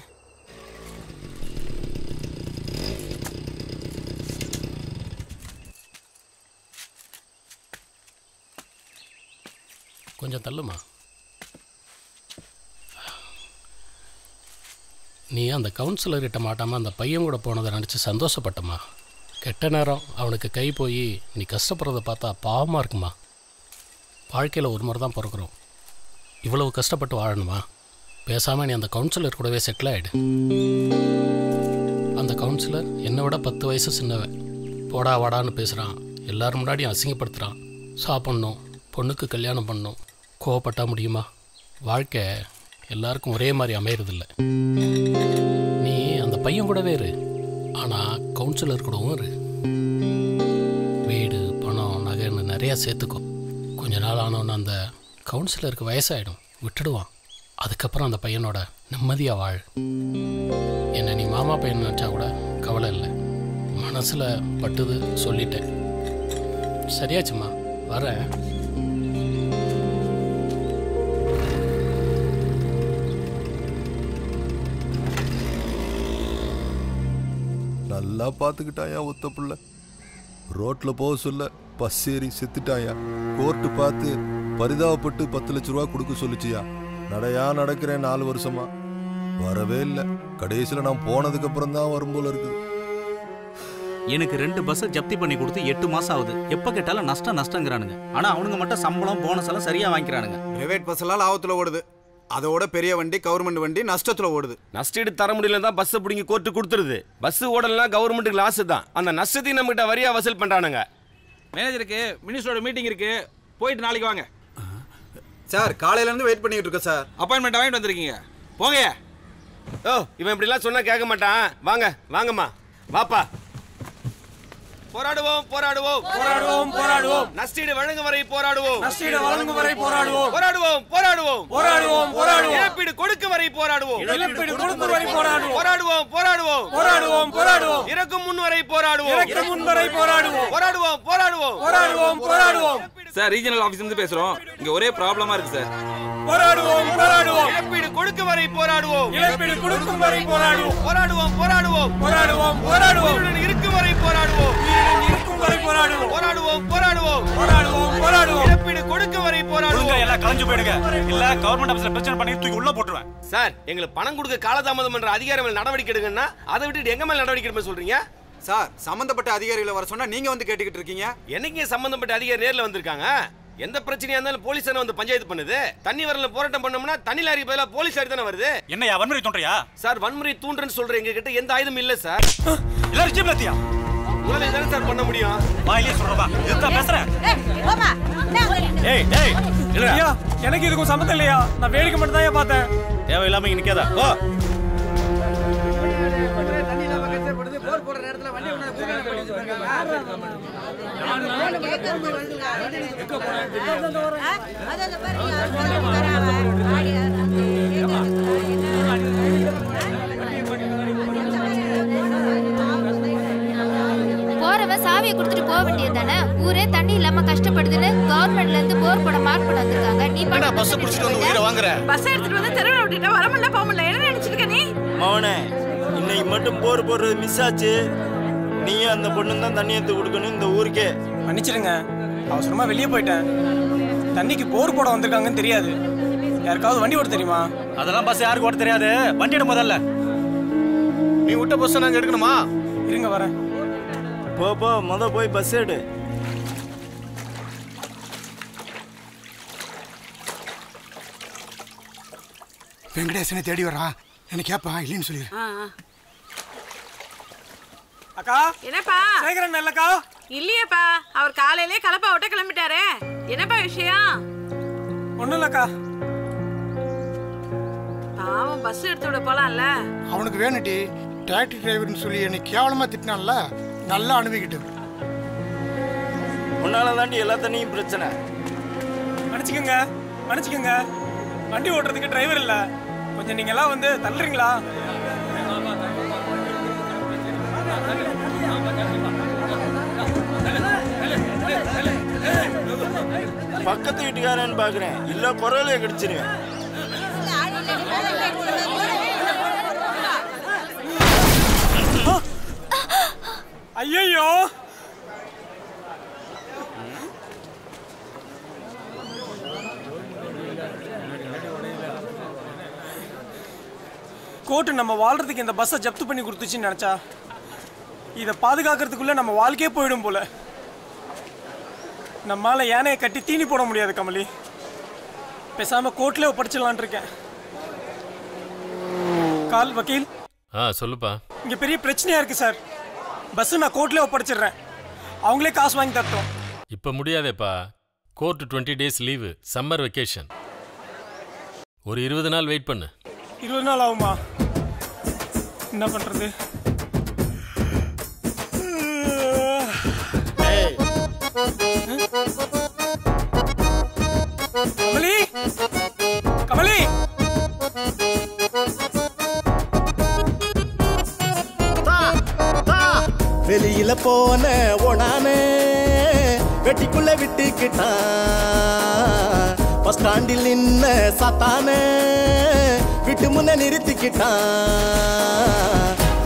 கொஞ்சம் தள்ளுமா? நீ அந்த கவுன்சிலர்கிட்ட மாட்டாமல் அந்த பையன் கூட போனதை நினச்சி சந்தோஷப்பட்டம்மா கெட்ட நேரம் அவனுக்கு கை போய் நீ கஷ்டப்படுறத பார்த்தா பாவமாக இருக்குமா? வாழ்க்கையில் ஒரு முறை தான் பிறக்கிறோம். இவ்வளவு கஷ்டப்பட்டு வாழணுமா? பேசாமல் நீ அந்த கவுன்சிலர் கூடவே செட்டில் ஆகிடு அந்த கவுன்சிலர் என்னை விட பத்து வயசு சின்னவன். போடா வாடான்னு பேசுகிறான் எல்லாரும் முன்னாடியும் அசிங்கப்படுத்துகிறான் சாப்பிட்ணும் பொண்ணுக்கு கல்யாணம் பண்ணணும். கோவப்பட்டா முடியுமா? வாழ்க்கை எல்லாருக்கும் ஒரே மாதிரி அமையறதில்ல. நீ அந்த பையன் கூடவே இரு. ஆனால் கவுன்சிலர் கூடவும் இரு. வீடு பணம் நகைன்னு நிறையா சேர்த்துக்கோ. கொஞ்ச நாள் ஆனோன்னு அந்த கவுன்சிலருக்கு வயசாயிடும். விட்டுடுவான். அதுக்கப்புறம் அந்த பையனோட நிம்மதியாக வாழ். என்ன நீ மாமா பையன் நினச்சா கூட கவலை இல்லை. மனசில் பட்டுது சொல்லிட்டேன். சரியாச்சும்மா. வரேன். நல்லா பார்த்துக்கிட்டாயா ஒத்த புள்ள? ரோட்ல போக சொல்ல பஸ் ஏறி செத்துட்டாயா? கோர்ட்டு பார்த்து பரிதாபப்பட்டு பத்து லட்ச ரூபா கொடுக்க சொல்லுச்சியா? நடையா நடக்கிறேன் நாலு வருஷமா. வரவே இல்லை. கடைசியில் நான் போனதுக்கு அப்புறம் தான் வரும் போல இருக்குது. எனக்கு ரெண்டு பஸ்ஸை ஜப்தி பண்ணி கொடுத்து எட்டு மாசம் ஆகுது. எப்ப கேட்டாலும் நஷ்டம் நஷ்டங்கிறானுங்க. ஆனா அவனுங்க மட்டும் சம்பளம் போனஸ் எல்லாம் சரியா வாங்கிக்கிறானுங்க. பிரைவேட் பஸ் எல்லாம் லாபத்தில் ஓடுது. அதோட பெரிய வண்டி கவர்மெண்ட் வண்டி நஷ்டத்தில் ஓடுது. நஷ்டீடு தர முடியல தான் பஸ்ஸை பிடிங்கி கோர்ட்டு கொடுத்துருது. பஸ் ஓடலாம் கவர்மெண்ட்டுக்கு லாஸ் தான். அந்த நஷ்டத்தையும் நம்மகிட்ட வரியா வசூல் பண்றானுங்க. மேனேஜருக்கு மினிஸ்டரோட மீட்டிங் இருக்கு. போயிட்டு நாளைக்கு வாங்க. சார் காலையிலேருந்து வெயிட் பண்ணிட்டு இருக்கோம் சார். அப்பாயின்மெண்ட் வாங்கிட்டு வந்திருக்கீங்க. போங்க. ஓ இவன் இப்படிலாம் சொன்னா கேட்க மாட்டான். வாங்க வாங்கம்மா. வாப்பா. போராடுவோம் போராடுவோம் போராடுவோம், போராடுவோம். நஷ்டீடு வழங்கும் வரை போராடுவோம் நஷ்டீடு வழங்கும் வரை போராடுவோம். போராடுவோம் போராடுவோம் போராடுவோம், போராடுவோம். இழப்பீடு கொடுக்க வரை போராடுவோம் இழப்பீடு கொடுக்கும் வரை போராடுவோம். போராடுவோம் போராடுவோம் போராடுவோம், போராடுவோம். இறக்கும் முன் வரை போராடுவோம் இறக்கும் முன் வரை போராடுவோம். போராடுவோம் போராடுவோம் போராடுவோம் போராடுவோம் சார் ரீஜனல் ஆபீஸ்ல இருந்து பேசுறோம் இங்க ஒரே ப்ராப்ளமா இருக்கு சார் போராடுவோம் போராடுவோம் இழப்பீடு கொடுக்க வரை போராடுவோம் இழப்பீடு கொடுக்கும் வரை போராடுவோம் போராடுவோம் போராடுவோம் போராடுவோம் போராடுவோம் இருக்கும் வரை போராடுவோம். இருக்கும் வரை போராடுவோம். போராடுவோம் போராடுவோம். போராடுவோம் போராடுவோம். இழப்பீடு கொடுக்க வரை போராடுவோம். எல்லாம் கலைஞ்சு போயிடுங்க. இல்ல கவர்மெண்ட் ஆபீஸ்ல பிரச்சனை பண்ணி தூக்கி உள்ள போட்டுருவேன். சார் எங்களுக்கு பணம் கொடுக்க காலதாமதம் பண்ற அதிகாரி மேல நடவடிக்கை எடுங்கன்னா அதை விட்டுட்டு எங்க மேல நடவடிக்கை எடுக்க சொல்றீங்க? சார் சம்பந்தப்பட்ட அதிகாரிகளை வர சொன்னா நீங்க வந்து கேட்டுக்கிட்டு இருக்கீங்க. என்னைக்கு சம்பந்தப்பட்ட அதிகாரி நேர்ல வந்திருக்காங்க? எந்த பிரச்சனையா இருந்தாலும் போலீஸ் தானே வந்து பஞ்சாயத்து பண்ணுது? தண்ணி வரல போராட்டம் பண்ணோம்னா தண்ணி லாரி பதிலா போலீஸ் லாரி தானே வருது? என்னையா வன்முறை தோன்றியா? சார் வன்முறை தூண்டுறேன்னு சொல்ற எங்க கிட்ட எந்த ஆயுதம் இல்ல சார். எல்லாரும் ஜீப்ல ஏத்தியா உங்களால தானே சார் பண்ண முடியும்? வாயிலே சொல்றவா இதுதான் பேசுறேன் ஏய் ஏய் இல்லையா எனக்கு இதுக்கும் சம்மந்தம் இல்லையா? நான் வேடிக்கை மட்டும் தான் பார்த்தேன். தேவையில்லாம இங்க நிக்காதா. போ. போறவன் சாவியை கொடுத்துட்டு போக வேண்டியது தானே? ஊரே தண்ணி இல்லாம கஷ்டப்படுதுன்னு கவர்மெண்ட்ல இருந்து போர் போட மார்க் பண்ண வந்திருக்காங்க. நீ என்னடா பஸ் புடிச்சிட்டு வந்து உயிரை வாங்குற? பஸ் எடுத்துட்டு வந்து தெருவில் விட்டுட்டா வர முடியல போக முடியல. என்ன நினைச்சிட்டு இருக்க நீ? மவனே இன்னைக்கு மட்டும் போர் போடுறது மிஸ் ஆச்சு. நீயும் அந்த பொண்ணு தான் தண்ணி எடுத்து கொடுக்கணும் இந்த ஊருக்கே. மன்னிச்சிடுங்க. அவசரமா வெளியே போயிட்டேன். தண்ணிக்கு போர் போட வந்திருக்காங்கன்னு தெரியாது. யாருக்காவது வண்டி ஓட்ட தெரியுமா? அதெல்லாம் பஸ் யாருக்கு ஓட்ட தெரியாது. வண்டி எடு முதல்ல. நீ விட்ட பஸ் நாங்க எடுக்கணுமா? இருங்க வரேன். போ போ முத போய் பஸ் எடு. வெங்கடேசனை தேடி வரான் என்ன கேட்பான் இல்லைன்னு சொல்லிடு. அக்கா? என்னப்பா? சேகரன் இல்லக்கா. இல்லையேப்பா. அவர் காலையிலே கலப்பா விட்ட கிளம்பிட்டாரே. என்னப்பா விஷயம்? ஒண்ணும் இல்லக்கா. பாவம் பஸ் எடுத்து விட போலாம்ல. அவனுக்கு வேணுட்டி டாக்ஸி டிரைவர்னு சொல்லி என்னை கேவலமா திட்டினான்ல. நல்லா அனுபவிக்கிட்டு. உன்னால தாண்டி எல்லா தண்ணியும் பிரச்சனை. மன்னிச்சுக்கோங்க மன்னிச்சுக்கோங்க. வண்டி ஓட்டுறதுக்கு டிரைவர் இல்ல. கொஞ்சம் நீங்க எல்லாம் வந்து தள்ளுறீங்களா? பக்கத்து வீட்டுக்காரன்னு பாக்குறேன். இல்ல குரலே கிடைச்சிருவேன் ஐயோ கோர்ட்டு நம்ம வாழ்றதுக்கு இந்த பஸ்ஸை ஜப்து பண்ணி கொடுத்துச்சுன்னு நினச்சா? இதை பாதுகாக்கிறதுக்குள்ள நம்ம வாழ்க்கையே போயிடும் போல. நம்மால யானையை கட்டி தீனி போட முடியாது கமலி. பேசாம கோர்ட்ல ஒப்படைச்சிடலான் இருக்கேன். கால் வக்கீல். ஆ சொல்லுப்பா. இங்க பெரிய பிரச்சனையா இருக்கு சார். பஸ் நான் கோர்ட்ல ஒப்படைச்சிடுறேன். அவங்களே காசு வாங்கி தரட்டும். இப்போ முடியாதேப்பா. Court twenty days leave summer vacation. ஒரு இருபது நாள் வெயிட் பண்ணு. இருபது நாள் ஆகுமா? என்ன பண்றது? வெளியில போன ஒனானே வெட்டிக்குள்ள விட்டுக்கிட்டான் பஸ் ஸ்டாண்டில் நின்ன சத்தானே விட்டு முன்ன நிறுத்திக்கிட்டான்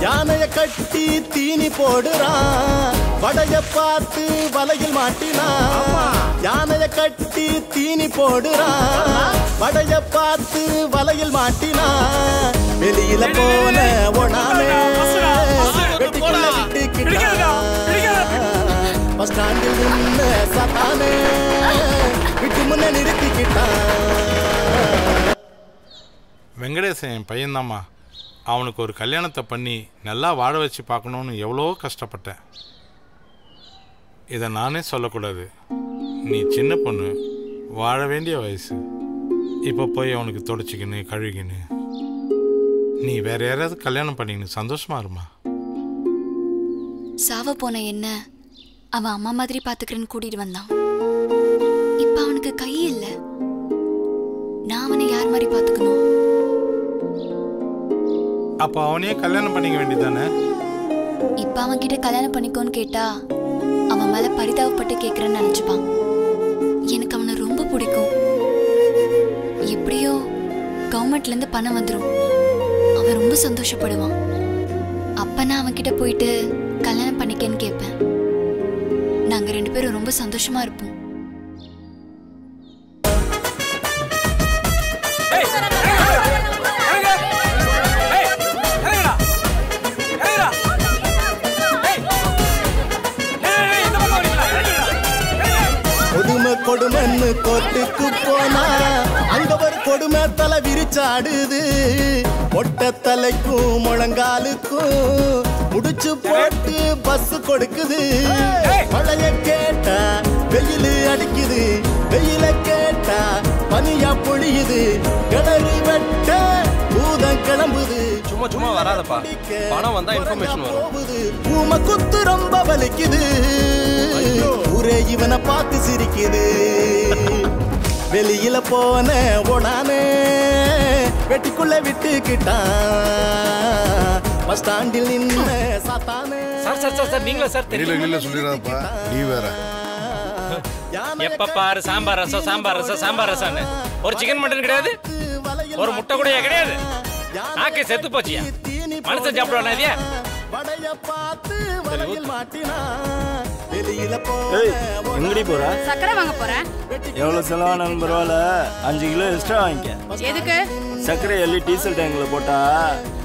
யானைய கட்டி தீனி போடுறான் வடைய பார்த்து வலையில் மாட்டினான் யானைய கட்டி தீனி போடுறான் வடைய பார்த்து வலையில் மாட்டினான் வெளியில போன ஒனானே வெட்டிக்குள்ள விட்டுக்கிட்டான் பஸ் ஸ்டாண்டில் நின்று சத்தானே. விட்டு முன்ன நிறுத்திக்கிட்டான் வெங்கடேசன் என் பையன்தாம்மா. அவனுக்கு ஒரு கல்யாணத்தை பண்ணி நல்லா வாழ வச்சு பார்க்கணுன்னு எவ்வளோ கஷ்டப்பட்டேன். இதை நானே சொல்லக்கூடாது. நீ சின்ன பொண்ணு வாழ வேண்டிய வயசு. இப்போ போய் அவனுக்கு தொடச்சிக்கின்னு கழுவிக்கின்னு. நீ வேற யாராவது கல்யாணம் பண்ணிக்கின்னு சந்தோஷமா இருமா? சாவ போன என்ன அவன் அம்மா மாதிரி பாத்துக்கிறேன்னு கூட்டிட்டு வந்தான். இப்ப அவனுக்கு கை இல்ல. நான் அவனை யார் மாதிரி பாத்துக்கணும்? அப்போ அவனையே கல்யாணம் பண்ணிக்க வேண்டியதானே இப்ப அவன் கிட்ட கல்யாணம் பண்ணிக்கோன்னு கேட்டா அவன் மேல பரிதாபப்பட்டு கேக்குறேன்னு நினைச்சுப்பான். எனக்கு அவனை ரொம்ப பிடிக்கும். எப்படியோ கவர்மெண்ட்ல இருந்து பணம் வந்துடும் அவன் ரொம்ப சந்தோஷப்படுவான். அப்ப நான் அவன் கிட்ட போயிட்டு கல்யாணம் பண்ணிக்கன்னு கேட்பேன் நாங்க ரெண்டு பேரும் ரொம்ப சந்தோஷமா இருப்போம். கொடுமை கொடுமைன்னு கோர்ட்டுக்கு போனா அங்க ஒரு கொடுமை தலை விரிச்சாடுது. மொட்டை தலைக்கும் முழங்காலுக்கும் முடிச்சு போட்டு பஸ் கொடுக்குது. மழைய கேட்டா வெயில் அடிக்குது. வெயில கேட்டா பனியா பொழியுது. கிணறு வெட்ட பூதம் கிளம்புது. சும்மா சும்மா வராதப்பா. பணம் வந்தா இன்ஃபர்மேஷன் வரும். பூம குத்து ரொம்ப வலிக்குது. ஊரே இவனை பார்த்து சிரிக்குது. வெளியில போன ஓடானே வெட்டிக்குள்ள விட்டுக்கிட்டான். பஸ் ஸ்டாண்டில் நின்ன சாத்தானே. சார் சார் சார் சார் நீங்களா சார்? இல்ல இல்ல சொல்லிடாதப்பா நீ வேற. எப்ப பாரு சாம்பார் ரசம் சாம்பார் ரசம் சாம்பார் ரசம்னு. ஒரு சிக்கன் மட்டன் கிடையாது? ஒரு முட்டை கூடயா கிடையாது? நாக்கே செத்து போச்சியா? மனுஷன் சாப்பிடுவானா வடைய பார்த்து வலையில் மாட்டினா. வெளியில எங்கடி போற? சக்கரை வாங்க போறேன் எவ்வளவு செலவானாலும் பரவாயில்ல. அஞ்சு கிலோ எக்ஸ்ட்ரா வாங்கிக்க. எதுக்கு? சர்க்கரை எள்ளி டீசல் டேங்க்ல போட்டா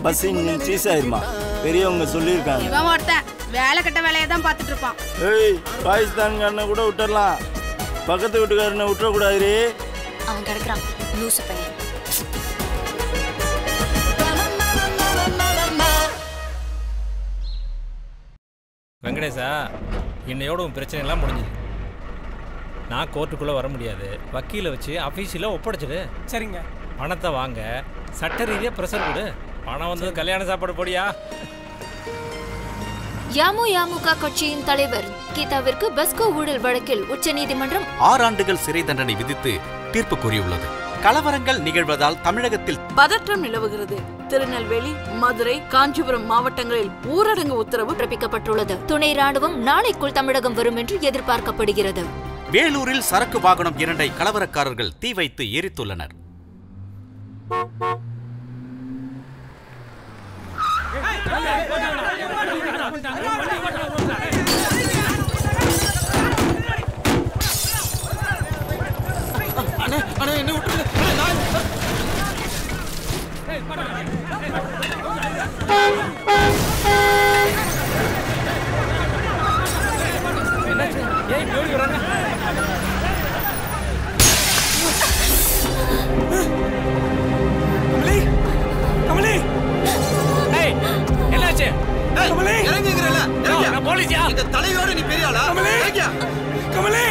பஸ் இன்ஜின் சீஸ் ஆயிருமா? பெரியவங்க சொல்லியிருக்காங்க. இவன் ஒருத்தன். வேலை கட்ட வேலையை தான் பார்த்துட்டு இருப்பான். ஏய் பாகிஸ்தான்காரனை கூட விட்டுறலாம். பக்கத்து வீட்டுக்காரனை விட்டுறக்கூடாதுரி அவன் கிடக்குறான். லூசு பையன். வெங்கடேசா இன்னையோட உன் பிரச்சனை எல்லாம் முடிஞ்சுது. நான் கோர்ட்டுக்குள்ளே வர முடியாது. வக்கீலை வச்சு அஃபீஷியலாக ஒப்படைச்சிடு. சரிங்க. பணத்தை வாங்க. சட்ட ரீதியாக ப்ரெஷர் கொடு. பணம் வந்தது கல்யாண சாப்பாடு போடியா? யாமுயாமுகா கட்சியின் தலைவர் கீதாவிற்கு பஸ்கோ ஊழல் வழக்கில் உச்சநீதிமன்றம் ஆறு ஆண்டுகள் சிறை தண்டனை விதித்து தீர்ப்பு கூறியுள்ளது. கலவரங்கள் நிகழ்வதால் தமிழகத்தில் பதற்றம் நிலவுகிறது. திருநெல்வேலி மதுரை காஞ்சிபுரம் மாவட்டங்களில் ஊரடங்கு உத்தரவு பிறப்பிக்கப்பட்டுள்ளது. துணை ராணுவம் நாளைக்குள் தமிழகம் வரும் என்று எதிர்பார்க்கப்படுகிறது. வேலூரில் சரக்கு வாகனம் இரண்டை கலவரக்காரர்கள் தீ வைத்து எரித்துள்ளனர். என்ன கமலி! இந்த தலையோட நீ பெரிய ஆளா கமலி கமலி!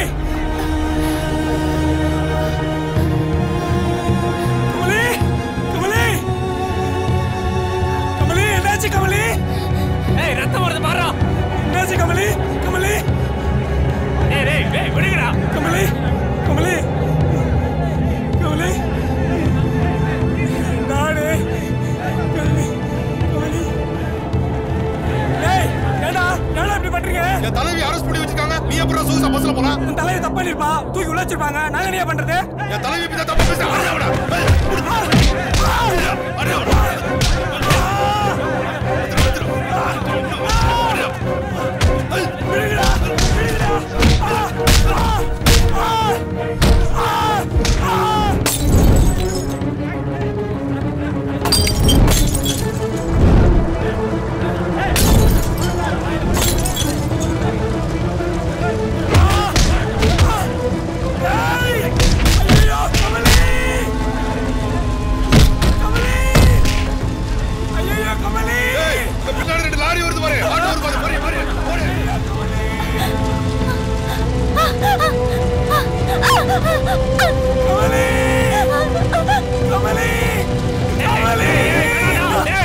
என்னாச்சு கமலி? ஏய் ரத்தம் வருது பாரு என்னாச்சு கமலி? கமலி? ஏய் டேய் டேய் விடுங்கடா. கமலி? கமலி? கமலி? நானே. கமலி? கமலி? ஏய் ஏடா ஏடா இப்படி பண்றீங்க? என் தலைவி அரெஸ்ட் பண்ணி வச்சிருக்காங்க. நீ அப்புறம் சூசா பஸ்ல போனா? உன் தலையை தப்பு பண்ணிருப்பா. தூக்கி உள்ள வச்சிருப்பாங்க. நாங்க என்ன பண்றது? என் தலைவி இப்படி தப்பு பேசுறேன் வருது பாரு. ஆட்டோ வருது பாரு பாரு பாரு கமலி கமலி கமலி.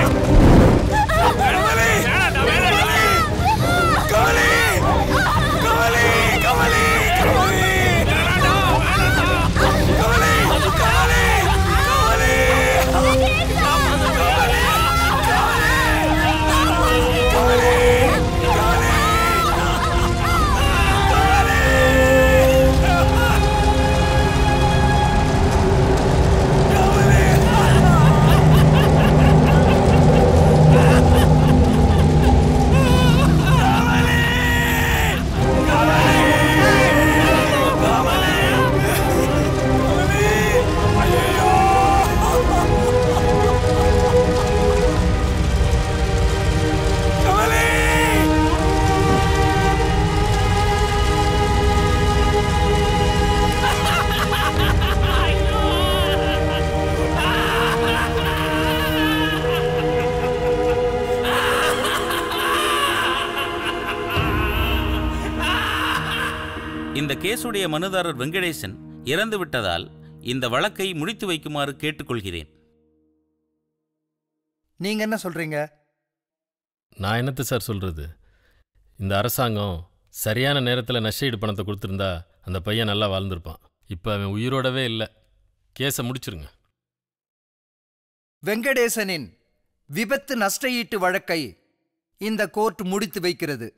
கேஸுடைய மனுதாரர் வெங்கடேசன் இறந்து விட்டதால் இந்த வழக்கை முடித்து வைக்குமாறு கேட்டுக்கொள்கிறேன். நீங்க என்ன சொல்றீங்க? நான் என்னத்த சார் சொல்கிறது இந்த அரசாங்கம் சரியான நேரத்தில் நஷ்டஈடு பணத்தை கொடுத்துருந்தா அந்த பையன் நல்லா வாழ்ந்திருப்பான். இப்போ அவன் உயிரோடவே இல்லை. கேஸை முடிச்சிருங்க. வெங்கடேசனின் விபத்து நஷ்டஈட்டு வழக்கை இந்த கோர்ட் முடித்து வைக்கிறது.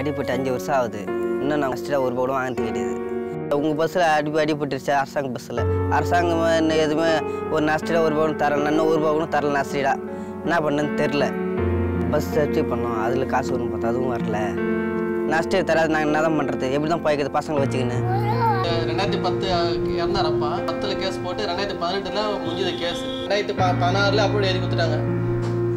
அடிபட்டு அஞ்சு வருஷம் ஆகுது. இன்னும் நான் ஃபஸ்ட்டாக ஒரு பவுடம் வாங்கிட்டு கிடையாது. உங்கள் பஸ்ஸில் அடி அடிபட்டுருச்சு அரசாங்க பஸ்ஸில் அரசாங்கம் என்ன எதுவுமே ஒரு நஷ்டீடா ஒரு பவுன் தரல. இன்னும் ஒரு பவுனும் தரல நஷ்டீடா என்ன பண்ணுன்னு தெரில பஸ் சர்ச்சை பண்ணோம். அதில் காசு வரும் பார்த்தா அதுவும் வரல. நஷ்டம் தராது. நாங்கள் என்ன தான் பண்ணுறது எப்படி தான் போய்க்குது பசங்களை வச்சுக்கின்னு? ரெண்டாயிரத்தி பத்து இறந்தாரப்பா. பத்தில் கேஸ் போட்டு ரெண்டாயிரத்தி பதினெட்டுல முடிஞ்சது கேஸ் ரெண்டாயிரத்தி ப பதினாறுல அப்படி எழுதி கொடுத்துட்டாங்க.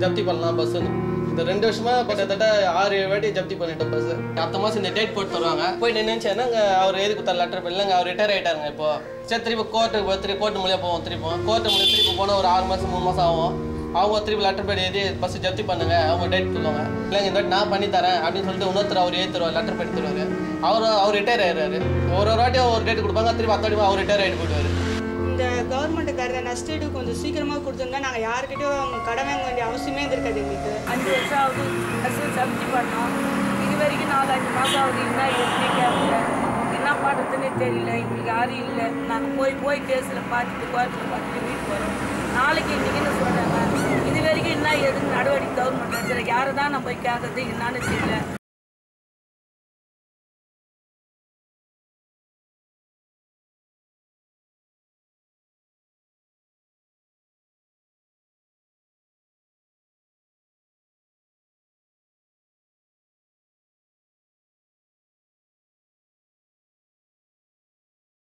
ஜப்தி பண்ணலாம் பஸ்ஸுன்னு இந்த ரெண்டு வருஷமா கிட்டத்தட்ட ஆறு ஏழு வாட்டி ஜப்தி பண்ணிட்டோம் பஸ் அடுத்த மாதம் இந்த டேட் போட்டு தருவாங்க. போய் நினைச்சேன்னா அவர் எழுதி கொடுத்த லெட்டர் இல்லைங்க அவர் ரிட்டையர் ஆயிட்டாருங்க இப்போ. சரி திருப்பி கோர்ட்டுக்கு போய் திருப்பி கோர்ட்டு மூலியம் போவோம் திருப்பி கோர்ட்டு மூலியம் திருப்பி போனால் ஒரு ஆறு மாதம் மூணு மாதம் ஆகும். அவங்க திருப்பி லெட்டர் பேட் எழுதி பஸ் ஜப்தி பண்ணுங்க அவங்க டேட் சொல்லுவாங்க இல்லைங்க இந்த வாட்டி நான் பண்ணி தரேன் அப்படின்னு சொல்லிட்டு இன்னொருத்தர் அவர் எழுதி தருவார் லெட்டர் பேட் தருவார். அவர் அவர் ரிட்டையர் ஆயிடுறாரு. ஒரு ஒரு வாட்டி ஒரு டேட் கொடுப்பாங்க திருப்பி அத்தாடி அவர் ரிட்டையர் ஆகிட்டு போயிடுவார். இந்த கவர்மெண்ட் தர நஷ்டீடு கொஞ்சம் சீக்கிரமாக கொடுத்துருந்தா நாங்கள் யாருக்கிட்டையும் கடன் வாங்க வேண்டிய அவசியமே இருந்திருக்காது எங்களுக்கு. அஞ்சு வருஷம் ஆகுது. பஸ் சப்ஜி பண்ணோம். இது வரைக்கும் நாலு அஞ்சு மாதம் ஆகுது. என்ன எப்படி கேட்கல என்ன பண்ணுறதுன்னே தெரியல. எங்களுக்கு யாரும் இல்லை. நாங்கள் போய் போய் கேஸில் பார்த்துட்டு கோர்ட்டில் பார்த்துட்டு வீட்டுக்கு வரோம். நாளைக்கு இன்றைக்கின்னு சொல்கிறாங்க இது வரைக்கும் என்ன எதுக்கு நடவடிக்கை கவர்மெண்ட் எடுக்கிற யாரை தான் நான் போய் கேட்கறது என்னன்னு தெரியல.